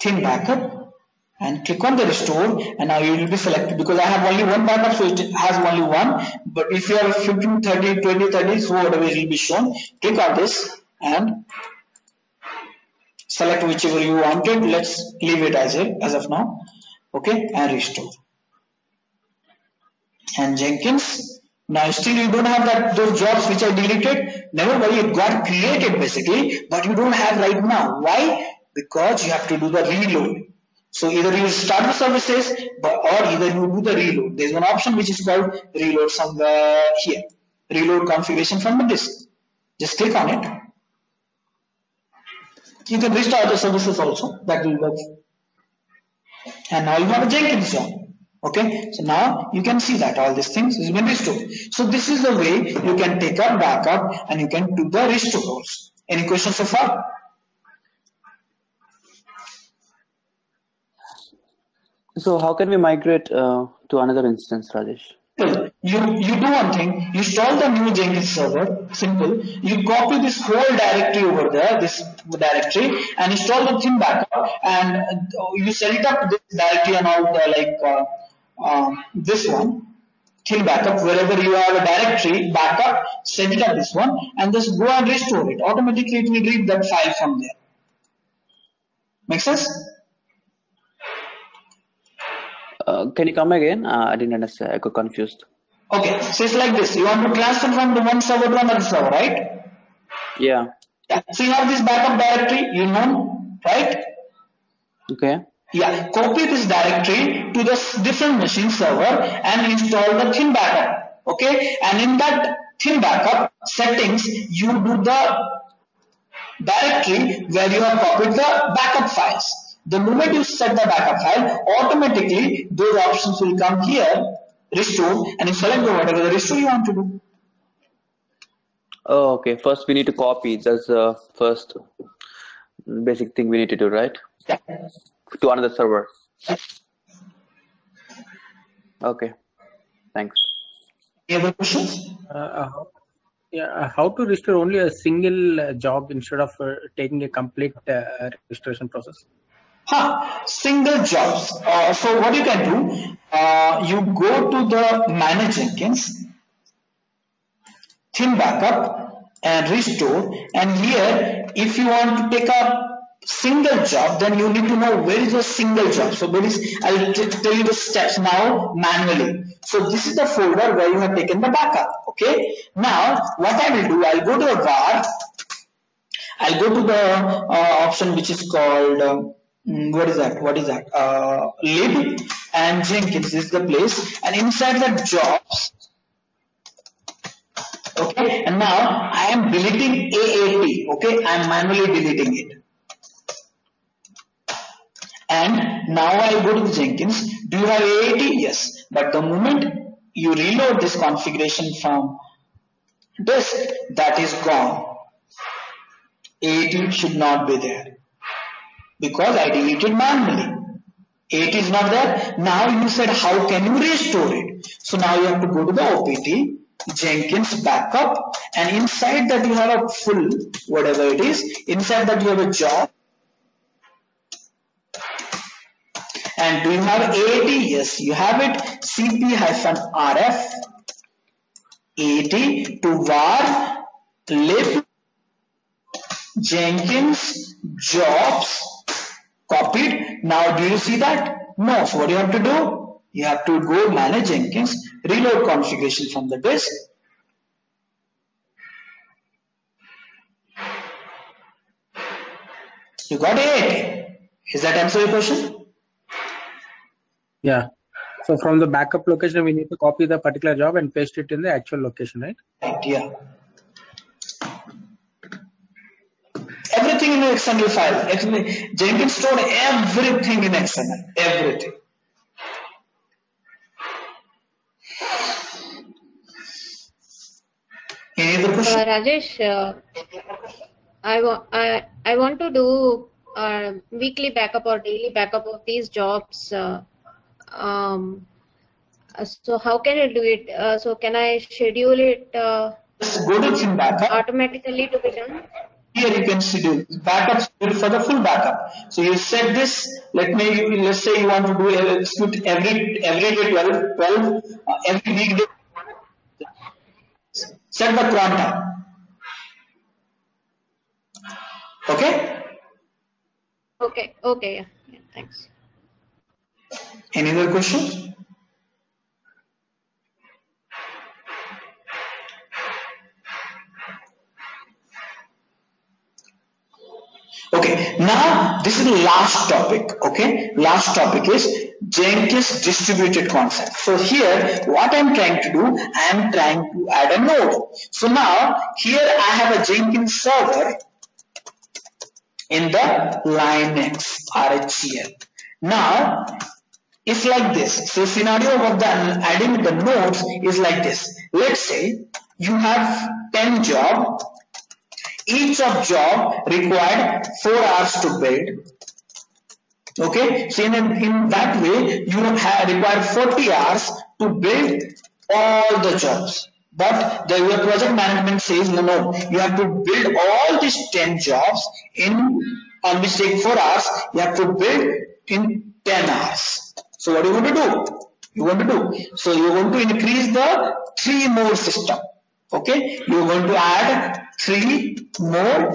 [SPEAKER 2] thin backup and click on the restore and now you will be selected because I have only one backup so it has only one. But if you have 15, 30, 20, 30 so whatever it will be shown click on this and select whichever you wanted. Let's leave it as it as of now okay and restore. And Jenkins now still you don't have that those jobs which are deleted. Never worry, it got created basically, but you don't have right now. Why? Because you have to do the reload. So either you start the services but, or either you do the reload. There's one option which is called reload somewhere here. Reload configuration from the disk. Just click on it. You can restart the services also. That will work. And now you have a Jenkins job okay? So now you can see that all these things is been restored. So this is the way you can take a backup and you can do the restore also. Any questions so far?
[SPEAKER 6] So how can we migrate uh, to another instance rajesh?
[SPEAKER 2] You you do one thing. You install the new jenkins server. Simple. You copy this whole directory over there this directory and install the thin backup and uh, you set it up this directory and all the like uh, um, this one thin backup wherever you have a directory backup send it up this one and just go and restore it. Automatically it will read that file from there. Make sense?
[SPEAKER 6] Uh, can you come again? Uh, i didn't understand. I got confused.
[SPEAKER 2] Okay so it's like this. You want to transfer from the one server to another server right?
[SPEAKER 6] Yeah.
[SPEAKER 2] Yeah. So you have this backup directory you know right?
[SPEAKER 6] Okay
[SPEAKER 2] yeah, copy this directory to the different machine server and install the thin backup. Okay, and in that thin backup settings, you do the directory where you have copied the backup files. The moment you set the backup file, automatically those options will come here, restore, and you select whatever the restore you want to do.
[SPEAKER 6] Oh, okay. First, we need to copy. That's the first basic thing we need to do, right?
[SPEAKER 2] Yeah
[SPEAKER 6] to another server. Okay, thanks.
[SPEAKER 2] Any other questions?
[SPEAKER 5] Uh, uh yeah, uh, how to restore only a single uh, job instead of uh, taking a complete uh, restoration process?
[SPEAKER 2] Huh, single jobs. so what you can do, you go to the manage Jenkins, thin backup and restore and here if you want to take a single job, then you need to know where is the single job. So where is, I'll tell you the steps now manually. So this is the folder where you have taken the backup. Okay. Now what I will do, I'll go to the var. I'll go to the uh, option which is called, uh, what is that? What is that? Uh, lib and Jenkins is the place and inside the jobs, okay and now I am deleting AAT okay I am manually deleting it and now I go to the Jenkins. Do you have AAT? Yes. But the moment you reload this configuration from disk, that is gone. AAT should not be there. because I deleted manually. 8 is not there. Now you said how can you restore it? So now you have to go to the OPT, Jenkins backup and inside that you have a full whatever it is. Inside that you have a job. And do you have AAT? Yes, you have it. CP-RF AT to var lib Jenkins jobs copied. Now do you see that? No. So what do you have to do? You have to go manage Jenkins, reload configuration from the disk. You got it. Is that answer your question?
[SPEAKER 5] Yeah. So from the backup location, we need to copy the particular job and paste it in the actual location, right?
[SPEAKER 2] Right, yeah. Everything in the XML file. Actually, Jenkins stored everything in XML. Everything. Any other
[SPEAKER 4] Uh. Rajesh, uh, I, wa- I, I want to do uh, weekly backup or daily backup of these jobs. Uh, um, uh, so how can I do it? Uh, so can I schedule it uh,
[SPEAKER 2] go to Gym Backup.
[SPEAKER 4] automatically to be done?
[SPEAKER 2] Here you can schedule backup for the full backup. So you set this. Let me let's say you want to do execute every every day 12, 12 uh, every weekday. Set the quantum. Okay.
[SPEAKER 4] Okay, okay, yeah, yeah thanks.
[SPEAKER 2] Any other questions? Okay, now this is the last topic. Okay, last topic is Jenkins distributed concept. So here, what I'm trying to do, I'm trying to add a node. So now here I have a Jenkins server in the Linux RHCL. Now it's like this. So scenario of the adding the nodes is like this. Let's say you have 10 job. Each of job required 4 hours to build. Okay, so in, in that way you have require 40 hours to build all the jobs. But the your project management says no no you have to build all these 10 jobs in on which take 4 hours you have to build in 10 hours. So what you going to do? You want to do so you want to increase the three more system. Okay, you going to add three more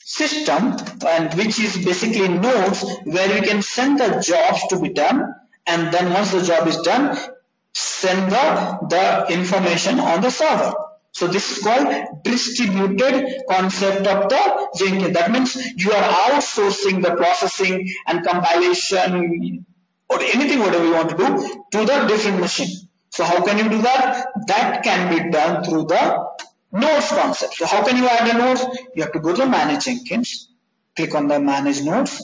[SPEAKER 2] system and which is basically nodes where you can send the jobs to be done and then once the job is done send the, the information on the server. So this is called distributed concept of the Jenkins. That means you are outsourcing the processing and compilation or anything whatever you want to do to the different machine. So how can you do that? That can be done through the nodes concept. So how can you add a nodes? You have to go to the manage Jenkins, click on the manage nodes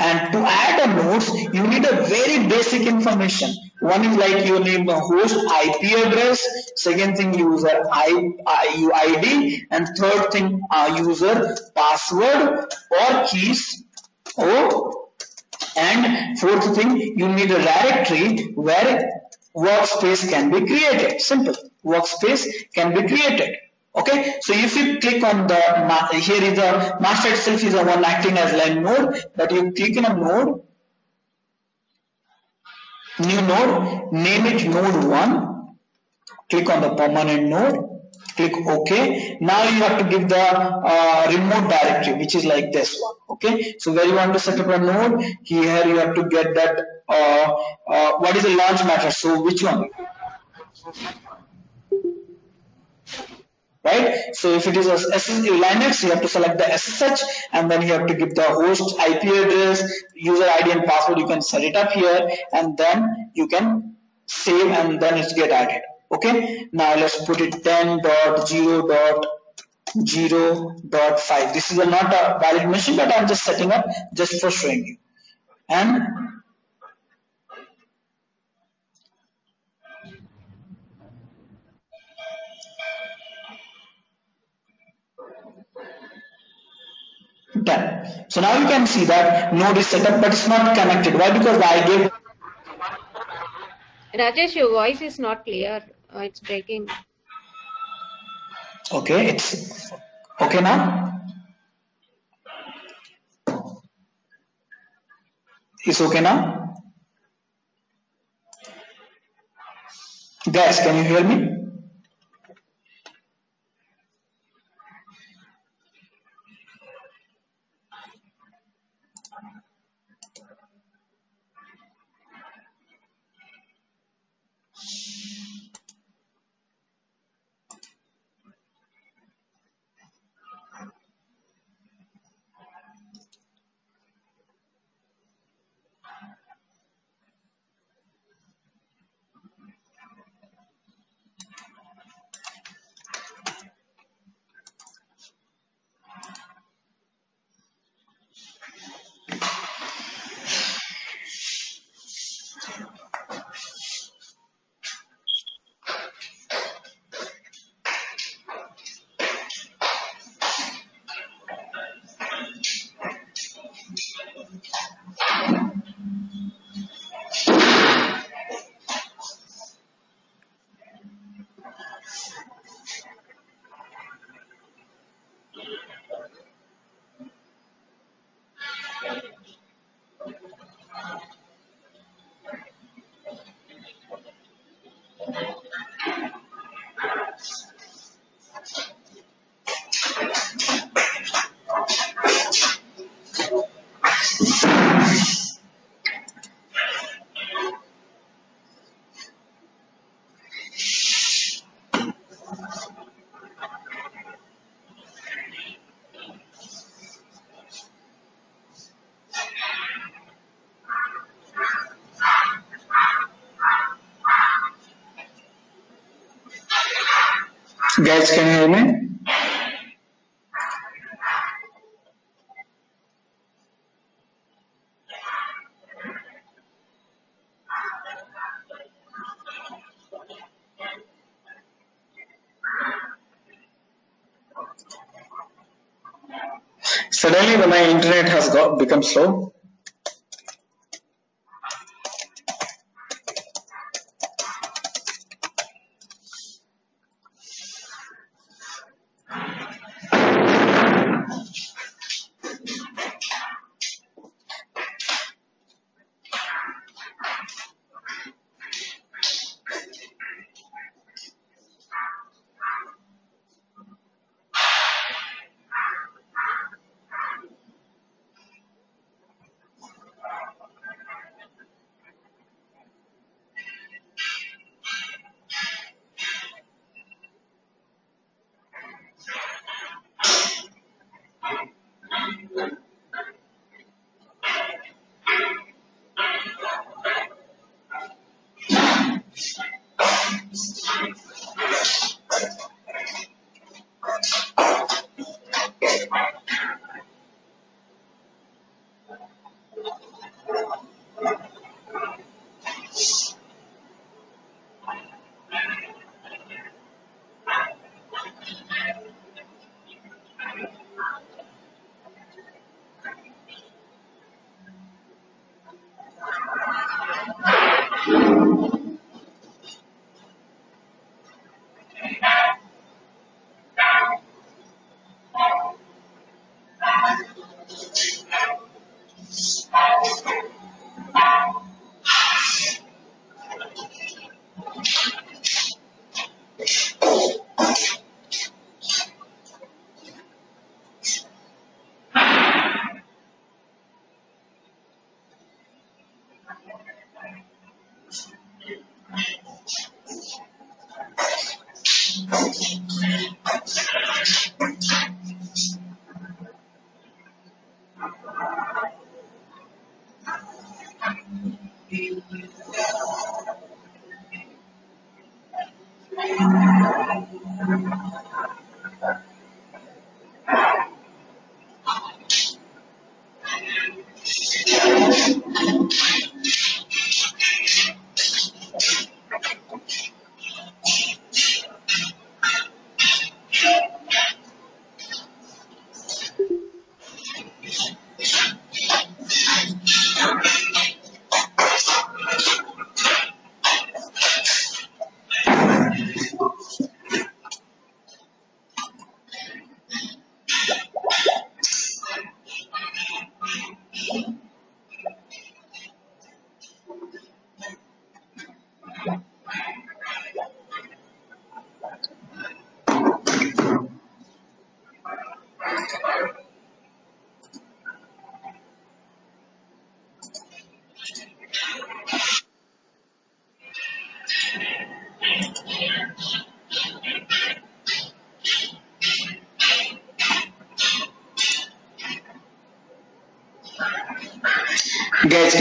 [SPEAKER 2] and to add a nodes you need a very basic information. One is like your name, the host, IP address, second thing user ID and third thing uh, user password or keys or and fourth thing you need a directory where workspace can be created. Simple. Workspace can be created. Okay. So if you click on the here is the master itself is the one acting as line node, but you click in a node, new node, name it node one, click on the permanent node, click OK. Now you have to give the uh, remote directory, which is like this one. Okay. So where you want to set up a node, here you have to get that uh, uh, what is the launch method. So which one? Right. So if it is a Linux, you have to select the SSH and then you have to give the host IP address, user ID and password. You can set it up here and then you can save and then it's get added. Okay. Now let's put it 10.0.0.5. This is a not a valid machine, but I'm just setting up just for showing you. And Done. So now you can see that node is set up but it's not connected. Why? Because I gave
[SPEAKER 4] Rajesh, your voice is not clear. Uh, it's breaking.
[SPEAKER 2] Okay, it's okay now. It's okay now. Guys, can you hear me? Guys, can hear me? Suddenly when my internet has got become slow.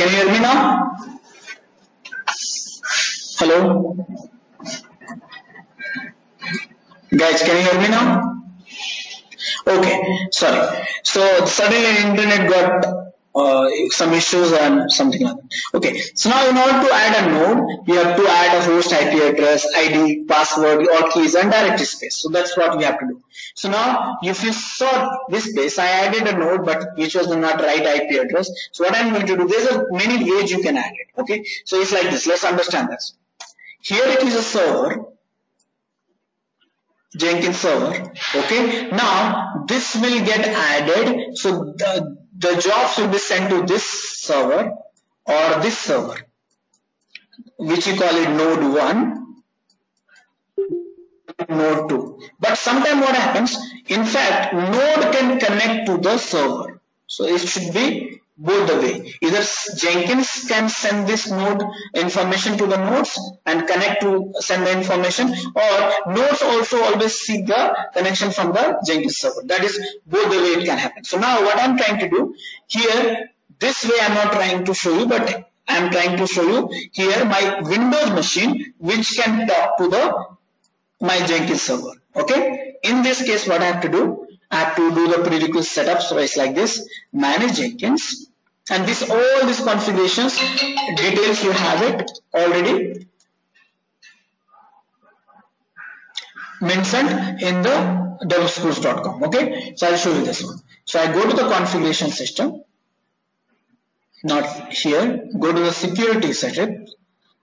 [SPEAKER 2] You hear me now? Hello? Guys, can you hear me now? Okay, sorry. So suddenly internet got uh, some issues and something like that. Okay, so now in order to add a node, you have to add a host IP address, ID, password, or keys and directory space. So that's what we have to do. So now if you saw this space, I added a node but which was not right IP address. So what I'm going to do, there's a many ways you can add it. Okay, so it's like this. Let's understand this. Here it is a server Jenkins server. Okay. Now this will get added. So the, the jobs will be sent to this server or this server, which you call it node 1, node 2. But sometime what happens, in fact, node can connect to the server. So it should be both the way. Either Jenkins can send this node information to the nodes and connect to send the information or nodes also always seek the connection from the Jenkins server. That is both the way it can happen. So now what I'm trying to do here, this way I'm not trying to show you, but I'm trying to show you here my Windows machine which can talk to the my Jenkins server. Okay. In this case, what I have to do, I have to do the prerequisite setup. So it's like this, manage Jenkins and this all these configurations details you have it already mentioned in the devopsschool.com okay so i'll show you this one so i go to the configuration system not here. Go to the security setup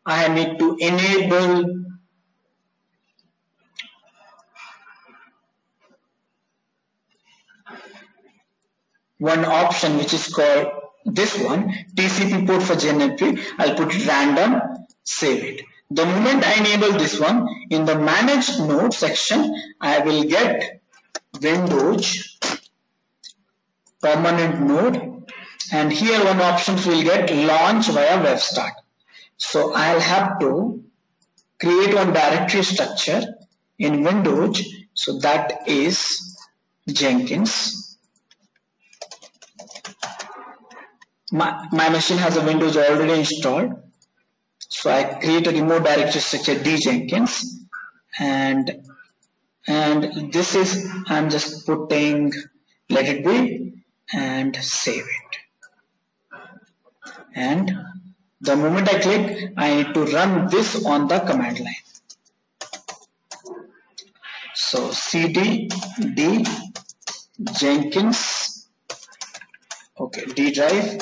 [SPEAKER 2] i need to enable one option which is called this one TCP port for JNLP I'll put random save it. The moment I enable this one in the manage node section I will get Windows permanent node and here one options will get launch via web start so I'll have to create one directory structure in Windows so that is Jenkins my, my machine has a Windows already installed. So I create a remote directory structure D Jenkins and and this is I'm just putting let it be and save it. And the moment I click, I need to run this on the command line. So cd d jenkins. Okay d drive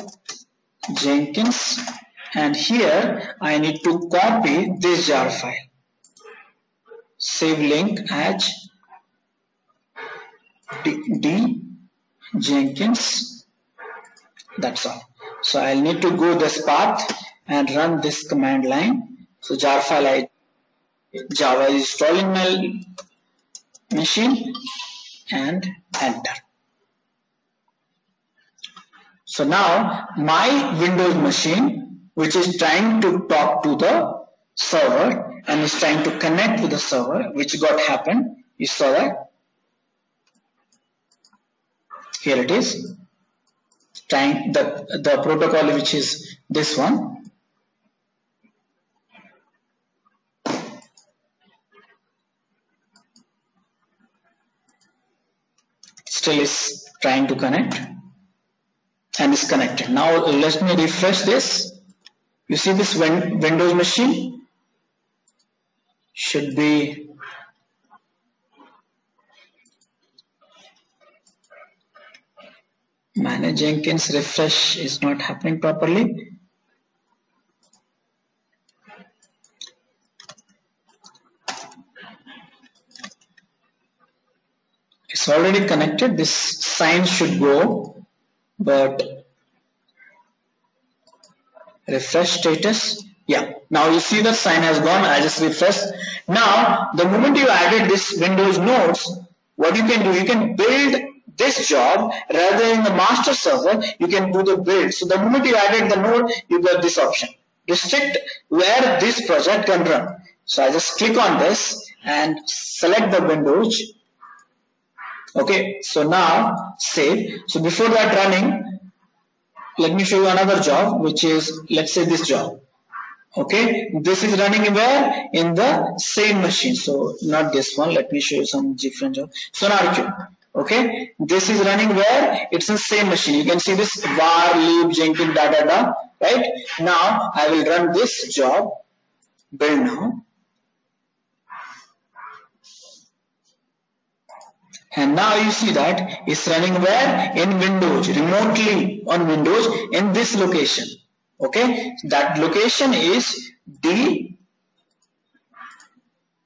[SPEAKER 2] Jenkins. And here I need to copy this jar file. Save link as D, D Jenkins. That's all so I'll need to go this path and run this command line so jar file I Java is installed in my machine and enter so now my Windows machine, which is trying to talk to the server and is trying to connect with the server, which got happened. You saw that? Here it is. Trying the, the protocol which is this one. Still is trying to connect and is connected. Now let me refresh this. You see this win Windows machine should be manage Jenkins refresh is not happening properly. It's already connected. This sign should go but refresh status yeah now you see the sign has gone I just refresh now the moment you added this Windows nodes what you can do you can build this job rather than the master server you can do the build. So the moment you added the node you got this option. Restrict where this project can run. So I just click on this and select the windows. Okay so now save. So before that running let me show you another job which is let's say this job. Okay this is running where? In the same machine. So not this one let me show you some different job. SonarQube okay? This is running where? It's the same machine. You can see this var lib jenkins da da da right? Now I will run this job. Build now. And now you see that it's running where? In windows remotely on windows in this location. Okay? That location is the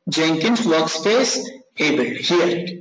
[SPEAKER 2] jenkins workspace a build here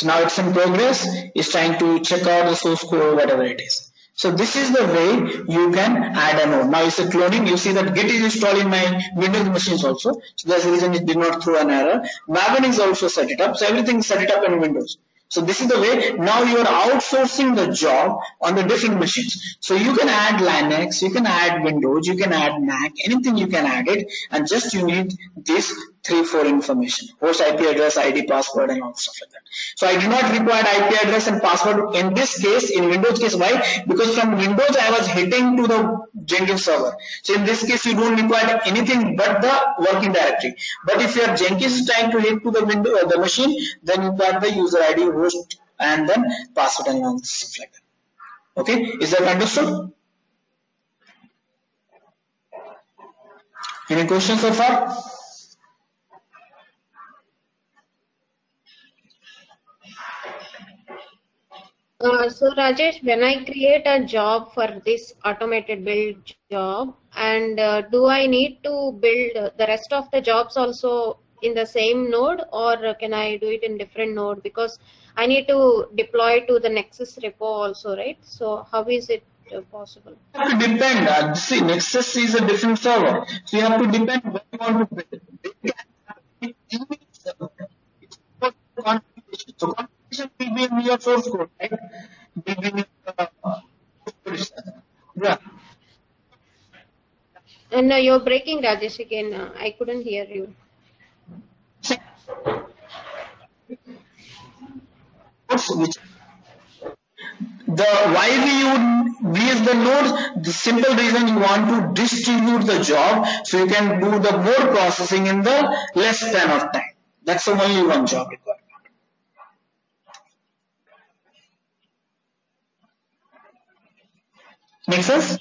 [SPEAKER 2] so now it's in progress it's trying to check out the source code or whatever it is so this is the way you can add a node. Now it's a cloning. You see that Git is installed in my Windows machines also. So that's the reason it did not throw an error. Maven is also set it up. So everything is set it up in Windows. So this is the way now you are outsourcing the job on the different machines. So you can add Linux, you can add Windows, you can add Mac, anything you can add it and just you need this three, four information, host IP address, ID, password and all stuff like that. So I do not require IP address and password in this case, in Windows case. Why? Because from Windows I was hitting to the Jenkins server. So in this case you don't require anything but the working directory. But if your Jenkins is trying to hit to the window or uh, the machine, then you got the user ID, host and then password and all stuff like that. Okay, is that understood? Any questions so far?
[SPEAKER 4] Uh, so Rajesh, when I create a job for this automated build job, and uh, do I need to build the rest of the jobs also in the same node, or can I do it in different node? Because I need to deploy to the Nexus repo also, right? So how is it uh, possible?
[SPEAKER 2] You have to depend. Uh, see, Nexus is a different server, so you have to depend you want to build. So your source code, right? Will be in uh, yeah.
[SPEAKER 4] And uh, you're breaking Rajesh again. Uh, I couldn't hear you.
[SPEAKER 2] Which the why we would use the nodes the simple reason you want to distribute the job so you can do the more processing in the less span of time that's the only one job required Make sense?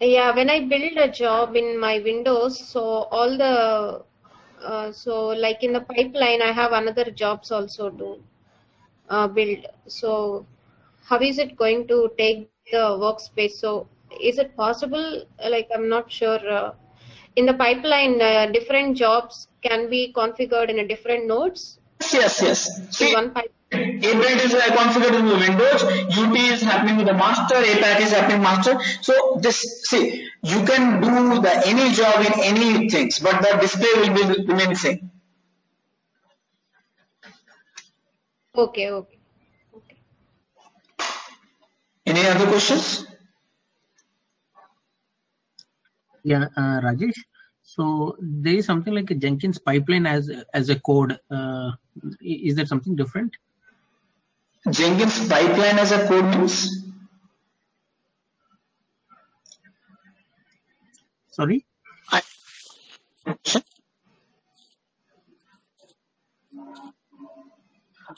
[SPEAKER 4] Yeah, when I build a job in my Windows, so all the uh, so like in the pipeline, I have another jobs also to uh, build. So how is it going to take the workspace? So is it possible? Like I'm not sure. Uh, in the pipeline, uh, different jobs can be configured in a different nodes.
[SPEAKER 2] Yes, yes. Yes. See, one pipeline APAT is configured in the Windows, UT is happening with the master, APAT is happening master. So this, see, you can do the any job in any things, but the display will be remain same.
[SPEAKER 4] Okay, okay. okay.
[SPEAKER 2] Any other questions?
[SPEAKER 5] Yeah, uh, Rajesh. So there is something like a Jenkins pipeline as as a code. Uh, is there something different?
[SPEAKER 2] Jenkins pipeline as a code means?
[SPEAKER 5] Sorry? I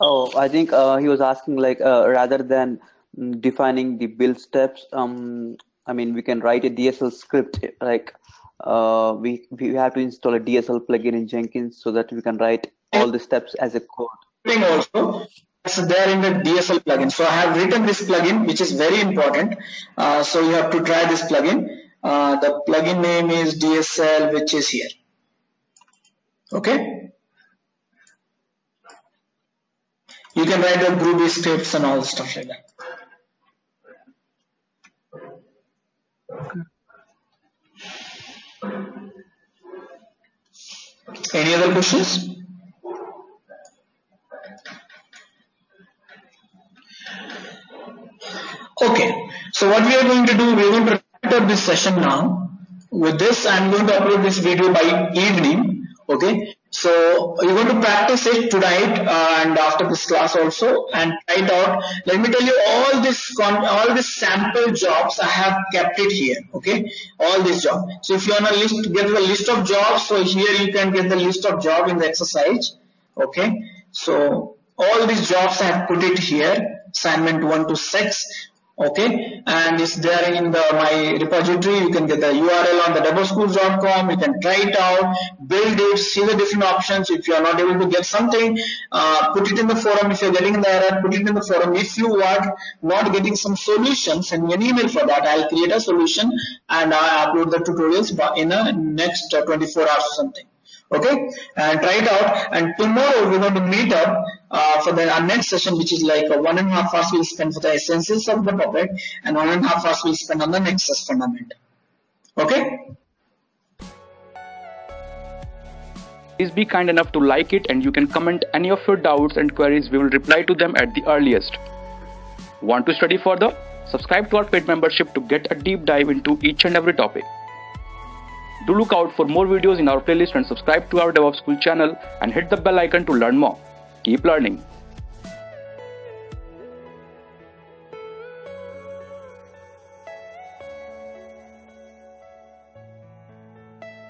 [SPEAKER 6] Oh, I think uh, he was asking like uh, rather than mm, defining the build steps, um, I mean we can write a DSL script like uh, we we have to install a DSL plugin in Jenkins so that we can write all the steps as a code.
[SPEAKER 2] Also, so there in the DSL plugin. So I have written this plugin which is very important. Uh, so you have to try this plugin. Uh, the plugin name is DSL which is here. Okay. You can write the Groovy scripts and all stuff like that. Any other questions? Okay, so what we are going to do, we are going to wrap up this session now. With this, I am going to upload this video by evening. Okay, so you're going to practice it tonight uh, and after this class also and try it out. Let me tell you all this con all this sample jobs I have kept it here. Okay, all these jobs. So if you want to list get the list of jobs, so here you can get the list of job in the exercise. Okay, so all these jobs I have put it here assignment 1 to 6 okay? And it's there in the my repository. You can get the url on the devopsschool.com you can try it out build it see the different options. If you are not able to get something uh, put it in the forum. If you're getting the error put it in the forum. If you are not getting some solutions send me an email for that. I'll create a solution and i upload the tutorials in a next uh, 24 hours or something. Okay? And try it out. And tomorrow we're going to meet up uh, for the our next session which is like a one and a half hours we'll spend for the essentials of the puppet and one and a half hours we'll spend on the nexus fundament okay
[SPEAKER 1] Please be kind enough to like it and you can comment any of your doubts and queries. We will reply to them at the earliest. Want to study further? Subscribe to our paid membership to get a deep dive into each and every topic. Do look out for more videos in our playlist and subscribe to our DevOps School channel and hit the bell icon to learn more. Keep learning.